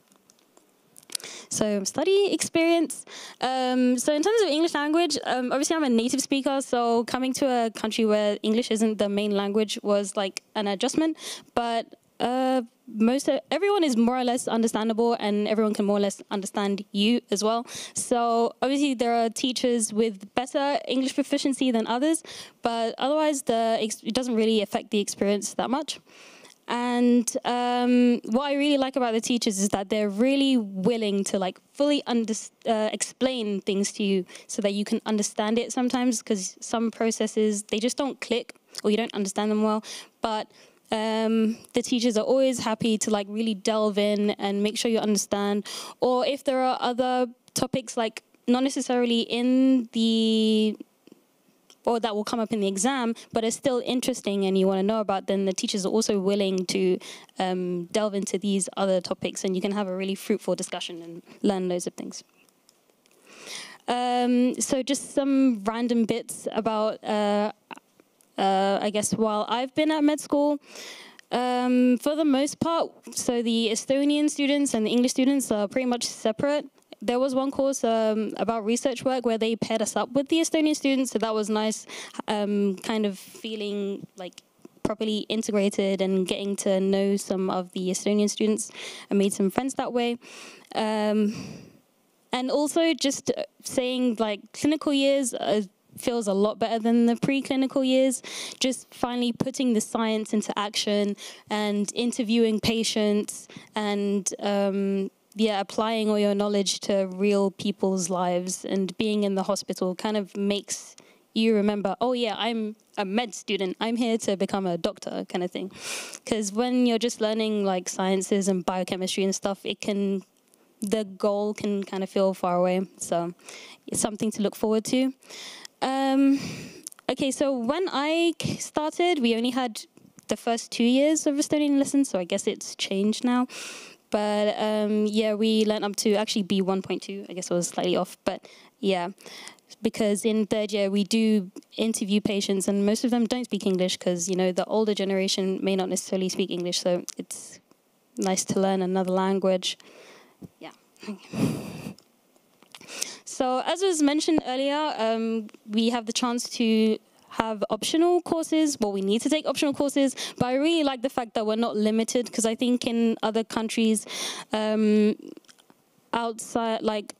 So study experience. Um, so in terms of English language, um, obviously I'm a native speaker, so coming to a country where English isn't the main language was like an adjustment. But uh, most of, everyone is more or less understandable and everyone can more or less understand you as well. So obviously there are teachers with better English proficiency than others, but otherwise the it doesn't really affect the experience that much. And um, what I really like about the teachers is that they're really willing to like fully uh, explain things to you so that you can understand it sometimes because some processes, they just don't click or you don't understand them well. But um, the teachers are always happy to like really delve in and make sure you understand. Or if there are other topics like not necessarily in the or that will come up in the exam, but it's still interesting and you want to know about, then the teachers are also willing to um, delve into these other topics and you can have a really fruitful discussion and learn loads of things. Um, so just some random bits about, uh, uh, I guess, while I've been at med school. Um, for the most part, so the Estonian students and the English students are pretty much separate there was one course um, about research work where they paired us up with the Estonian students, so that was nice, um, kind of feeling like properly integrated and getting to know some of the Estonian students and made some friends that way. Um, and also just saying like clinical years, uh, feels a lot better than the preclinical years. Just finally putting the science into action and interviewing patients and um, yeah, applying all your knowledge to real people's lives and being in the hospital kind of makes you remember, oh yeah, I'm a med student. I'm here to become a doctor, kind of thing. Because when you're just learning like sciences and biochemistry and stuff, it can, the goal can kind of feel far away. So it's something to look forward to. Um, okay, so when I started, we only had the first two years of Estonian lessons, so I guess it's changed now. But um, yeah, we learned up to actually B1.2. I guess I was slightly off, but yeah. Because in third year we do interview patients and most of them don't speak English because you know the older generation may not necessarily speak English. So it's nice to learn another language. Yeah. So as was mentioned earlier um, we have the chance to have optional courses well we need to take optional courses but I really like the fact that we're not limited because I think in other countries um, outside like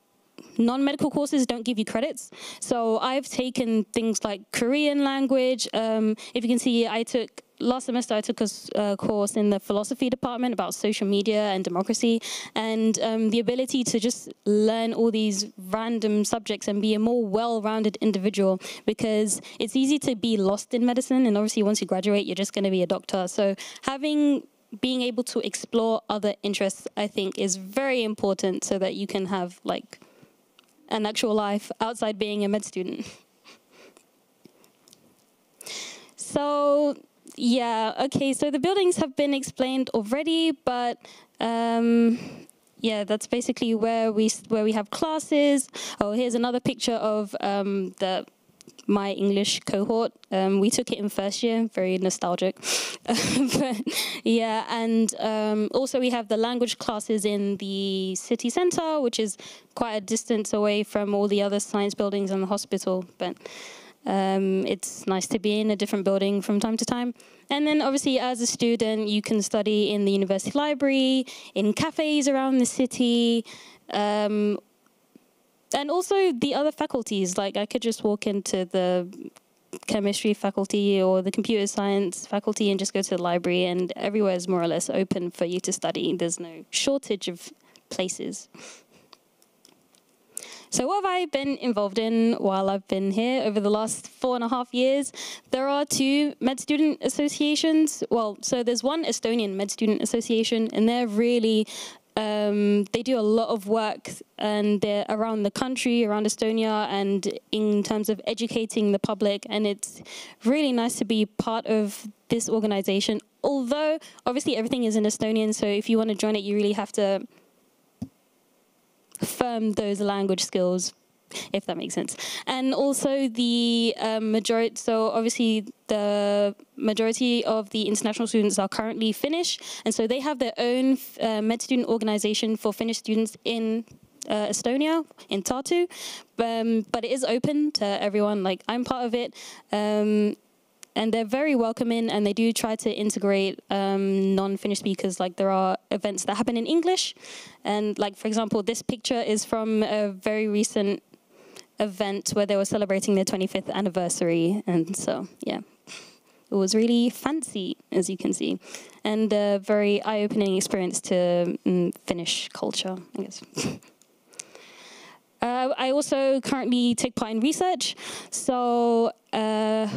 non-medical courses don't give you credits. So I've taken things like Korean language. Um, if you can see, I took last semester I took a uh, course in the philosophy department about social media and democracy and um, the ability to just learn all these random subjects and be a more well-rounded individual because it's easy to be lost in medicine and obviously once you graduate you're just going to be a doctor so having being able to explore other interests I think is very important so that you can have like an actual life outside being a med student. so yeah, okay, so the buildings have been explained already, but um, yeah, that's basically where we where we have classes. Oh, here's another picture of um, the my English cohort. Um, we took it in first year, very nostalgic. but yeah, and um, also we have the language classes in the city centre, which is quite a distance away from all the other science buildings and the hospital. But um, it's nice to be in a different building from time to time. And then obviously as a student, you can study in the university library, in cafes around the city, um, and also the other faculties, like I could just walk into the chemistry faculty or the computer science faculty and just go to the library and everywhere is more or less open for you to study. There's no shortage of places. So what have I been involved in while I've been here over the last four and a half years? There are two med student associations. Well, so there's one Estonian med student association and they're really um, they do a lot of work and they're around the country, around Estonia, and in terms of educating the public. And it's really nice to be part of this organization. Although, obviously, everything is in Estonian, so if you want to join it, you really have to firm those language skills if that makes sense. And also the um, majority, so obviously the majority of the international students are currently Finnish, and so they have their own uh, med student organization for Finnish students in uh, Estonia, in Tartu, um, but it is open to everyone, like I'm part of it. Um, and they're very welcoming and they do try to integrate um, non-Finnish speakers like there are events that happen in English and like for example this picture is from a very recent event where they were celebrating their 25th anniversary. And so, yeah, it was really fancy, as you can see, and a very eye opening experience to um, Finnish culture, I guess. uh, I also currently take part in research. So, uh,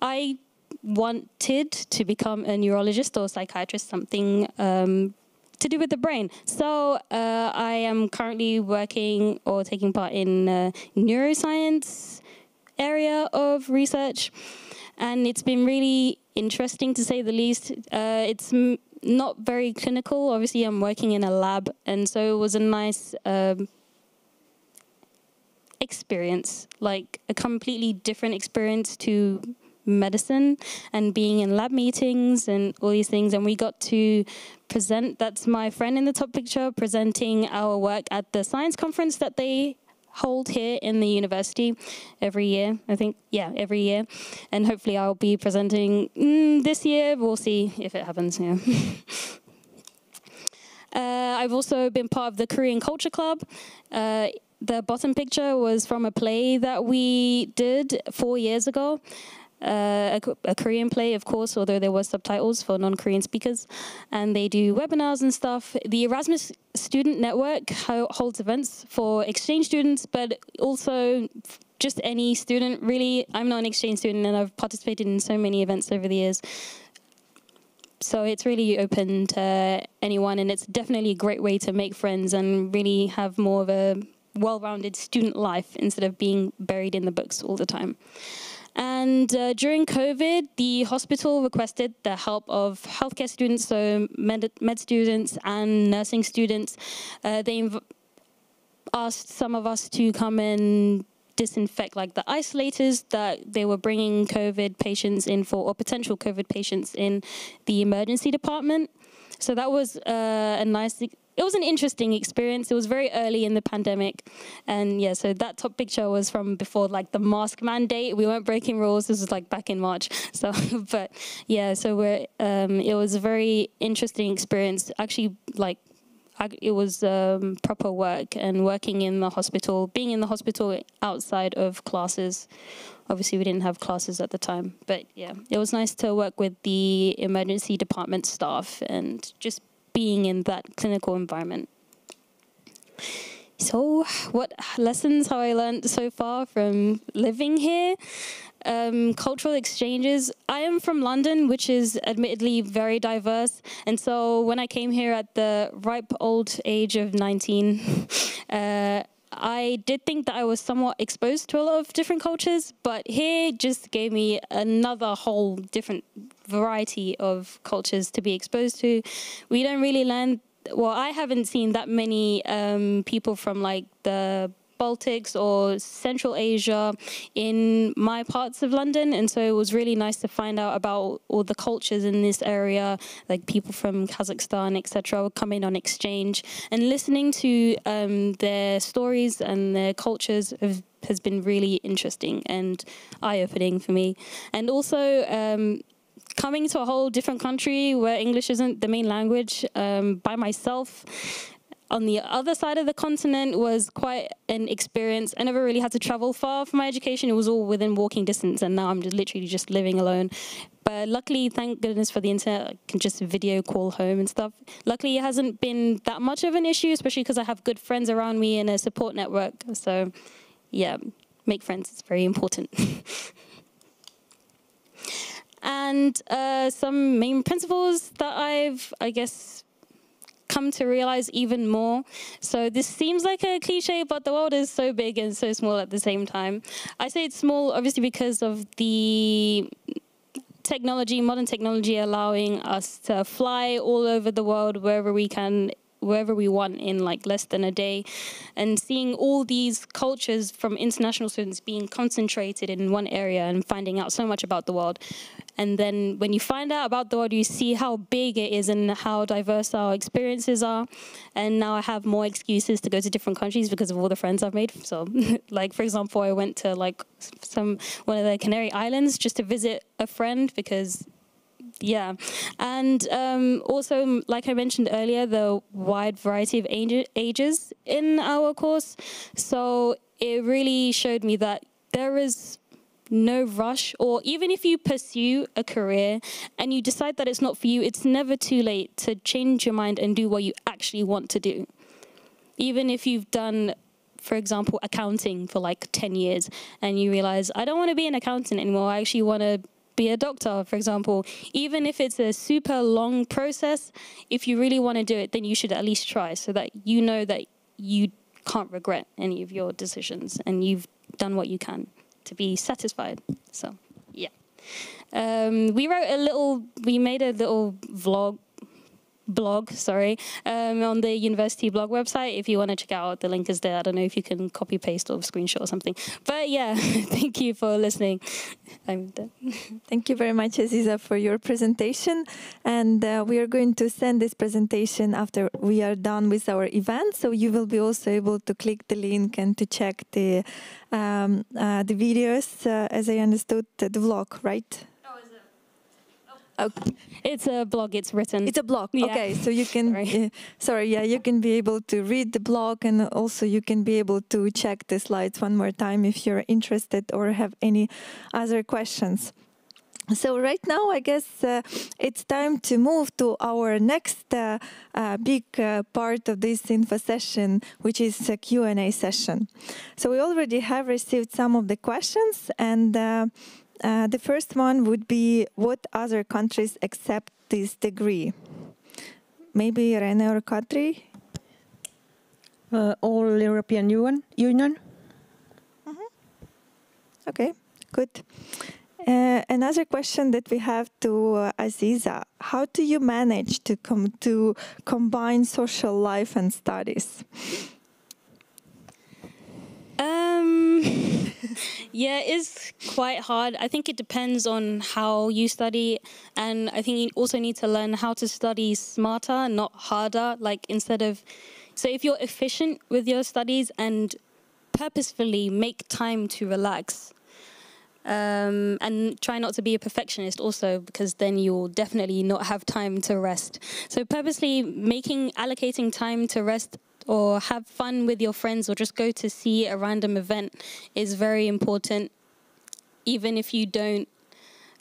I wanted to become a neurologist or psychiatrist, something um, to do with the brain. So uh, I am currently working or taking part in uh, neuroscience area of research, and it's been really interesting to say the least. Uh, it's not very clinical. Obviously, I'm working in a lab, and so it was a nice. Um, experience like a completely different experience to medicine and being in lab meetings and all these things. And we got to present, that's my friend in the top picture, presenting our work at the science conference that they hold here in the university every year. I think, yeah, every year. And hopefully I'll be presenting mm, this year. We'll see if it happens, yeah. uh, I've also been part of the Korean Culture Club. Uh, the bottom picture was from a play that we did four years ago. Uh, a, a, Korean play, of course, although there were subtitles for non-Korean speakers, and they do webinars and stuff. The Erasmus Student Network ho holds events for exchange students, but also just any student. Really, I'm not an exchange student, and I've participated in so many events over the years. So it's really open to anyone, and it's definitely a great way to make friends and really have more of a well-rounded student life instead of being buried in the books all the time. And uh, during COVID, the hospital requested the help of healthcare students, so med, med students and nursing students. Uh, they asked some of us to come and disinfect like the isolators that they were bringing COVID patients in for, or potential COVID patients in the emergency department. So that was uh, a nice it was an interesting experience. It was very early in the pandemic, and yeah, so that top picture was from before like the mask mandate. We weren't breaking rules. This was like back in March. So, but yeah, so we're um, it was a very interesting experience. Actually, like it was um, proper work and working in the hospital, being in the hospital outside of classes. Obviously, we didn't have classes at the time, but yeah, it was nice to work with the emergency department staff and just being in that clinical environment. So, what lessons have I learned so far from living here? Um, cultural exchanges. I am from London, which is admittedly very diverse. And so, when I came here at the ripe old age of 19, uh, I did think that I was somewhat exposed to a lot of different cultures, but here just gave me another whole different variety of cultures to be exposed to. We don't really learn, well, I haven't seen that many um, people from like the Baltics or Central Asia in my parts of London. And so it was really nice to find out about all the cultures in this area, like people from Kazakhstan, etc., coming on exchange and listening to um, their stories and their cultures have, has been really interesting and eye-opening for me. And also, um, coming to a whole different country where English isn't the main language um, by myself on the other side of the continent was quite an experience. I never really had to travel far for my education. It was all within walking distance, and now I'm just literally just living alone. But luckily, thank goodness for the internet, I can just video call home and stuff. Luckily, it hasn't been that much of an issue, especially because I have good friends around me and a support network. So, yeah, make friends, it's very important. and uh, some main principles that I've, I guess, come to realize even more. So this seems like a cliche, but the world is so big and so small at the same time. I say it's small, obviously, because of the technology, modern technology allowing us to fly all over the world wherever we can wherever we want in like less than a day and seeing all these cultures from international students being concentrated in one area and finding out so much about the world and then when you find out about the world you see how big it is and how diverse our experiences are and now I have more excuses to go to different countries because of all the friends I've made so like for example I went to like some one of the Canary Islands just to visit a friend because yeah. And um, also, like I mentioned earlier, the wide variety of age ages in our course. So it really showed me that there is no rush, or even if you pursue a career and you decide that it's not for you, it's never too late to change your mind and do what you actually want to do. Even if you've done for example, accounting for like 10 years and you realize, I don't want to be an accountant anymore. I actually want to be a doctor, for example, even if it's a super long process, if you really want to do it, then you should at least try so that you know that you can't regret any of your decisions and you've done what you can to be satisfied. So, yeah. Um, we wrote a little, we made a little vlog blog, sorry, um, on the university blog website. If you want to check out, the link is there. I don't know if you can copy paste or screenshot or something. But yeah, thank you for listening. I'm done. Thank you very much, Aziza, for your presentation. And uh, we are going to send this presentation after we are done with our event. So you will be also able to click the link and to check the um, uh, the videos, uh, as I understood, the vlog, right? It's a blog. It's written. It's a blog. Yeah. Okay, so you can. Sorry. uh, sorry, yeah, you can be able to read the blog, and also you can be able to check the slides one more time if you're interested or have any other questions. So right now, I guess uh, it's time to move to our next uh, uh, big uh, part of this info session, which is a Q&A session. So we already have received some of the questions, and uh, the first one would be, what other countries accept this degree? Maybe Rene or Katri? Uh, all European Union. Union. Okay, good. Uh, another question that we have to uh, Aziza: How do you manage to come to combine social life and studies? Um, yeah, it's quite hard. I think it depends on how you study, and I think you also need to learn how to study smarter, not harder. Like instead of, so if you're efficient with your studies and purposefully make time to relax, um, and try not to be a perfectionist also because then you'll definitely not have time to rest so purposely making allocating time to rest or have fun with your friends or just go to see a random event is very important even if you don't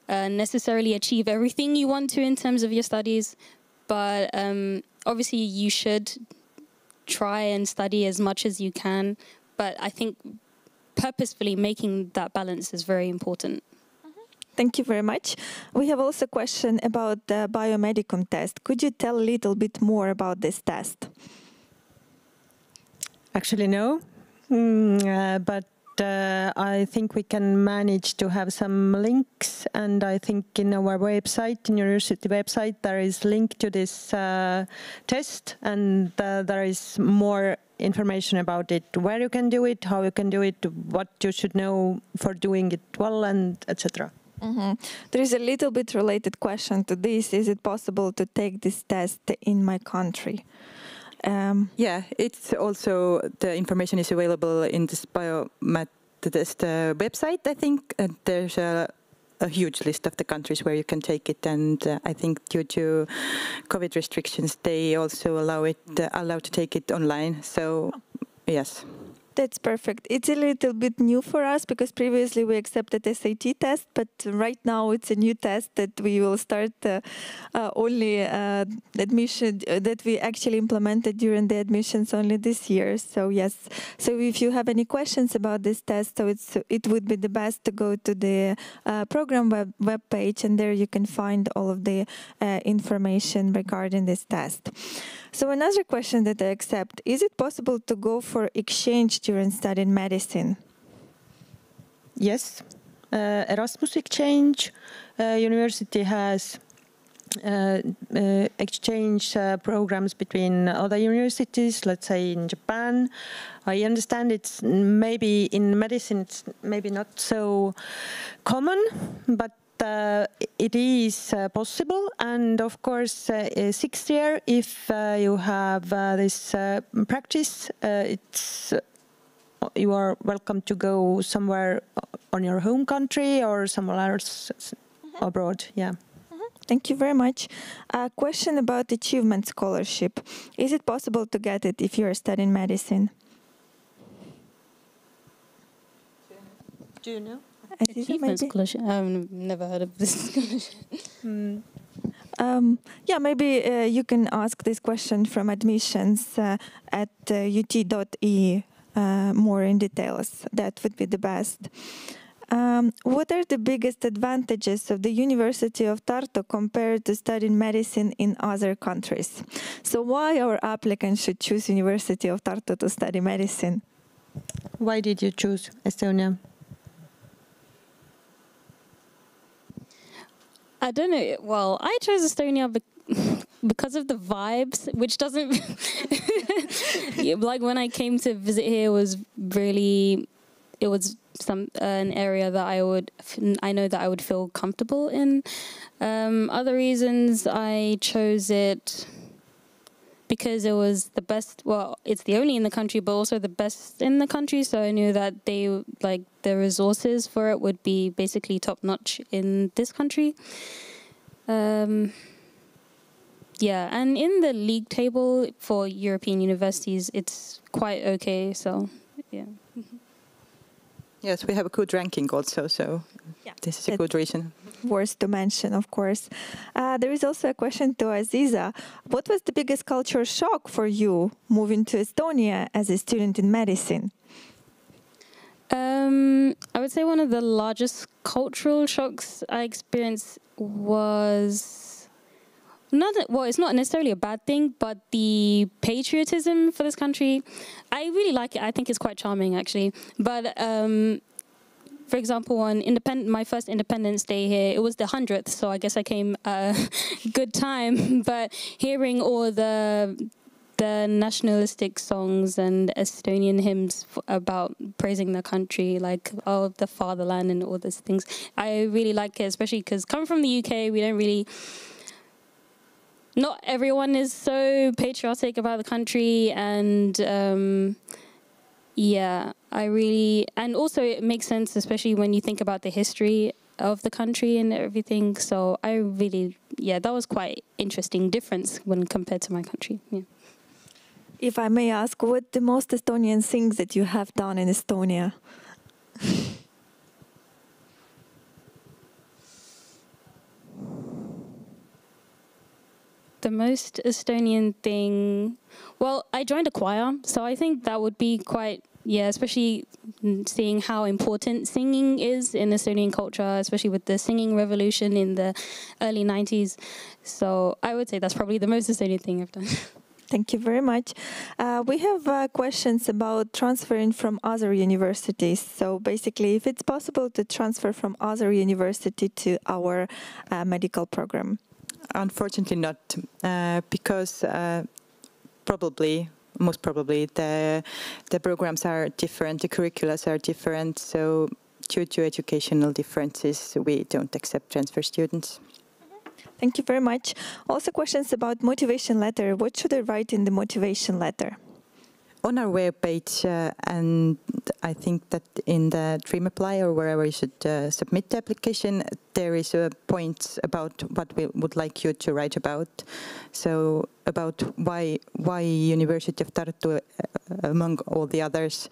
uh, necessarily achieve everything you want to in terms of your studies but um, obviously you should try and study as much as you can but i think purposefully making that balance is very important. Thank you very much. We have also a question about the biomedicum test. Could you tell a little bit more about this test? Actually, no. Mm, uh, but uh, I think we can manage to have some links, and I think in our website, in university website, there is link to this uh, test, and uh, there is more information about it, where you can do it, how you can do it, what you should know for doing it well, and etc. Mhm. There is a little bit related question to this. Is it possible to take this test in my country? Um, Yeah, it's also the information is available in this BMAT test uh, website. I think and there's a, a huge list of the countries where you can take it, and uh, I think due to COVID restrictions, they also allow it uh, allow to take it online. So yes. That's perfect. It's a little bit new for us because previously we accepted SAT test, but right now it's a new test that we will start uh, uh, only uh, admission uh, that we actually implemented during the admissions only this year. So yes. So if you have any questions about this test, so it's it would be the best to go to the uh, program web page, and there you can find all of the uh, information regarding this test. So another question that I accept, is it possible to go for exchange during studying medicine? Yes, uh, Erasmus exchange. Uh, university has uh, uh, exchange uh, programs between other universities, let's say in Japan. I understand it's maybe in medicine, it's maybe not so common, but it is uh, possible. And of course, uh, uh, sixth year, if uh, you have uh, this uh, practice, uh, it's you are welcome to go somewhere on your home country or somewhere else abroad. Yeah. Thank you very much. A question about achievement scholarship. Is it possible to get it if you are studying medicine? Do you know? Aziza, Achievement maybe? scholarship. I've never heard of this scholarship. Um, yeah, maybe uh, you can ask this question from admissions uh, at uh, ut.e uh, more in details. That would be the best. Um, what are the biggest advantages of the University of Tartu compared to studying medicine in other countries? So, why our applicants should choose University of Tartu to study medicine? Why did you choose Estonia? I don't know. Well, I chose Estonia bec- because of the vibes, which doesn't. Like when I came to visit here, was really, it was some uh, an area that I would, I know that I would feel comfortable in. Um, other reasons I chose it because it was the best. Well, it's the only in the country, but also the best in the country. So I knew that they like the resources for it would be basically top notch in this country. Um, yeah, and in the league table for European universities, it's quite okay. So, yeah. Yes, we have a good ranking also, so Yeah. this is a good reason. Worth to mention, of course. Uh, there is also a question to Aziza. What was the biggest cultural shock for you moving to Estonia as a student in medicine? Um, I would say one of the largest cultural shocks I experienced was not well. It's not necessarily a bad thing, but the patriotism for this country. I really like it. I think it's quite charming, actually. But um, for example, on independent, my first Independence Day here, it was the hundredth, so I guess I came uh, good time. But hearing all the the nationalistic songs and Estonian hymns f- about praising the country, like oh the fatherland and all those things, I really like it, especially because coming from the UK, we don't really. Not everyone is so patriotic about the country, and um, yeah, I really, and also it makes sense, especially when you think about the history of the country and everything. So I really, yeah, that was quite interesting difference when compared to my country. Yeah. If I may ask, what the most Estonian things that you have done in Estonia? The most Estonian thing, well, I joined a choir, so I think that would be quite, yeah, especially seeing how important singing is in Estonian culture, especially with the singing revolution in the early 90s. So I would say that's probably the most Estonian thing I've done. Thank you very much. Uh, we have uh, questions about transferring from other universities. So basically, if it's possible to transfer from other university to our uh, medical program. Unfortunately, not uh, because uh, probably, most probably, the the programs are different, the curriculums are different. So, due to educational differences, we don't accept transfer students. Thank you very much. Also, questions about motivation letter. What should I write in the motivation letter? On our web page, uh, and I think that in the Dream Apply or wherever you should uh, submit the application, there is a point about what we would like you to write about. So about why why University of Tartu uh, among all the others,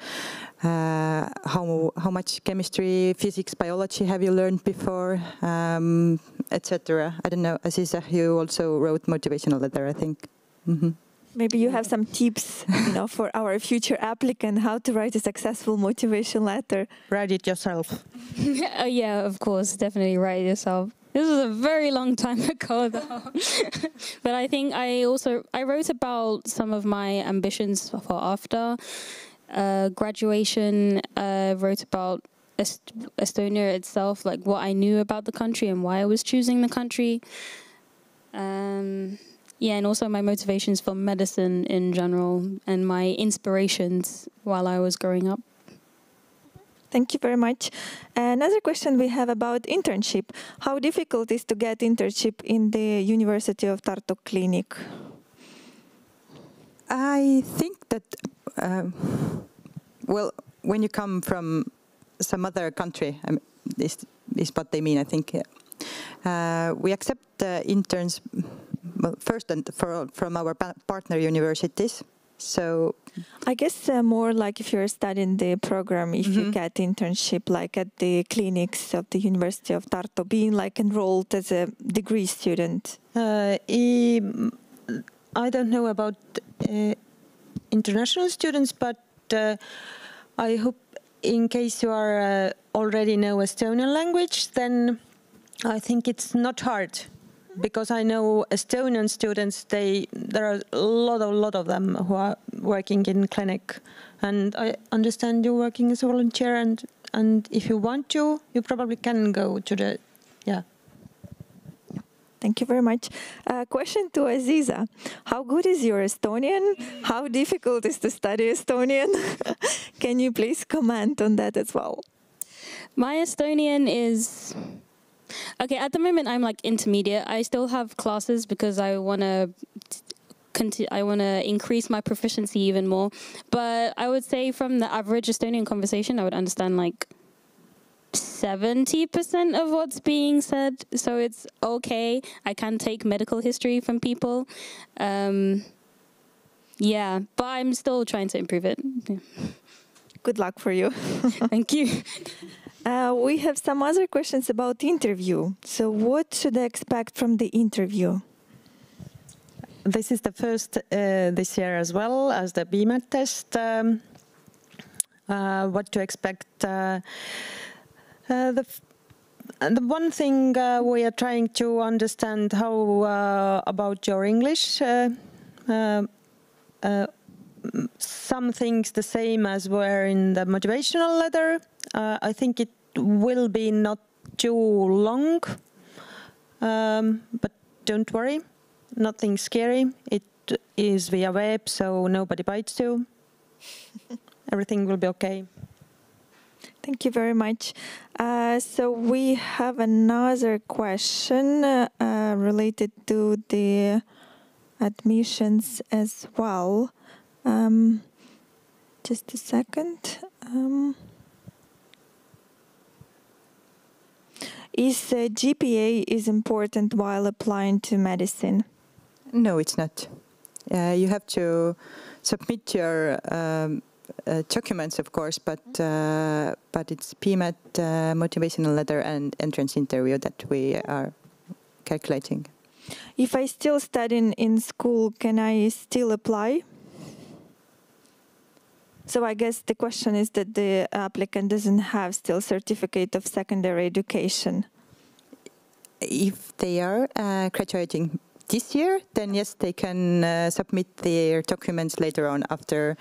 uh, how how much chemistry, physics, biology have you learned before, um, etc. I don't know. Aziza, you also wrote motivational letter, I think. hmm Maybe you have some tips, you know, for our future applicant how to write a successful motivation letter. Write it yourself. oh, yeah, of course, definitely write it yourself. This was a very long time ago, though. but I think I also I wrote about some of my ambitions for after uh, graduation. Uh, wrote about Est- Estonia itself, like what I knew about the country and why I was choosing the country. Um, yeah, and also my motivations for medicine in general and my inspirations while I was growing up. Thank you very much. Another question we have about internship. How difficult is to get internship in the University of Tartu Clinic? I think that, um, well, when you come from some other country, I mean, this is what they mean, I think. Uh, we accept uh, interns well, first and for, from our pa- partner universities. So I guess uh, more like if you're studying the program, if you get internship like at the clinics of the University of Tartu, being like enrolled as a degree student. Uh, I I don't know about uh, international students, but uh, I hope in case you are uh, already know Estonian language, then I think it's not hard because I know Estonian students. They there are a lot of lot of them who are working in clinic, and I understand you're working as a volunteer, and and if you want to, you probably can go to the yeah. Thank you very much. Uh, question to Aziza. How good is your Estonian? How difficult is to study Estonian? Can you please comment on that as well? My Estonian is okay. At the moment, I'm like intermediate. I still have classes because I want to. I want to increase my proficiency even more, but I would say from the average Estonian conversation, I would understand like 70% of what's being said. So it's okay. I can take medical history from people. Um, yeah, but I'm still trying to improve it. Yeah. Good luck for you. Thank you. Uh, we have some other questions about interview. So, what should I expect from the interview? This is the first uh, this year as well as the BMAT test. Um, uh, what to expect? Uh, uh the the one thing uh, we are trying to understand how about your English. Some things the same as were in the motivational letter. I think it will be not too long, um, but don't worry nothing scary. It is via web, so nobody bites you. Everything will be okay. Thank you very much. Uh, so we have another question uh, related to the admissions as well. Um, just a second. Um, is uh, GPA is important while applying to medicine? No, it's not. Uh, you have to submit your um, uh, documents, of course, but uh, but it's BMAT uh, motivational letter and entrance interview that we are calculating. If I still study in, in school, can I still apply? So I guess the question is that the applicant doesn't have still certificate of secondary education. If they are uh, graduating this year, then yes, they can uh, submit their documents later on after,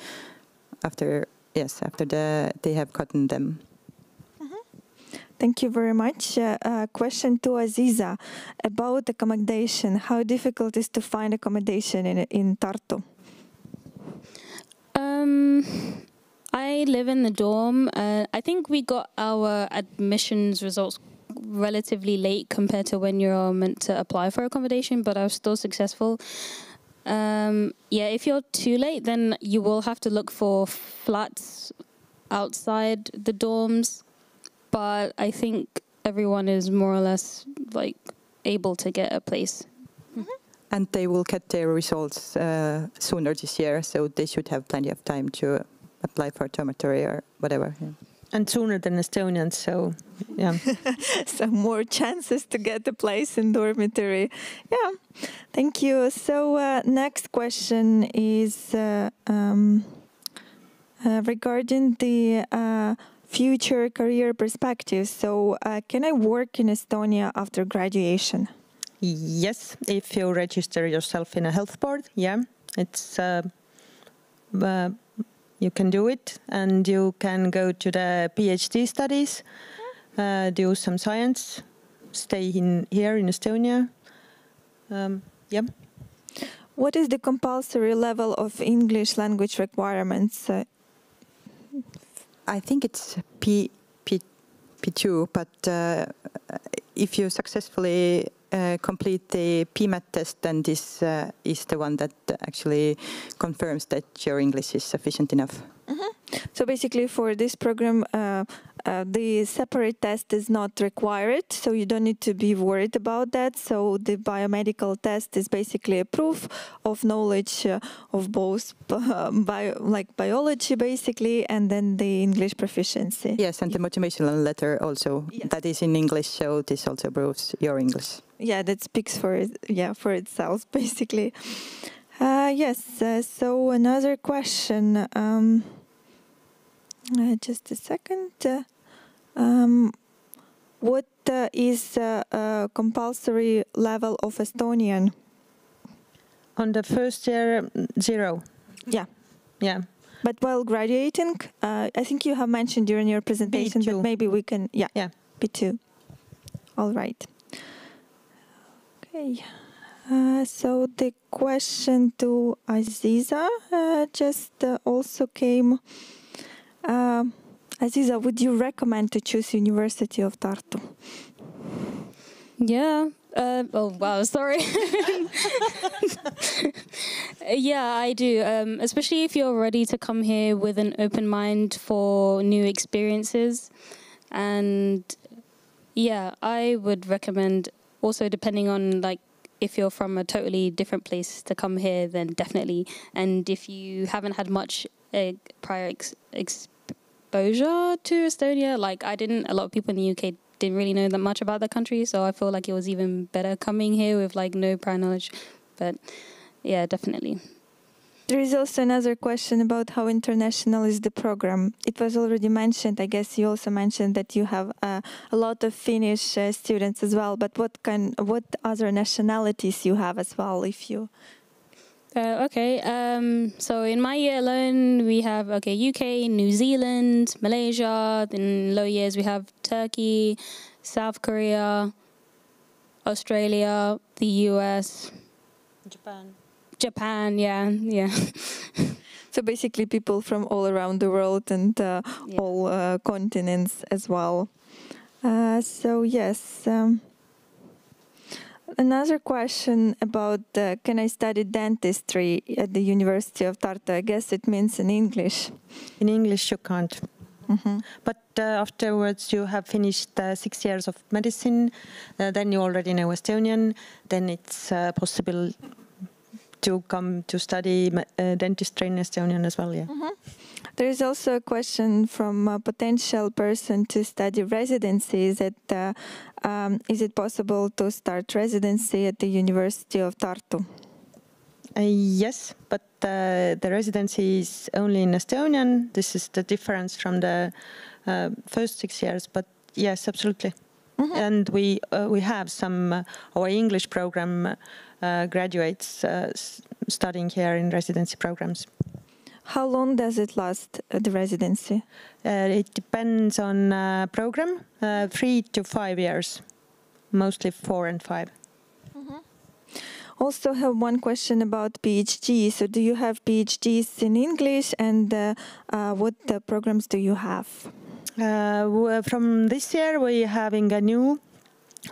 after yes, after the they have gotten them. Mm-hmm. Thank you very much. Uh, uh, question to Aziza about accommodation. How difficult is to find accommodation in in Tartu? Um, I live in the dorm. Uh, I think we got our admissions results relatively late compared to when you're meant to apply for accommodation, but I was still successful. Um, yeah, if you're too late, then you will have to look for flats outside the dorms. But I think everyone is more or less like able to get a place. And they will get their results uh, sooner this year, so they should have plenty of time to apply for a dormitory or whatever. Yeah and sooner than Estonians. So, yeah. so more chances to get a place in dormitory. Yeah, thank you. So uh, next question is uh, um, uh, regarding the uh, future career perspectives. So, uh, can I work in Estonia after graduation? Yes, if you register yourself in a health board, yeah, it's uh, you can do it and you can go to the PhD studies, uh, do some science, stay in here in Estonia. Um, yeah. What is the compulsory level of English language requirements? Uh, I think it's P, P, P2, but uh, if you successfully uh, complete the BMAT test, then this uh, is the one that actually confirms that your English is sufficient enough. Mm -hmm. So basically, for this program, uh, uh, the separate test is not required, so you don't need to be worried about that. So the biomedical test is basically a proof of knowledge uh, of both bio, like biology, basically, and then the English proficiency. Yes, and the motivational letter also yes. that is in English, so this also proves your English. Yeah, that speaks for it. Yeah, for itself, basically. Uh, yes. Uh, so another question. Um, uh, just a second. Uh, um, what uh, is a compulsory level of Estonian? On the first year, zero. Yeah. Yeah. But while graduating, uh, I think you have mentioned during your presentation, B2. but maybe we can, yeah, yeah, B2. All right. Okay. Uh, so the question to Aziza uh, just also came uh, Aziza, would you recommend to choose University of Tartu? Yeah. Uh, oh wow, sorry. yeah, I do. Um, especially if you're ready to come here with an open mind for new experiences, and Yeah, I would recommend also depending on like if you're from a totally different place to come here, then definitely. And if you haven't had much uh, prior ex- exposure to Estonia, like I didn't, a lot of people in the UK didn't really know that much about the country, so I feel like it was even better coming here with like no prior knowledge. But yeah, definitely. There is also another question about how international is the program. It was already mentioned. I guess you also mentioned that you have uh, a lot of Finnish uh, students as well. But what kind, what other nationalities you have as well, if you? Uh, okay, um, so in my year alone, we have okay UK, New Zealand, Malaysia. In low years, we have Turkey, South Korea, Australia, the US, Japan. Japan, yeah, yeah. so basically, people from all around the world and uh, Yeah. all uh, continents as well. Uh, so yes. Um, Another question about uh, can I study dentistry at the University of Tartu? I guess it means in English. In English, you can't. hmm But uh, afterwards, you have finished uh, six years of medicine. Uh, then you already know Estonian. Then it's uh, possible to come to study uh, dentistry in Estonian as well. Yeah. There is also a question from a potential person to study residency. Is it, uh, um, is it possible to start residency at the University of Tartu? Uh, yes, but uh, the residency is only in Estonian. This is the difference from the uh, first six years. But yes, absolutely. And we uh, we have some uh, our English program uh, graduates uh, s- studying here in residency programs. How long does it last, uh, the residency? Uh, it depends on uh, program, uh, three to five years, mostly four and five. Also, have one question about PhD. So, do you have PhDs in English, and what uh, programs do you have? Uh, from this year, we're having a new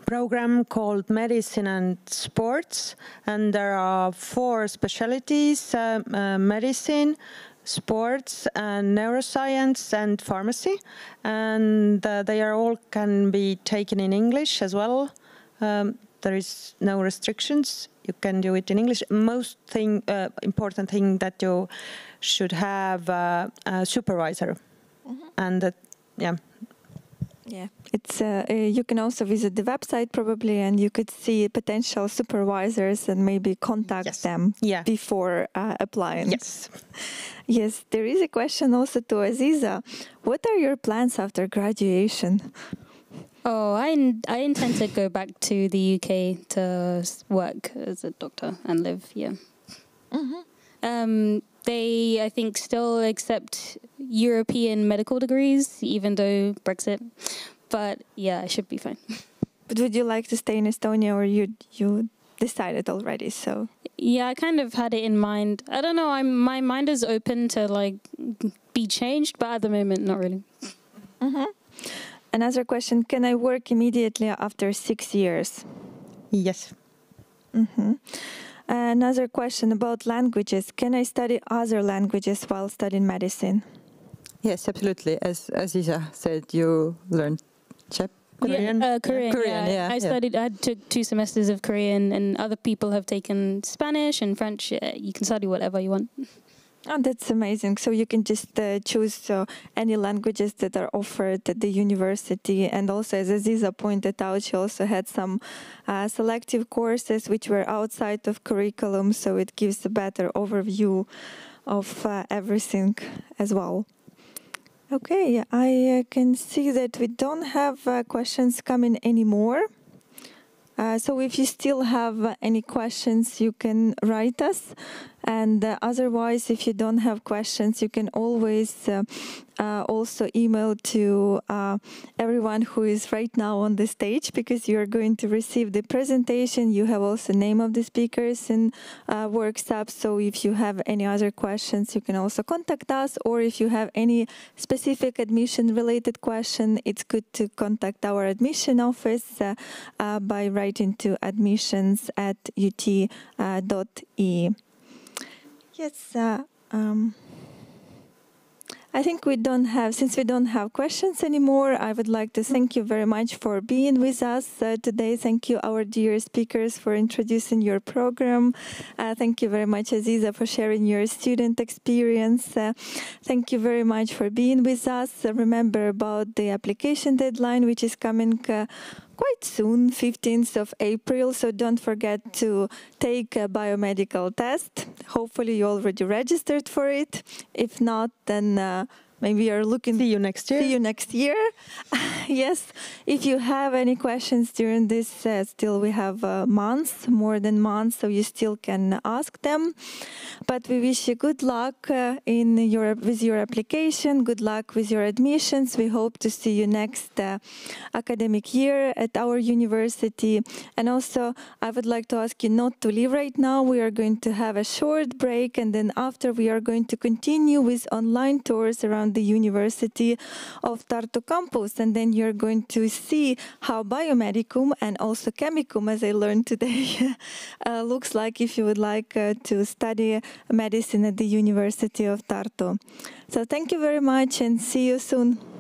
program called Medicine and Sports, and there are four specialties: uh, uh, medicine, sports, and neuroscience, and pharmacy. And uh, they are all can be taken in English as well. Um, there is no restrictions. You can do it in English. Most thing, uh, important thing that you should have uh, a supervisor, and that, yeah, Yeah, it's. Uh, uh, you can also visit the website probably, and you could see potential supervisors and maybe contact Yes. them yeah, before uh, applying. yes. Yes, there is a question also to Aziza. What are your plans after graduation? Oh, I, in- I intend to go back to the UK to work as a doctor and live here. Um, they, I think, still accept European medical degrees, even though Brexit. But yeah, it should be fine. But would you like to stay in Estonia, or you you decided already? So Yeah, I kind of had it in mind. I don't know. I'm my mind is open to like be changed, but at the moment, not really. another question: Can I work immediately after six years? Yes. hmm Another question about languages: Can I study other languages while studying medicine? Yes, absolutely. As Aziza said, you learned Czech. Korean? Yeah, uh, Korean. Korean, yeah. yeah, I yeah. studied. I took two semesters of Korean, and other people have taken Spanish and French. Uh, You can study whatever you want. Oh, that's amazing. So you can just uh, choose uh, any languages that are offered at the university. And also, as Aziza pointed out, she also had some uh, selective courses which were outside of curriculum. So it gives a better overview of uh, everything as well. Okay, I uh, can see that we don't have uh, questions coming anymore. Uh, so if you still have uh, any questions, you can write us. And uh, otherwise, if you don't have questions, you can always uh, uh, also email to uh, everyone who is right now on the stage because you are going to receive the presentation. You have also name of the speakers in uh, workshops. So if you have any other questions, you can also contact us. Or if you have any specific admission related question, it's good to contact our admission office uh, uh, by writing to admissions at ut.e. Yes. Uh, um, I think we don't have, since we don't have questions anymore, I would like to thank you very much for being with us uh, today. Thank you, our dear speakers, for introducing your program. Uh, thank you very much, Aziza, for sharing your student experience. Uh, thank you very much for being with us. Remember about the application deadline, which is coming uh, quite soon, 15th of April. So don't forget to take a biomedical test. Hopefully you already registered for it. If not, then uh, maybe you're looking. See you next year. See you next year. yes. If you have any questions during this, uh, still we have uh, months, more than months, so you still can ask them. But we wish you good luck uh, in your with your application. Good luck with your admissions. We hope to see you next uh, academic year at our university. And also, I would like to ask you not to leave right now. We are going to have a short break, and then after we are going to continue with online tours around the University of Tartu campus, and then you're going to see how biomedicum and also chemicum, as I learned today, uh, looks like if you would like uh, to study medicine at the University of Tartu. So thank you very much and see you soon.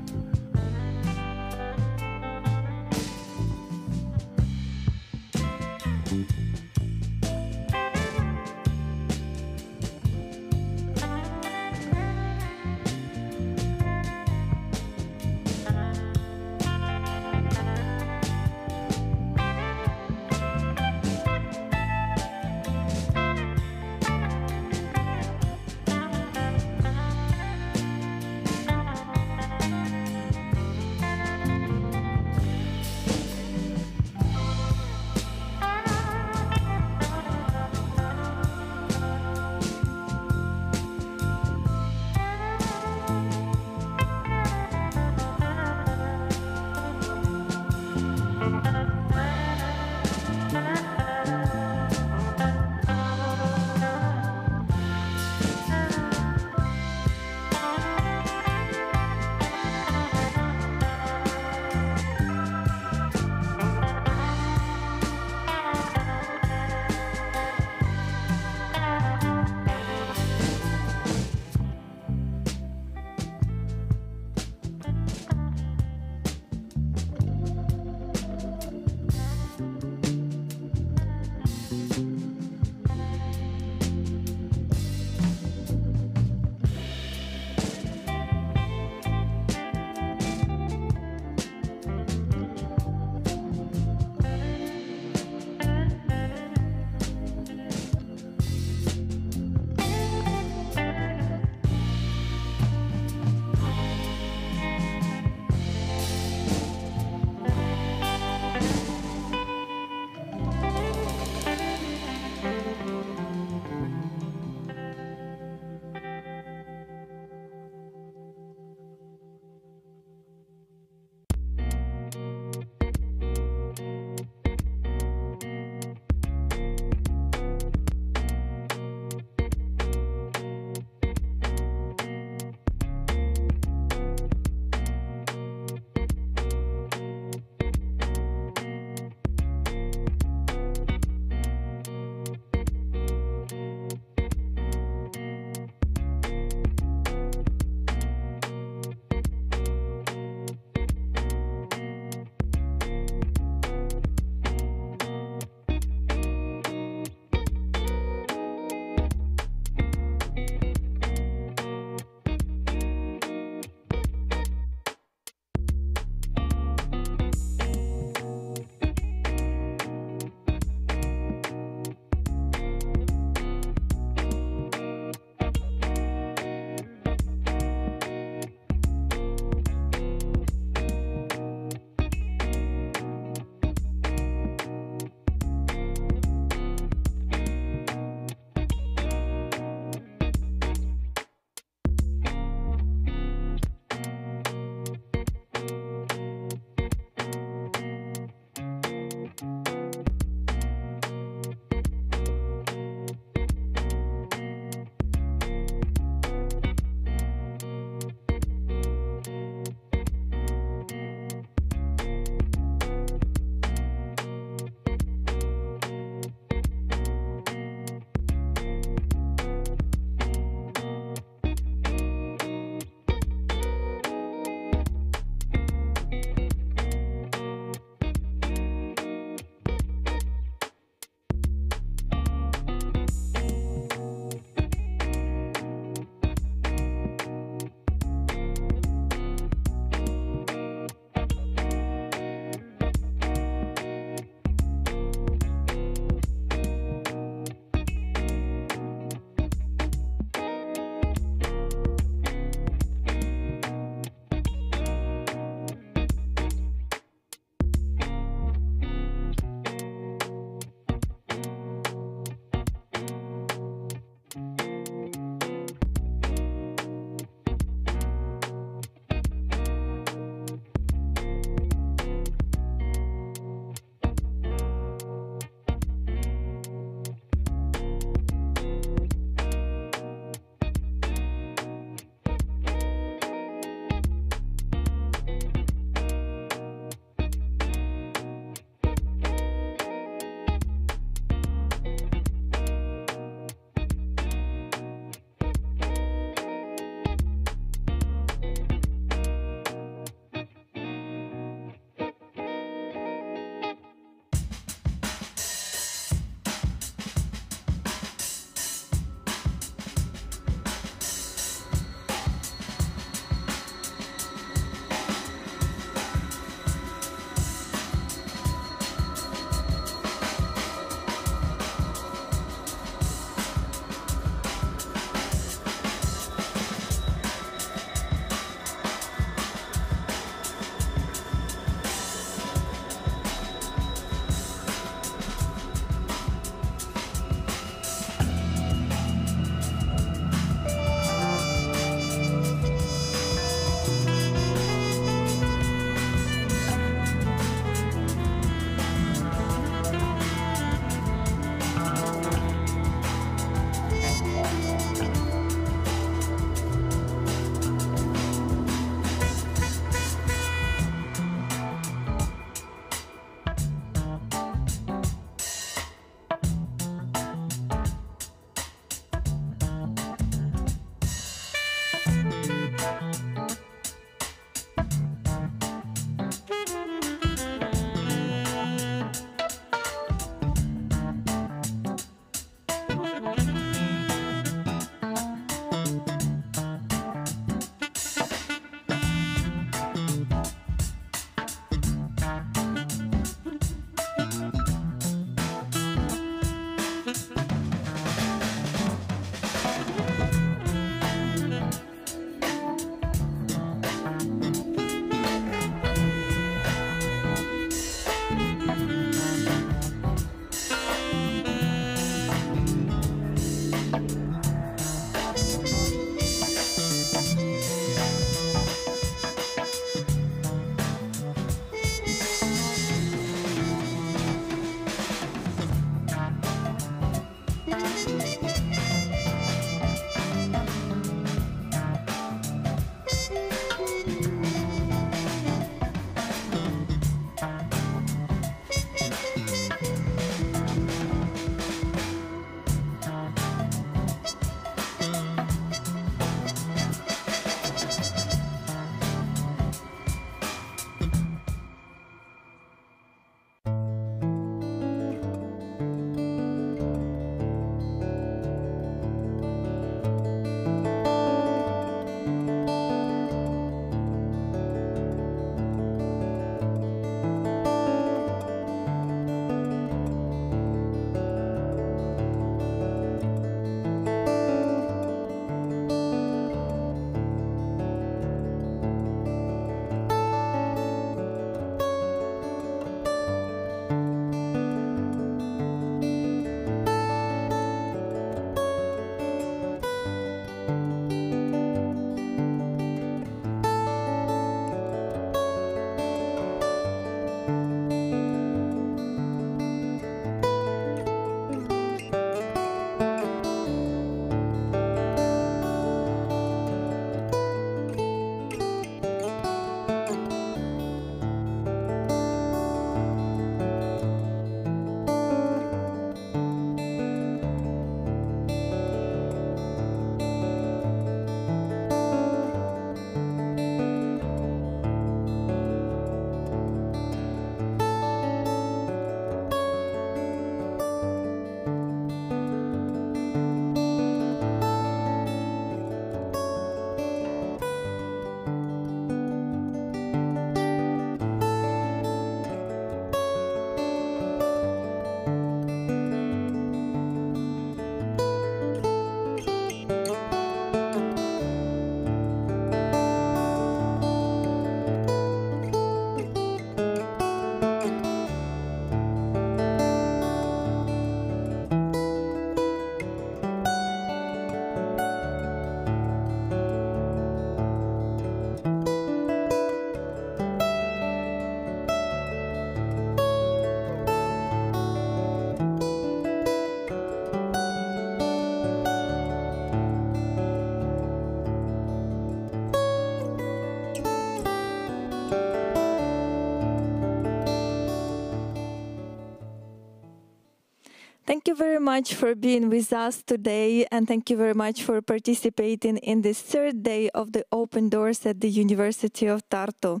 You very much for being with us today, and thank you very much for participating in this third day of the open doors at the University of Tartu.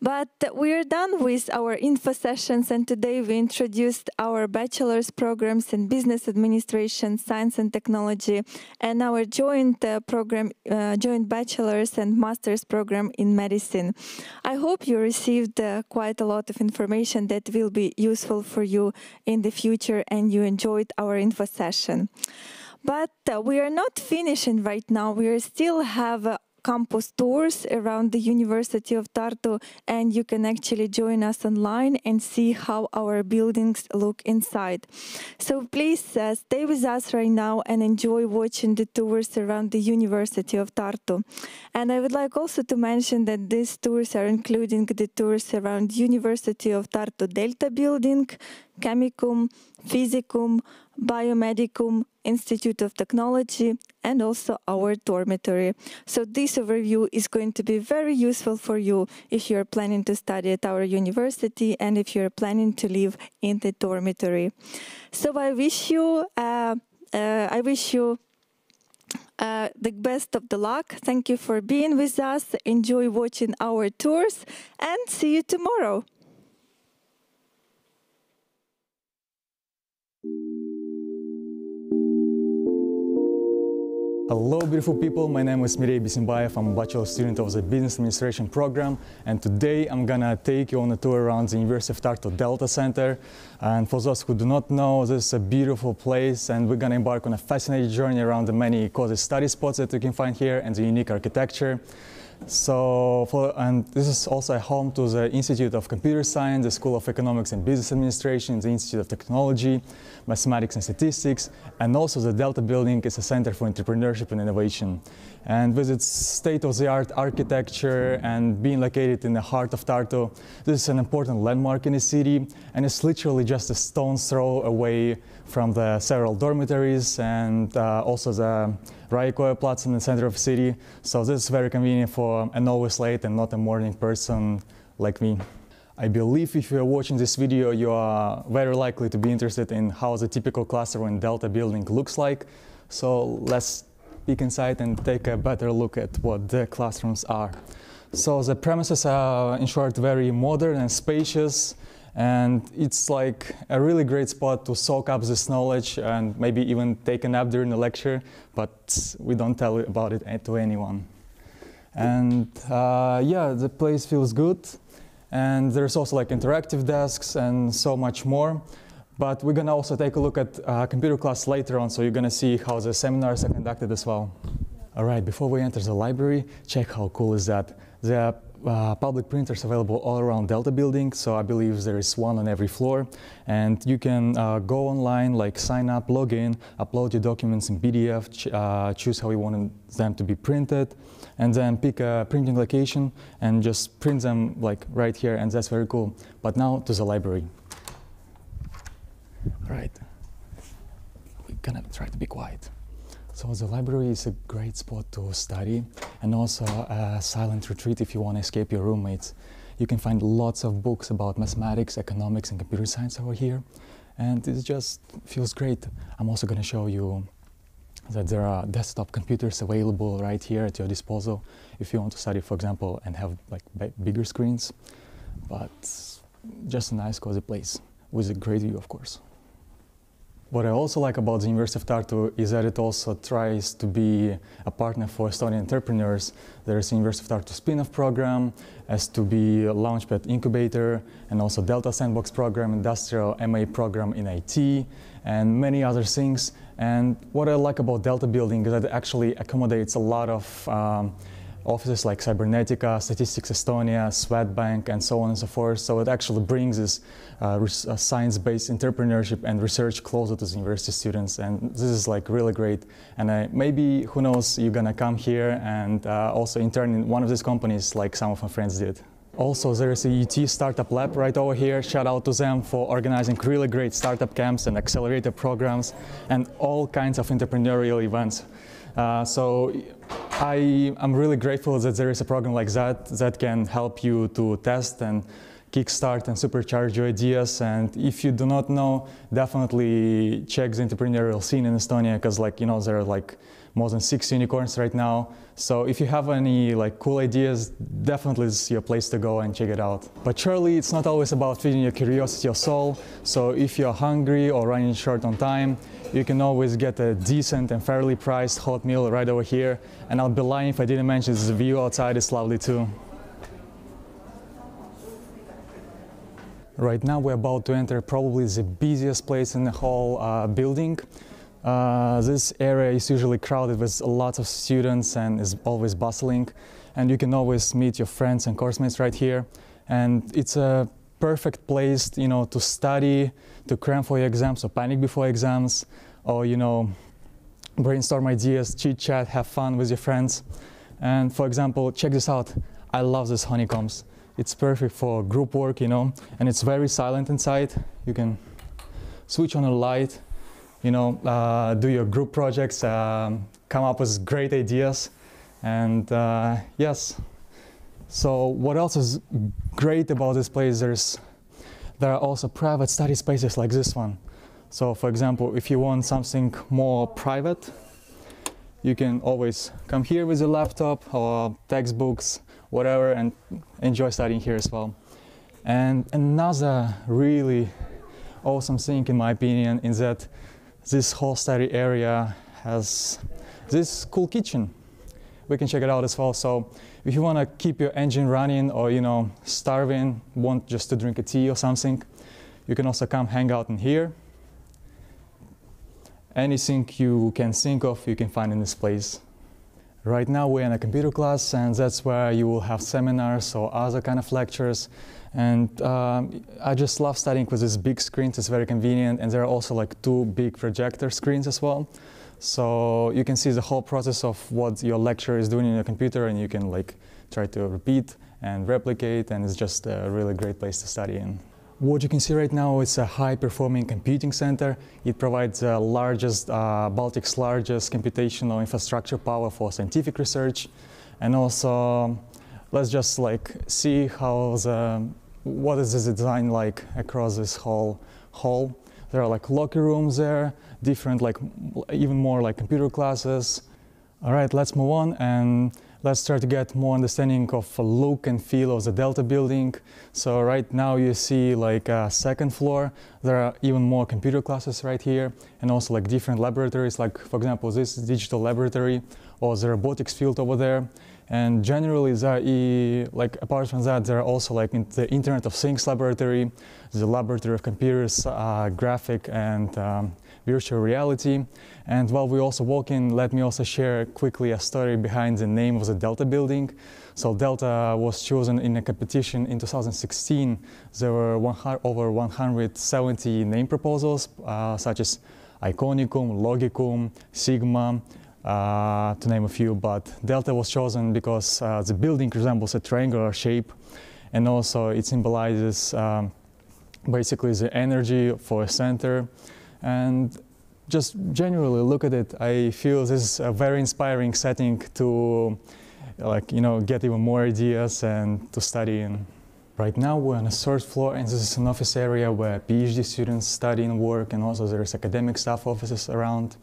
But we are done with our info sessions, and today we introduced our bachelor's programs in business administration, science and technology, and our joint uh, program, uh, joint bachelor's and master's program in medicine. I hope you received uh, quite a lot of information that will be useful for you in the future, and you enjoyed our info session. But uh, we are not finishing right now. We still have uh, campus tours around the University of Tartu and you can actually join us online and see how our buildings look inside. So please uh, stay with us right now and enjoy watching the tours around the University of Tartu. And I would like also to mention that these tours are including the tours around University of Tartu Delta building, Chemicum, Physicum, Biomedicum, Institute of Technology, and also our dormitory. So this overview is going to be very useful for you if you're planning to study at our university and if you're planning to live in the dormitory. So I wish you, uh, uh, I wish you uh, the best of the luck. Thank you for being with us. Enjoy watching our tours and see you tomorrow. Hello beautiful people, my name is Mirei Bisimbayev, I'm a bachelor student of the Business Administration program. And today I'm gonna take you on a tour around the University of Tartu Delta Center. And for those who do not know, this is a beautiful place. And we're gonna embark on a fascinating journey around the many cozy study spots that you can find here and the unique architecture. So, for, and this is also a home to the Institute of Computer Science, the School of Economics and Business Administration, the Institute of Technology, Mathematics and Statistics, and also the Delta Building is a center for entrepreneurship and innovation. And with its state-of-the-art architecture and being located in the heart of Tartu, this is an important landmark in the city, and it's literally just a stone's throw away from the several dormitories and uh, also the Raekoja Plats in the center of the city. So this is very convenient for an always late and not a morning person like me. I believe if you are watching this video, you are very likely to be interested in how the typical classroom in Delta building looks like. So let's peek inside and take a better look at what the classrooms are. So the premises are, in short, very modern and spacious. And it's like a really great spot to soak up this knowledge and maybe even take a nap during the lecture, but we don't tell about it to anyone. And uh, yeah, the place feels good. And there's also like interactive desks and so much more. But we're gonna also take a look at uh, computer class later on, so you're gonna see how the seminars are conducted as well. All right, before we enter the library, check how cool is that. The uh, public printers available all around Delta building, so I believe there is one on every floor. And you can uh, go online, like sign up, log in, upload your documents in PDF, ch uh, choose how you want them to be printed, and then pick a printing location and just print them like right here, and that's very cool. But now to the library. All right, we're gonna try to be quiet. So the library is a great spot to study and also a silent retreat if you want to escape your roommates. You can find lots of books about mathematics, economics, and computer science over here. And it just feels great. I'm also going to show you that there are desktop computers available right here at your disposal if you want to study, for example, and have like bigger screens. But just a nice, cozy place with a great view, of course. What I also like about the University of Tartu is that it also tries to be a partner for Estonian entrepreneurs. There is the University of Tartu spin-off program, as to be a Launchpad incubator, and also Delta Sandbox program, industrial MA program in IT, and many other things. And what I like about Delta Building is that it actually accommodates a lot of um, offices like Cybernetica, Statistics Estonia, Swedbank, and so on and so forth. So it actually brings this uh, uh, science-based entrepreneurship and research closer to the university students. And this is like really great. And uh, maybe, who knows, you're gonna come here and uh, also intern in one of these companies like some of my friends did. Also, there is a UT Startup Lab right over here. Shout out to them for organizing really great startup camps and accelerator programs and all kinds of entrepreneurial events. Uh, so I am really grateful that there is a program like that that can help you to test and kickstart and supercharge your ideas. And if you do not know, definitely check the entrepreneurial scene in Estonia because like, you know, there are like more than six unicorns right now. So if you have any like cool ideas, definitely this is your place to go and check it out. But surely it's not always about feeding your curiosity or soul. So if you're hungry or running short on time, you can always get a decent and fairly priced hot meal right over here. And I'll be lying if I didn't mention this view outside is lovely too. Right now we're about to enter probably the busiest place in the whole uh, building. Uh, this area is usually crowded with lots of students and is always bustling. And you can always meet your friends and coursemates right here. And it's a perfect place, you know, to study, to cram for your exams, or panic before exams, or, you know, brainstorm ideas, chit chat, have fun with your friends. And for example, check this out. I love these honeycombs. It's perfect for group work, you know, and it's very silent inside. You can switch on a light, you know, uh, do your group projects, um, come up with great ideas, and uh, yes. So what else is great about this place? There's there are also private study spaces like this one. So for example, if you want something more private, you can always come here with your laptop or textbooks, whatever, and enjoy studying here as well. And another really awesome thing, in my opinion, is that this whole study area has this cool kitchen. We can check it out as well. So if you want to keep your engine running or, you know, starving, want just to drink a tea or something, you can also come hang out in here. Anything you can think of, you can find in this place. Right now we're in a computer class and that's where you will have seminars or other kind of lectures. And um, I just love studying with these big screens, it's very convenient. And there are also like two big projector screens as well. So you can see the whole process of what your lecturer is doing in your computer and you can like try to repeat and replicate and it's just a really great place to study in. What you can see right now is a high-performing computing center. It provides the largest, uh, Baltic's largest computational infrastructure power for scientific research. And also, let's just like see how the, what is the design like across this whole hall. There are like locker rooms there, different like, even more like computer classes. All right, let's move on and let's try to get more understanding of the look and feel of the Delta building. So right now you see like a second floor. There are even more computer classes right here and also like different laboratories, like for example, this digital laboratory or the robotics field over there. And generally, there, like apart from that, there are also like the Internet of Things laboratory, the laboratory of computers, uh, graphic and um, virtual reality. And while we also walk in, let me also share quickly a story behind the name of the Delta building. So Delta was chosen in a competition in 2016. There were over 170 name proposals, uh, such as Iconicum, Logicum, Sigma, uh, to name a few, but Delta was chosen because uh, the building resembles a triangular shape and also it symbolizes um, basically the energy for a center and just generally look at it, I feel this is a very inspiring setting to like, you know, get even more ideas and to study in. Right now we're on the third floor and this is an office area where PhD students study and work and also there's academic staff offices around.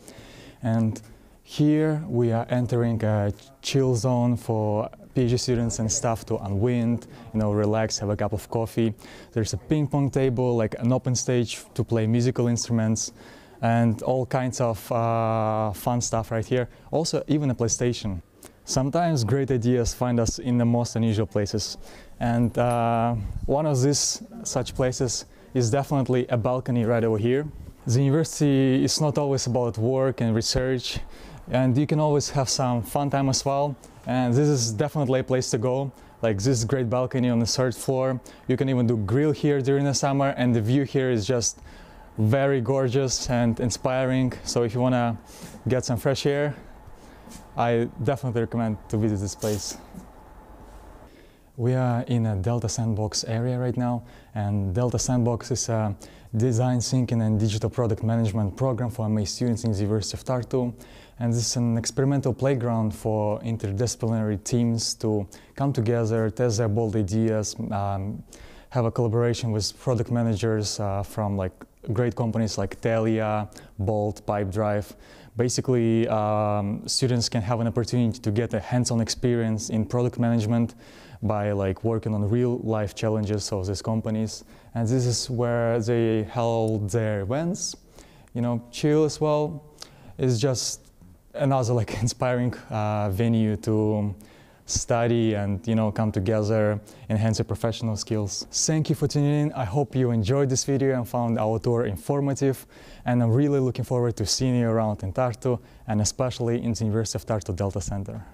And here we are entering a chill zone for PhD students and staff to unwind, you know, relax, have a cup of coffee. There's a ping pong table, like an open stage to play musical instruments and all kinds of uh, fun stuff right here. Also, even a PlayStation. Sometimes great ideas find us in the most unusual places. And uh, one of these such places is definitely a balcony right over here. The university is not always about work and research, and you can always have some fun time as well. And this is definitely a place to go. Like this great balcony on the third floor. You can even do grill here during the summer, and the view here is just very gorgeous and inspiring. So if you want to get some fresh air, I definitely recommend to visit this place. We are in a Delta Sandbox area right now, and Delta Sandbox is a design thinking and digital product management program for MA students in the University of Tartu. And this is an experimental playground for interdisciplinary teams to come together, test their bold ideas, um, have a collaboration with product managers uh, from like great companies like Telia, Bolt, Pipedrive. Basically, um, students can have an opportunity to get a hands-on experience in product management by like working on real life challenges of these companies. And this is where they held their events. You know, chill as well is just another like inspiring uh, venue to study and you know come together enhance your professional skills. Thank you for tuning in. I hope you enjoyed this video and found our tour informative. And i'm really looking forward to seeing you around in tartu and especially in the university of tartu delta center.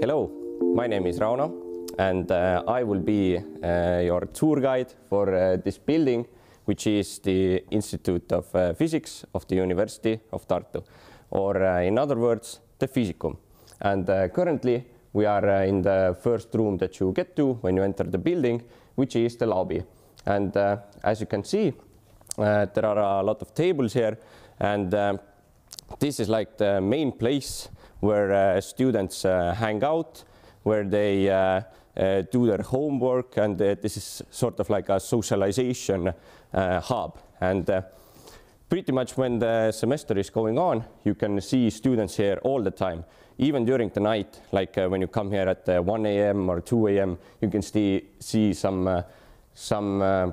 Hello my name is rauno and uh, i will be uh, your tour guide for uh, this building which is the Institute of uh, Physics of the University of Tartu, or uh, in other words, the Physicum. And uh, currently, we are uh, in the first room that you get to when you enter the building, which is the lobby. And uh, as you can see, uh, there are a lot of tables here, and this is like the main place where students hang out, where they uh, do their homework, and uh, this is sort of like a socialization uh, hub. And pretty much when the semester is going on, you can see students here all the time. Even during the night, like uh, when you come here at uh, 1 a.m. or 2 a.m., you can see, see some, uh, some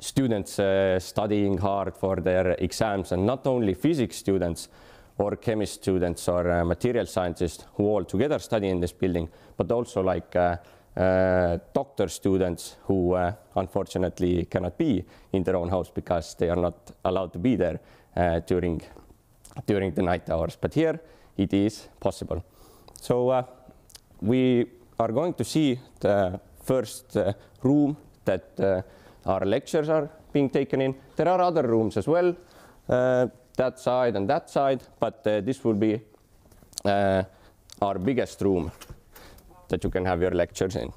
students studying hard for their exams, and not only physics students, or chemist students or material scientists who all together study in this building, but also like uh, doctor students who uh, unfortunately cannot be in their own house because they are not allowed to be there uh, during during the night hours. But here it is possible. So uh, we are going to see the first uh, room that our lectures are being taken in. There are other rooms as well, that side and that side, but this will be our biggest room that you can have your lectures in.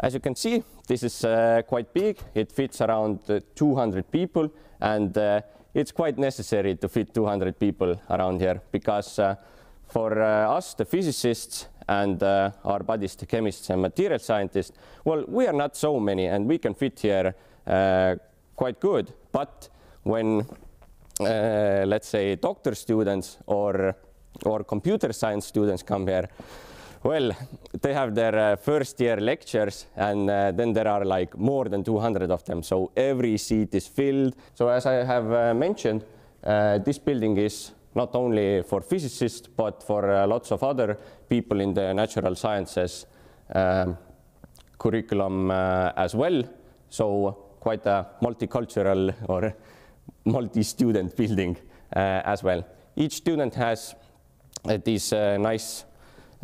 As you can see, this is uh, quite big. It fits around uh, 200 people, and uh, it's quite necessary to fit 200 people around here because uh, for uh, us, the physicists, and uh, our buddies, the chemists and material scientists, well, we are not so many, and we can fit here quite good. But when, let's say, doctor students or or computer science students come here, well, they have their uh, first year lectures and uh, then there are like more than 200 of them. So every seat is filled. So as I have uh, mentioned, uh, this building is not only for physicists, but for uh, lots of other people in the natural sciences um, curriculum uh, as well. So quite a multicultural or multi-student building as well. Each student has these uh, nice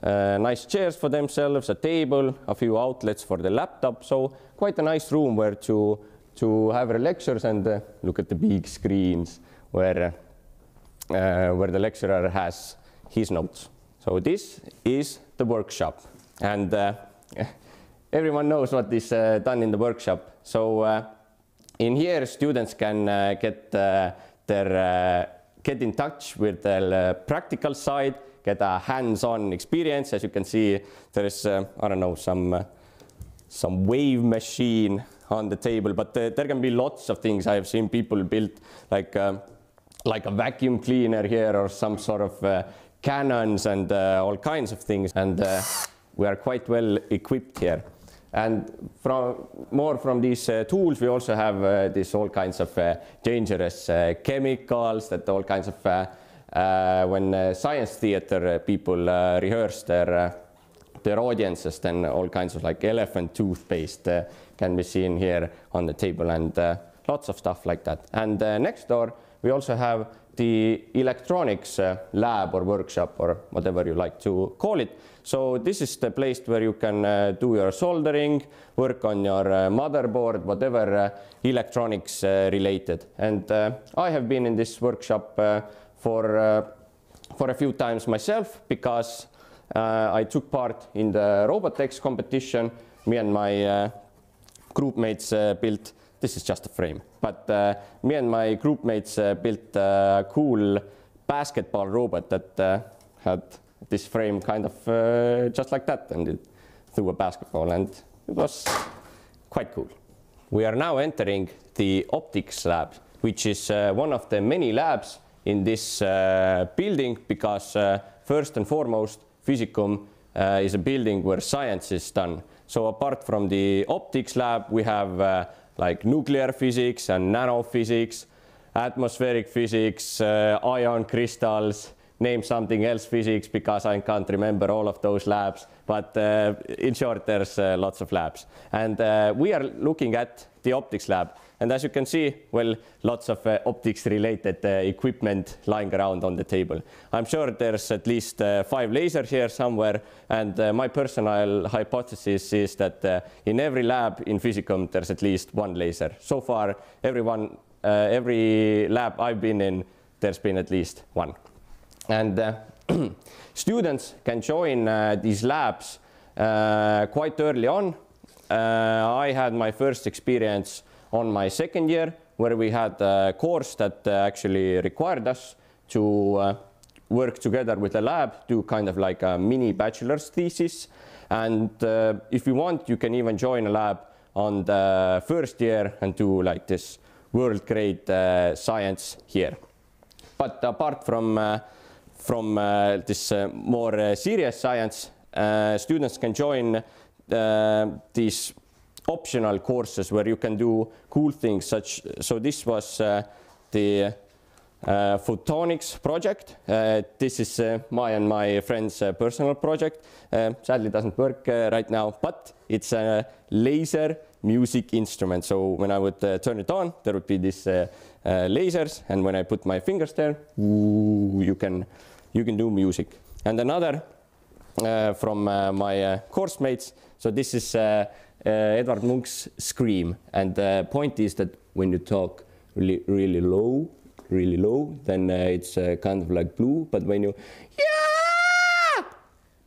uh, nice chairs for themselves, a table, a few outlets for the laptop. So quite a nice room where to to have lectures and uh, look at the big screens where uh, where the lecturer has his notes. So this is the workshop, and uh, everyone knows what is uh, done in the workshop. So in here, students can get their get in touch with the uh, practical side, get a hands-on experience. As you can see, there is, uh, I don't know, some, uh, some wave machine on the table, but uh, there can be lots of things. I have seen people build like, um, like a vacuum cleaner here or some sort of uh, cannons and uh, all kinds of things. And we are quite well equipped here. And from more from these uh, tools, we also have uh, these all kinds of uh, dangerous uh, chemicals that all kinds of, uh, uh, when science theater people rehearse their, their audiences, then all kinds of like elephant toothpaste can be seen here on the table and lots of stuff like that. And next door, we also have the electronics lab or workshop or whatever you like to call it. So this is the place where you can uh, do your soldering, work on your uh, motherboard, whatever uh, electronics uh, related. And uh, I have been in this workshop uh, for, for a few times myself because I took part in the Robotex competition. Me and my group mates built, this is just a frame, but me and my group mates built a cool basketball robot that uh, had this frame kind of uh, just like that and it threw a basketball and it was quite cool. We are now entering the optics lab, which is uh, one of the many labs in this uh, building because uh, first and foremost, Physicum uh, is a building where science is done. So apart from the optics lab, we have uh, like nuclear physics and nanophysics, atmospheric physics, ion crystals, name something else physics because I can't remember all of those labs. But uh, in short, there's uh, lots of labs. And uh, we are looking at the optics lab. And as you can see, well, lots of uh, optics related uh, equipment lying around on the table. I'm sure there's at least uh, five lasers here somewhere. And my personal hypothesis is that in every lab in Physicum, there's at least one laser. So far, everyone, every lab I've been in, there's been at least one. And uh, students can join uh, these labs uh, quite early on. I had my first experience on my second year where we had a course that actually required us to work together with a lab, do kind of like a mini bachelor's thesis. And uh, if you want, you can even join a lab on the first year and do like this world grade uh, science here. But apart from uh, from uh, this uh, more uh, serious science, students can join these optional courses where you can do cool things such so this was the uh, photonics project. Uh, this is uh, my and my friend's personal project. sadly, it doesn't work right now, but it's a laser music instrument. So when I would turn it on, there would be these lasers, and when I put my fingers there, ooh, you can you can do music. And another uh, from uh, my uh, course mates. So this is uh, uh, Edvard Munch's Scream. And the point is that when you talk really, really low, really low, then uh, it's kind of like blue. But when you, yeah,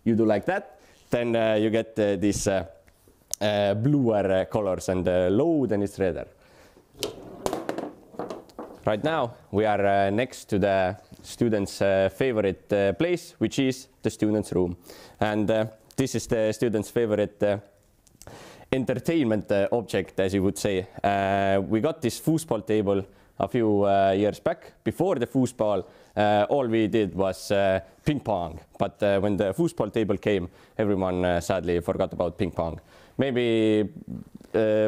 you do like that, then you get these bluer colors and low, then it's redder. Right now, we are next to the students' uh, favorite uh, place, which is the students' room. And uh, this is the students' favorite entertainment object, as you would say. we got this foosball table a few uh, years back. Before the foosball, uh, all we did was uh, ping pong. But when the foosball table came, everyone sadly forgot about ping pong. Maybe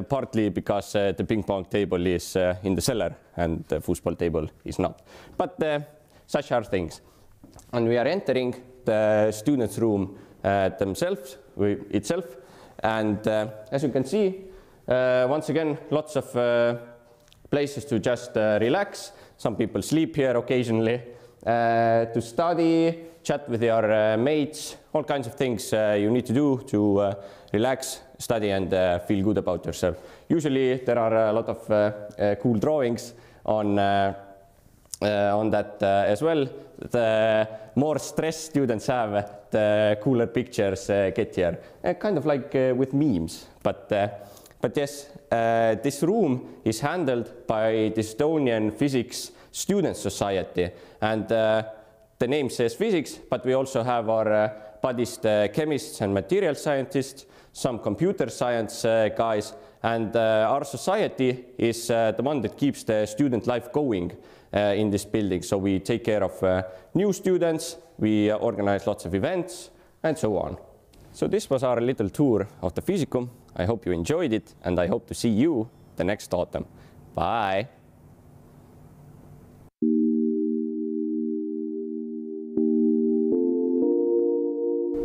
partly because the ping pong table is in the cellar and the foosball table is not. But such are things. And we are entering the students' room uh, themselves, itself. And uh, as you can see, uh, once again, lots of uh, places to just uh, relax. Some people sleep here occasionally. Uh, to study, chat with your mates, all kinds of things you need to do to relax, study, and feel good about yourself. Usually, there are a lot of cool drawings on uh, on that uh, as well. The more stress students have, the cooler pictures uh, get here. kind of like with memes, but but yes, this room is handled by the Estonian Physics Students Society, and the name says physics, but we also have our uh, buddies, the chemists and material scientists, some computer science uh, guys, and uh, our society is the one that keeps the student life going. Uh, in this building. So we take care of uh, new students, we uh, organize lots of events, and so on. So this was our little tour of the Physicum. I hope you enjoyed it, and I hope to see you the next autumn. Bye.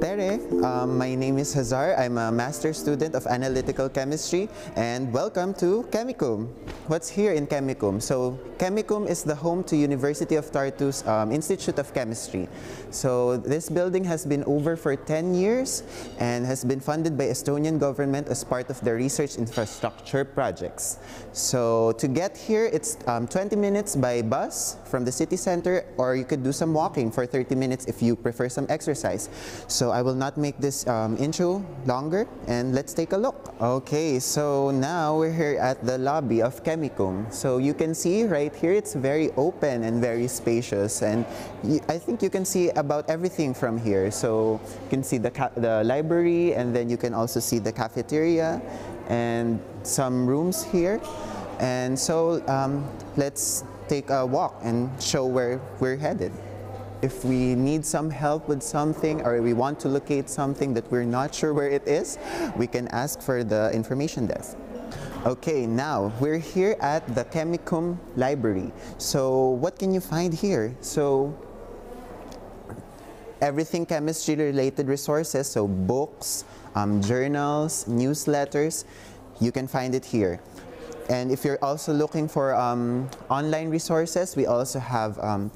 Tere, um, my name is Hazar. I'm a master's student of analytical chemistry and welcome to Chemicum. What's here in Chemicum? So Chemicum is the home to University of Tartu's um, Institute of Chemistry. So this building has been over for 10 years and has been funded by Estonian government as part of the research infrastructure projects. So to get here, it's um, 20 minutes by bus from the city center or you could do some walking for 30 minutes if you prefer some exercise. So I will not make this um, intro longer and let's take a look. Okay, so now we're here at the lobby of Chemicum. So you can see right here it's very open and very spacious and I think you can see about everything from here. So you can see the, the library and then you can also see the cafeteria and some rooms here. And so um, let's take a walk and show where we're headed. If we need some help with something or we want to locate something that we're not sure where it is, we can ask for the information desk. Okay, now we're here at the Chemicum Library. So what can you find here? So everything chemistry related resources, so books, um, journals, newsletters, you can find it here. And if you're also looking for um, online resources, we also have um,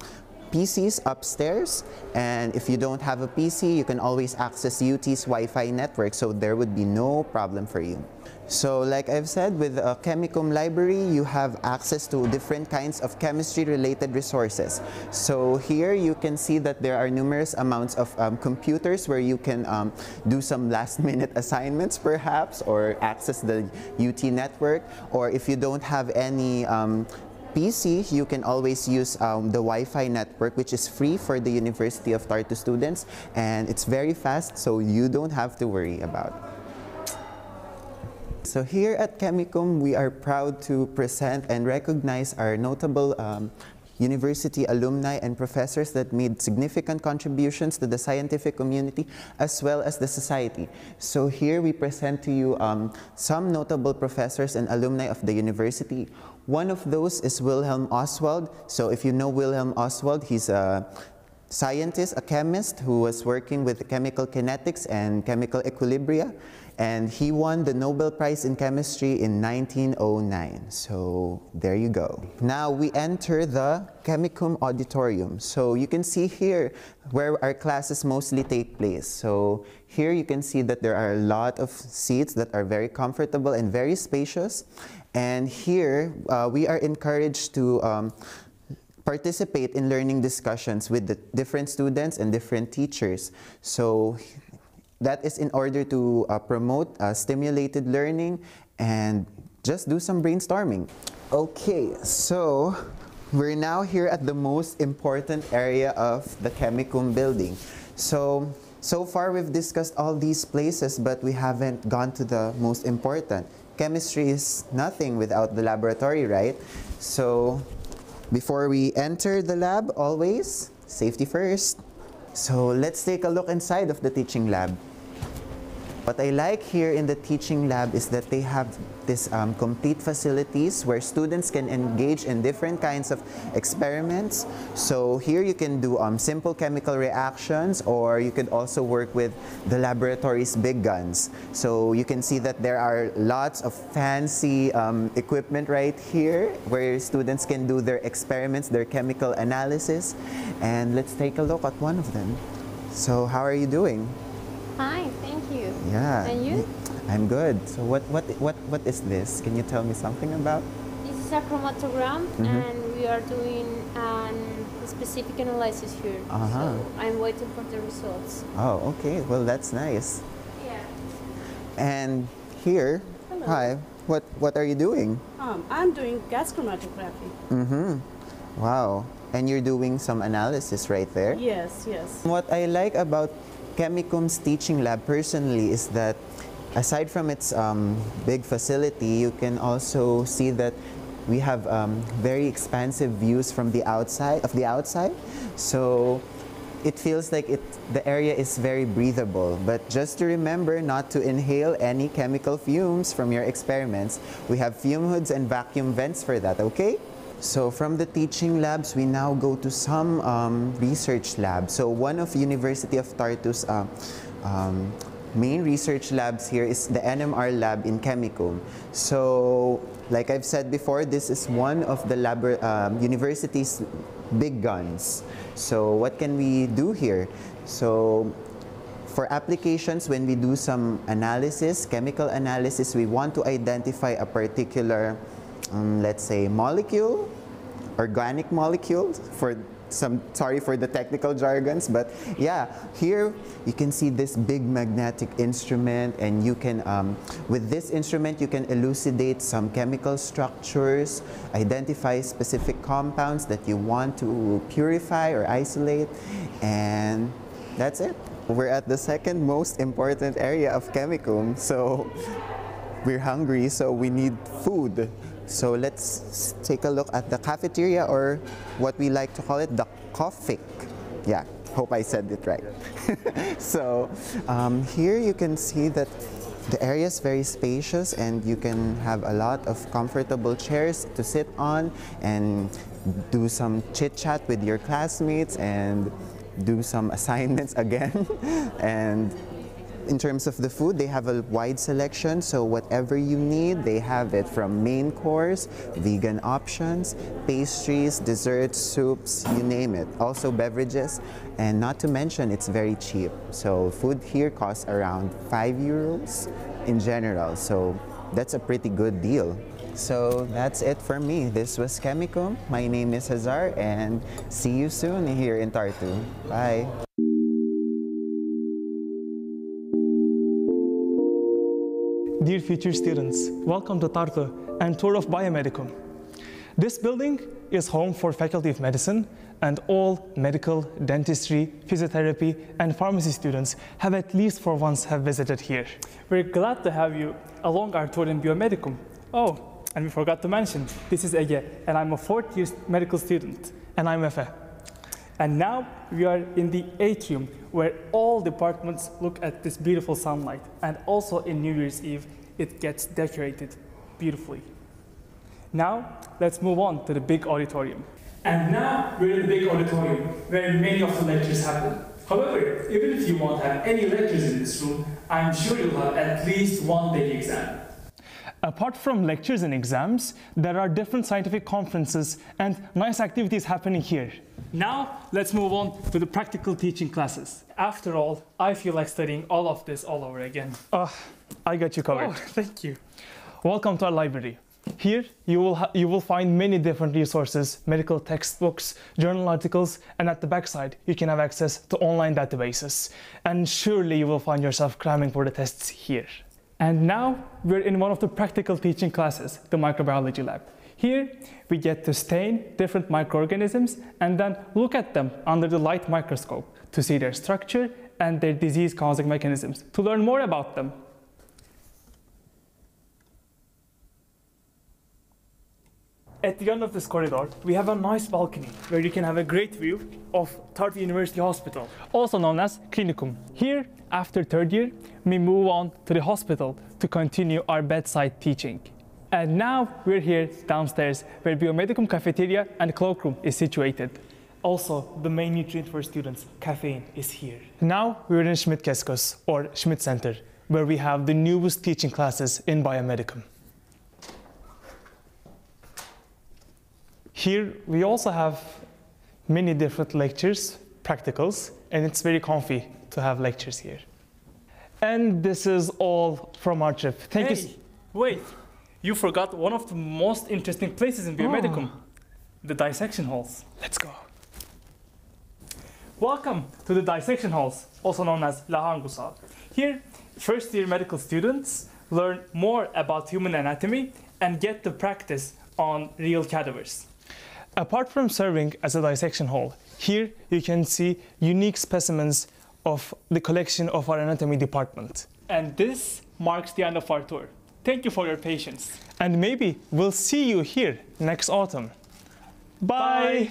PCs upstairs. And if you don't have a PC, you can always access UT's Wi-Fi network, so there would be no problem for you. So like I've said, with a Chemicum library, you have access to different kinds of chemistry-related resources. So here you can see that there are numerous amounts of um, computers where you can um, do some last-minute assignments perhaps, or access the UT network. Or if you don't have any um, PC, you can always use um, the Wi-Fi network, which is free for the University of Tartu students, and it's very fast, so you don't have to worry about it. So here at Chemicum, we are proud to present and recognize our notable um, university alumni and professors that made significant contributions to the scientific community as well as the society. So here we present to you um, some notable professors and alumni of the university. One of those is Wilhelm Ostwald. So if you know Wilhelm Ostwald, he's a scientist, a chemist who was working with chemical kinetics and chemical equilibria and he won the Nobel Prize in Chemistry in 1909. So there you go. Now we enter the Chemicum Auditorium. So you can see here where our classes mostly take place. So here you can see that there are a lot of seats that are very comfortable and very spacious. And here uh, we are encouraged to um, participate in learning discussions with the different students and different teachers. So that is in order to uh, promote uh, stimulated learning and just do some brainstorming. Okay, so we're now here at the most important area of the Chemicum building. So, so far we've discussed all these places, but we haven't gone to the most important. Chemistry is nothing without the laboratory, right? So, before we enter the lab, always, safety first. So let's take a look inside of the teaching lab. What I like here in the teaching lab is that they have this um, complete facilities where students can engage in different kinds of experiments. So here you can do um, simple chemical reactions or you could also work with the laboratory's big guns. So you can see that there are lots of fancy um, equipment right here where students can do their experiments, their chemical analysis. And let's take a look at one of them. So how are you doing? Hi, thank you. Yeah. And you? I'm good. So what, what, what, what is this? Can you tell me something about? This is a chromatogram Mhm. and we are doing um, a specific analysis here. Uh-huh. So I'm waiting for the results. Oh, okay. Well, that's nice. Yeah. And here, Hello. hi. What, what are you doing? Um, I'm doing gas chromatography. Mm-hmm. Wow. And you're doing some analysis right there? Yes, yes. What I like about Chemicum's teaching lab personally is that aside from its um, big facility, you can also see that we have um, very expansive views from the outside of the outside. So it feels like it, the area is very breathable. But just to remember not to inhale any chemical fumes from your experiments. We have fume hoods and vacuum vents for that, okay? So from the teaching labs, we now go to some um, research labs. So one of University of Tartu's uh, um, main research labs here is the NMR lab in Chemicum. So like I've said before, this is one of the lab, um, university's big guns. So what can we do here? So for applications, when we do some analysis, chemical analysis, we want to identify a particular, um, let's say, molecule organic molecule for some sorry for the technical jargons but yeah here you can see this big magnetic instrument and you can um, with this instrument you can elucidate some chemical structures identify specific compounds that you want to purify or isolate and that's it. We're at the second most important area of chemicum so we're hungry so we need food so let's take a look at the cafeteria or what we like to call it the coffee. Yeah, hope I said it right. so um, here you can see that the area is very spacious and you can have a lot of comfortable chairs to sit on and do some chit chat with your classmates and do some assignments again and in terms of the food, they have a wide selection, so whatever you need, they have it from main course, vegan options, pastries, desserts, soups, you name it. Also beverages, and not to mention it's very cheap. So food here costs around 5 euros in general, so that's a pretty good deal. So that's it for me. This was Chemicum. My name is Hazar, and see you soon here in Tartu. Bye. Dear future students, welcome to Tartu and tour of Biomedicum. This building is home for Faculty of Medicine and all medical, dentistry, physiotherapy and pharmacy students have at least for once have visited here. We're glad to have you along our tour in Biomedicum. Oh, and we forgot to mention, this is Ege and I'm a fourth year medical student. And I'm Efe. And now we are in the atrium where all departments look at this beautiful sunlight. And also in New Year's Eve, it gets decorated beautifully. Now, let's move on to the big auditorium. And now we're in the big auditorium where many of the lectures happen. However, even if you won't have any lectures in this room, I'm sure you'll have at least one big exam. Apart from lectures and exams, there are different scientific conferences and nice activities happening here. Now, let's move on to the practical teaching classes. After all, I feel like studying all of this all over again. Oh, I got you covered. Oh, thank you. Welcome to our library. Here, you will, you will find many different resources, medical textbooks, journal articles, and at the backside, you can have access to online databases. And surely you will find yourself cramming for the tests here. And now we're in one of the practical teaching classes, the microbiology lab. Here, we get to stain different microorganisms and then look at them under the light microscope to see their structure and their disease-causing mechanisms, to learn more about them. At the end of this corridor, we have a nice balcony where you can have a great view of Tartu University Hospital, also known as Clinicum. Here, after third year, we move on to the hospital to continue our bedside teaching. And now we're here downstairs where Biomedicum cafeteria and cloakroom is situated. Also, the main nutrient for students, caffeine, is here. Now we're in Schmidt Keskos, or Schmidt Center, where we have the newest teaching classes in Biomedicum. Here we also have many different lectures, practicals, and it's very comfy to have lectures here. And this is all from our trip. Thank hey, you. Wait, you forgot one of the most interesting places in Biomedicum, oh. the dissection halls. Let's go. Welcome to the dissection halls, also known as Lahangusal. Here, first year medical students learn more about human anatomy and get to practice on real cadavers. Apart from serving as a dissection hall, here you can see unique specimens of the collection of our anatomy department. And this marks the end of our tour. Thank you for your patience. And maybe we'll see you here next autumn. Bye. Bye.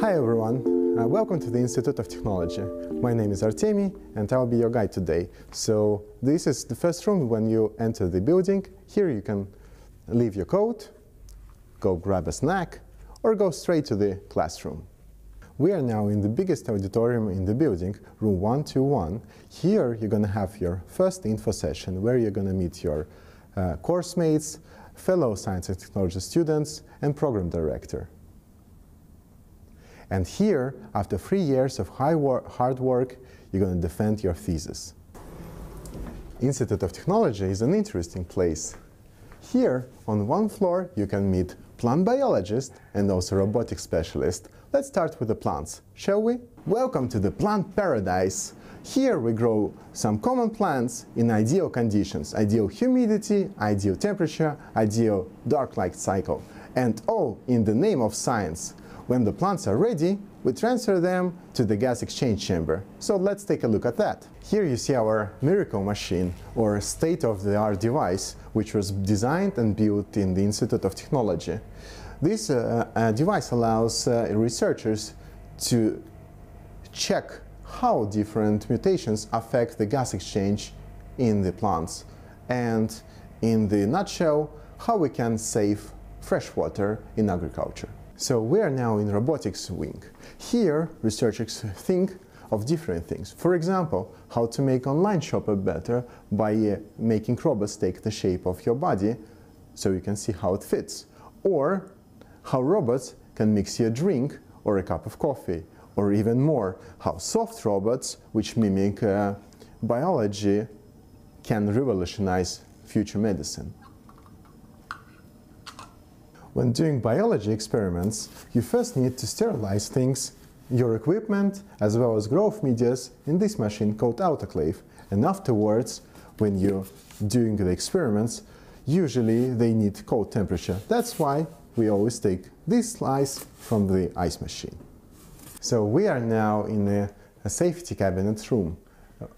Hi everyone. Uh, welcome to the Institute of Technology. My name is Artemi and I'll be your guide today. So this is the first room when you enter the building. Here you can leave your coat, go grab a snack, or go straight to the classroom. We are now in the biggest auditorium in the building, room 121. Here you're going to have your first info session where you're going to meet your uh, course mates, fellow science and technology students, and program director. And here, after three years of wor hard work, you're going to defend your thesis. Institute of Technology is an interesting place. Here, on one floor, you can meet plant biologist and also robotic specialist. Let's start with the plants, shall we? Welcome to the plant paradise. Here we grow some common plants in ideal conditions, ideal humidity, ideal temperature, ideal dark light cycle, and all in the name of science. When the plants are ready, we transfer them to the gas exchange chamber. So let's take a look at that. Here you see our miracle machine, or state-of-the-art device, which was designed and built in the Institute of Technology. This uh, uh, device allows uh, researchers to check how different mutations affect the gas exchange in the plants. And in the nutshell, how we can save fresh water in agriculture. So we are now in robotics wing. Here, researchers think of different things. For example, how to make online shopper better by uh, making robots take the shape of your body so you can see how it fits. Or how robots can mix you a drink or a cup of coffee or even more, how soft robots, which mimic uh, biology, can revolutionize future medicine. When doing biology experiments, you first need to sterilize things, your equipment, as well as growth medias in this machine called autoclave. And afterwards, when you're doing the experiments, usually they need cold temperature. That's why we always take this slice from the ice machine. So we are now in a, a safety cabinet room.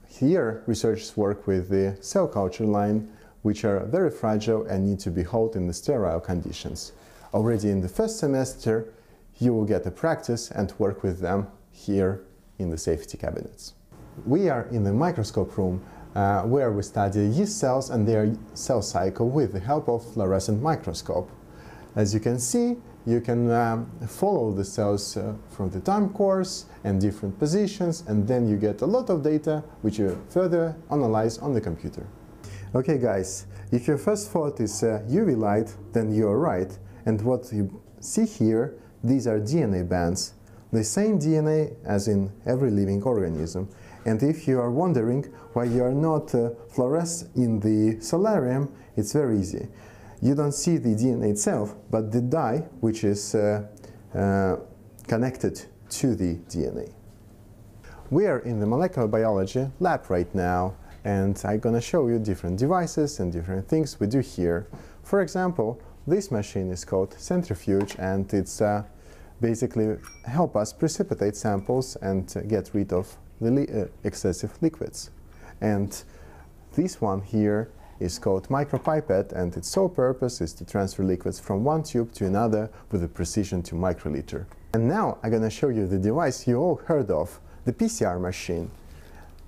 Here, researchers work with the cell culture line, which are very fragile and need to be held in the sterile conditions. Already in the first semester, you will get a practice and work with them here in the safety cabinets. We are in the microscope room uh, where we study yeast cells and their cell cycle with the help of fluorescent microscope. As you can see, you can um, follow the cells uh, from the time course and different positions, and then you get a lot of data which you further analyze on the computer. Okay, guys, if your first thought is uh, UV light, then you are right. And what you see here, these are DNA bands, the same DNA as in every living organism. And if you are wondering why you are not uh, in the solarium, it's very easy you don't see the DNA itself, but the dye which is uh, uh, connected to the DNA. We are in the molecular biology lab right now, and I'm going to show you different devices and different things we do here. For example, this machine is called centrifuge, and it's uh, basically help us precipitate samples and uh, get rid of the li uh, excessive liquids. And this one here is called micropipette and its sole purpose is to transfer liquids from one tube to another with a precision to microliter. And now I'm going to show you the device you all heard of, the PCR machine.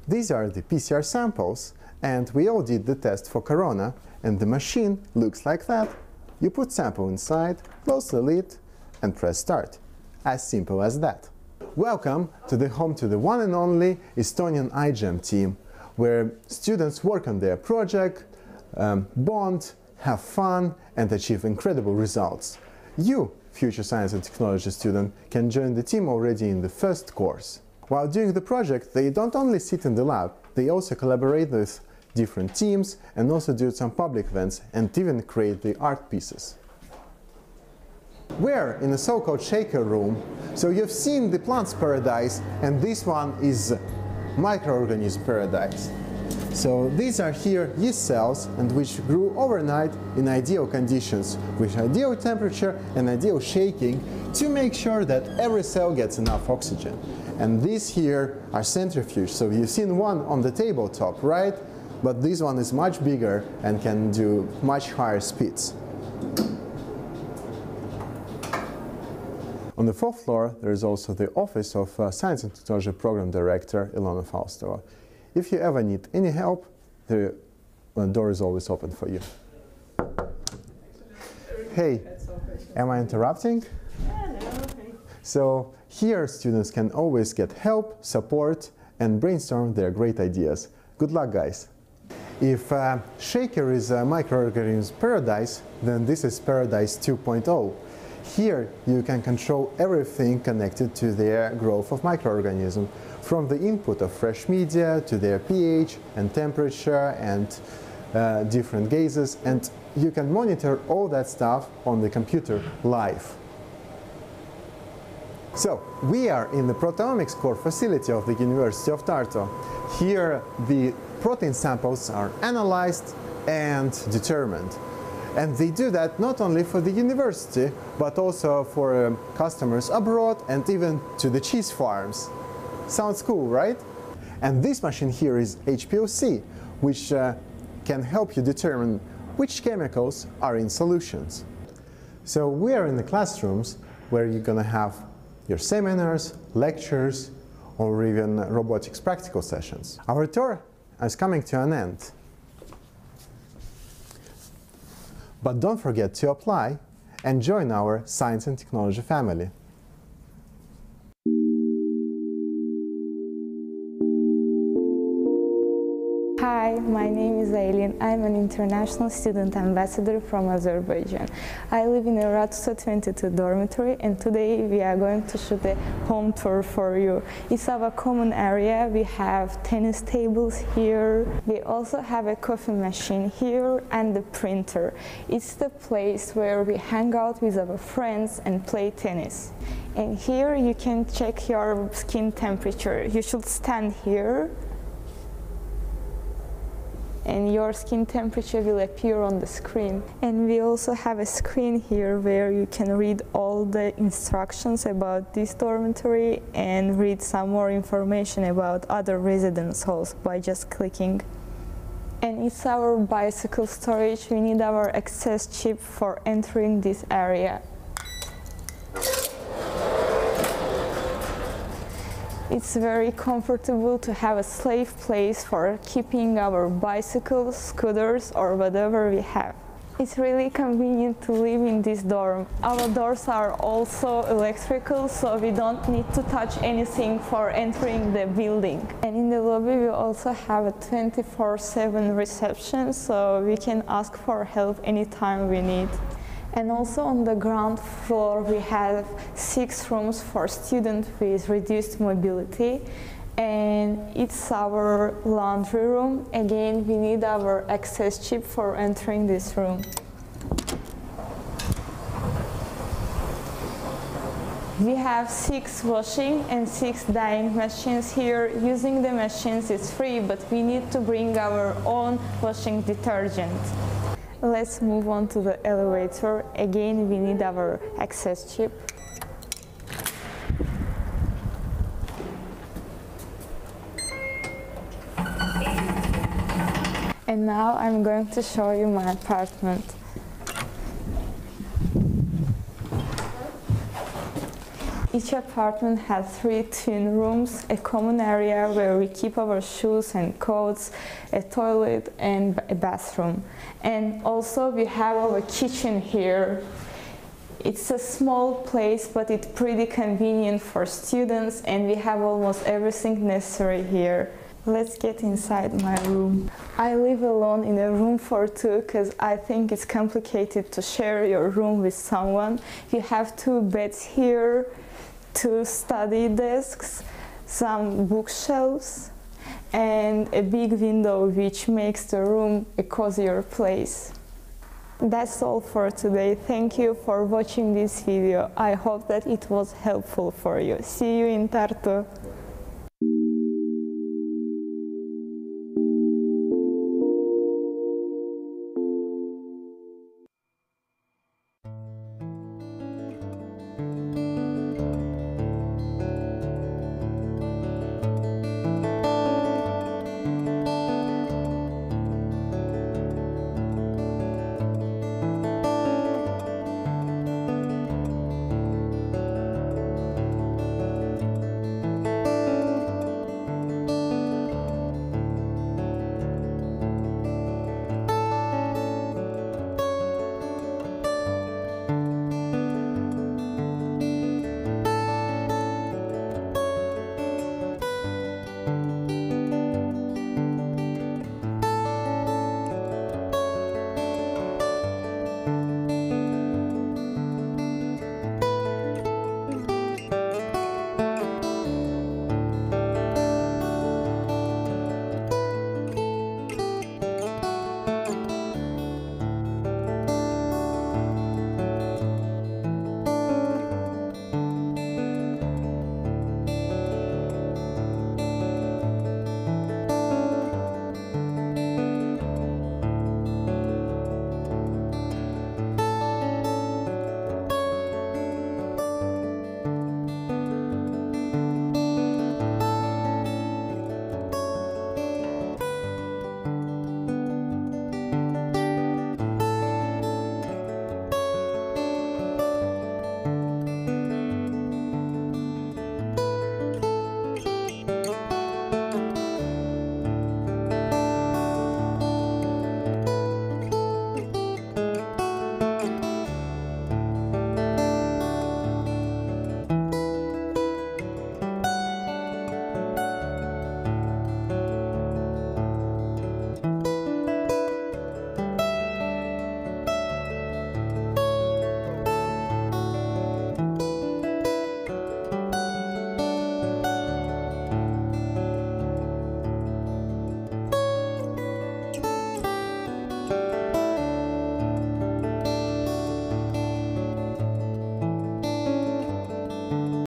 These are the PCR samples and we all did the test for corona and the machine looks like that. You put sample inside, close the lid and press start. As simple as that. Welcome to the home to the one and only Estonian iGEM team where students work on their project, um, bond, have fun, and achieve incredible results. You, future science and technology student, can join the team already in the first course. While doing the project, they don't only sit in the lab, they also collaborate with different teams and also do some public events and even create the art pieces. We're in a so-called shaker room, so you've seen the plants paradise and this one is microorganism paradise. So these are here yeast cells and which grew overnight in ideal conditions with ideal temperature and ideal shaking to make sure that every cell gets enough oxygen. And these here are centrifuges. So you've seen one on the tabletop, right? But this one is much bigger and can do much higher speeds. On the fourth floor, there is also the office of uh, Science and Technology Program Director Ilona Faustova. If you ever need any help, the door is always open for you. Hey, am I interrupting? So here students can always get help, support, and brainstorm their great ideas. Good luck, guys. If uh, Shaker is a microorganism paradise, then this is Paradise 2.0. Here you can control everything connected to their growth of microorganisms, from the input of fresh media to their pH and temperature and uh, different gases, and you can monitor all that stuff on the computer live. So, we are in the proteomics core facility of the University of Tartu. Here the protein samples are analyzed and determined. And they do that not only for the university, but also for um, customers abroad and even to the cheese farms. Sounds cool, right? And this machine here is HPLC, which uh, can help you determine which chemicals are in solutions. So we are in the classrooms where you're going to have your seminars, lectures, or even robotics practical sessions. Our tour is coming to an end. But don't forget to apply and join our science and technology family. Hi, my name is Aylin. I'm an international student ambassador from Azerbaijan. I live in a Raatuse 22 dormitory and today we are going to shoot a home tour for you. It's our common area. We have tennis tables here. We also have a coffee machine here and the printer. It's the place where we hang out with our friends and play tennis. And here you can check your skin temperature. You should stand here and your skin temperature will appear on the screen. And we also have a screen here where you can read all the instructions about this dormitory and read some more information about other residence halls by just clicking. And it's our bicycle storage. We need our access chip for entering this area. It's very comfortable to have a safe place for keeping our bicycles, scooters or whatever we have. It's really convenient to live in this dorm. Our doors are also electrical, so we don't need to touch anything for entering the building. And in the lobby we also have a 24-7 reception, so we can ask for help anytime we need. And also on the ground floor we have six rooms for students with reduced mobility and it's our laundry room. Again, we need our access chip for entering this room. We have six washing and six dyeing machines here. Using the machines is free, but we need to bring our own washing detergent. Let's move on to the elevator. Again, we need our access chip. And now I'm going to show you my apartment. Each apartment has three twin rooms, a common area where we keep our shoes and coats, a toilet and a bathroom. And also we have our kitchen here. It's a small place, but it's pretty convenient for students and we have almost everything necessary here. Let's get inside my room. I live alone in a room for two because I think it's complicated to share your room with someone. You have two beds here, two study desks, some bookshelves, and a big window which makes the room a cozier place. That's all for today. Thank you for watching this video. I hope that it was helpful for you. See you in Tartu.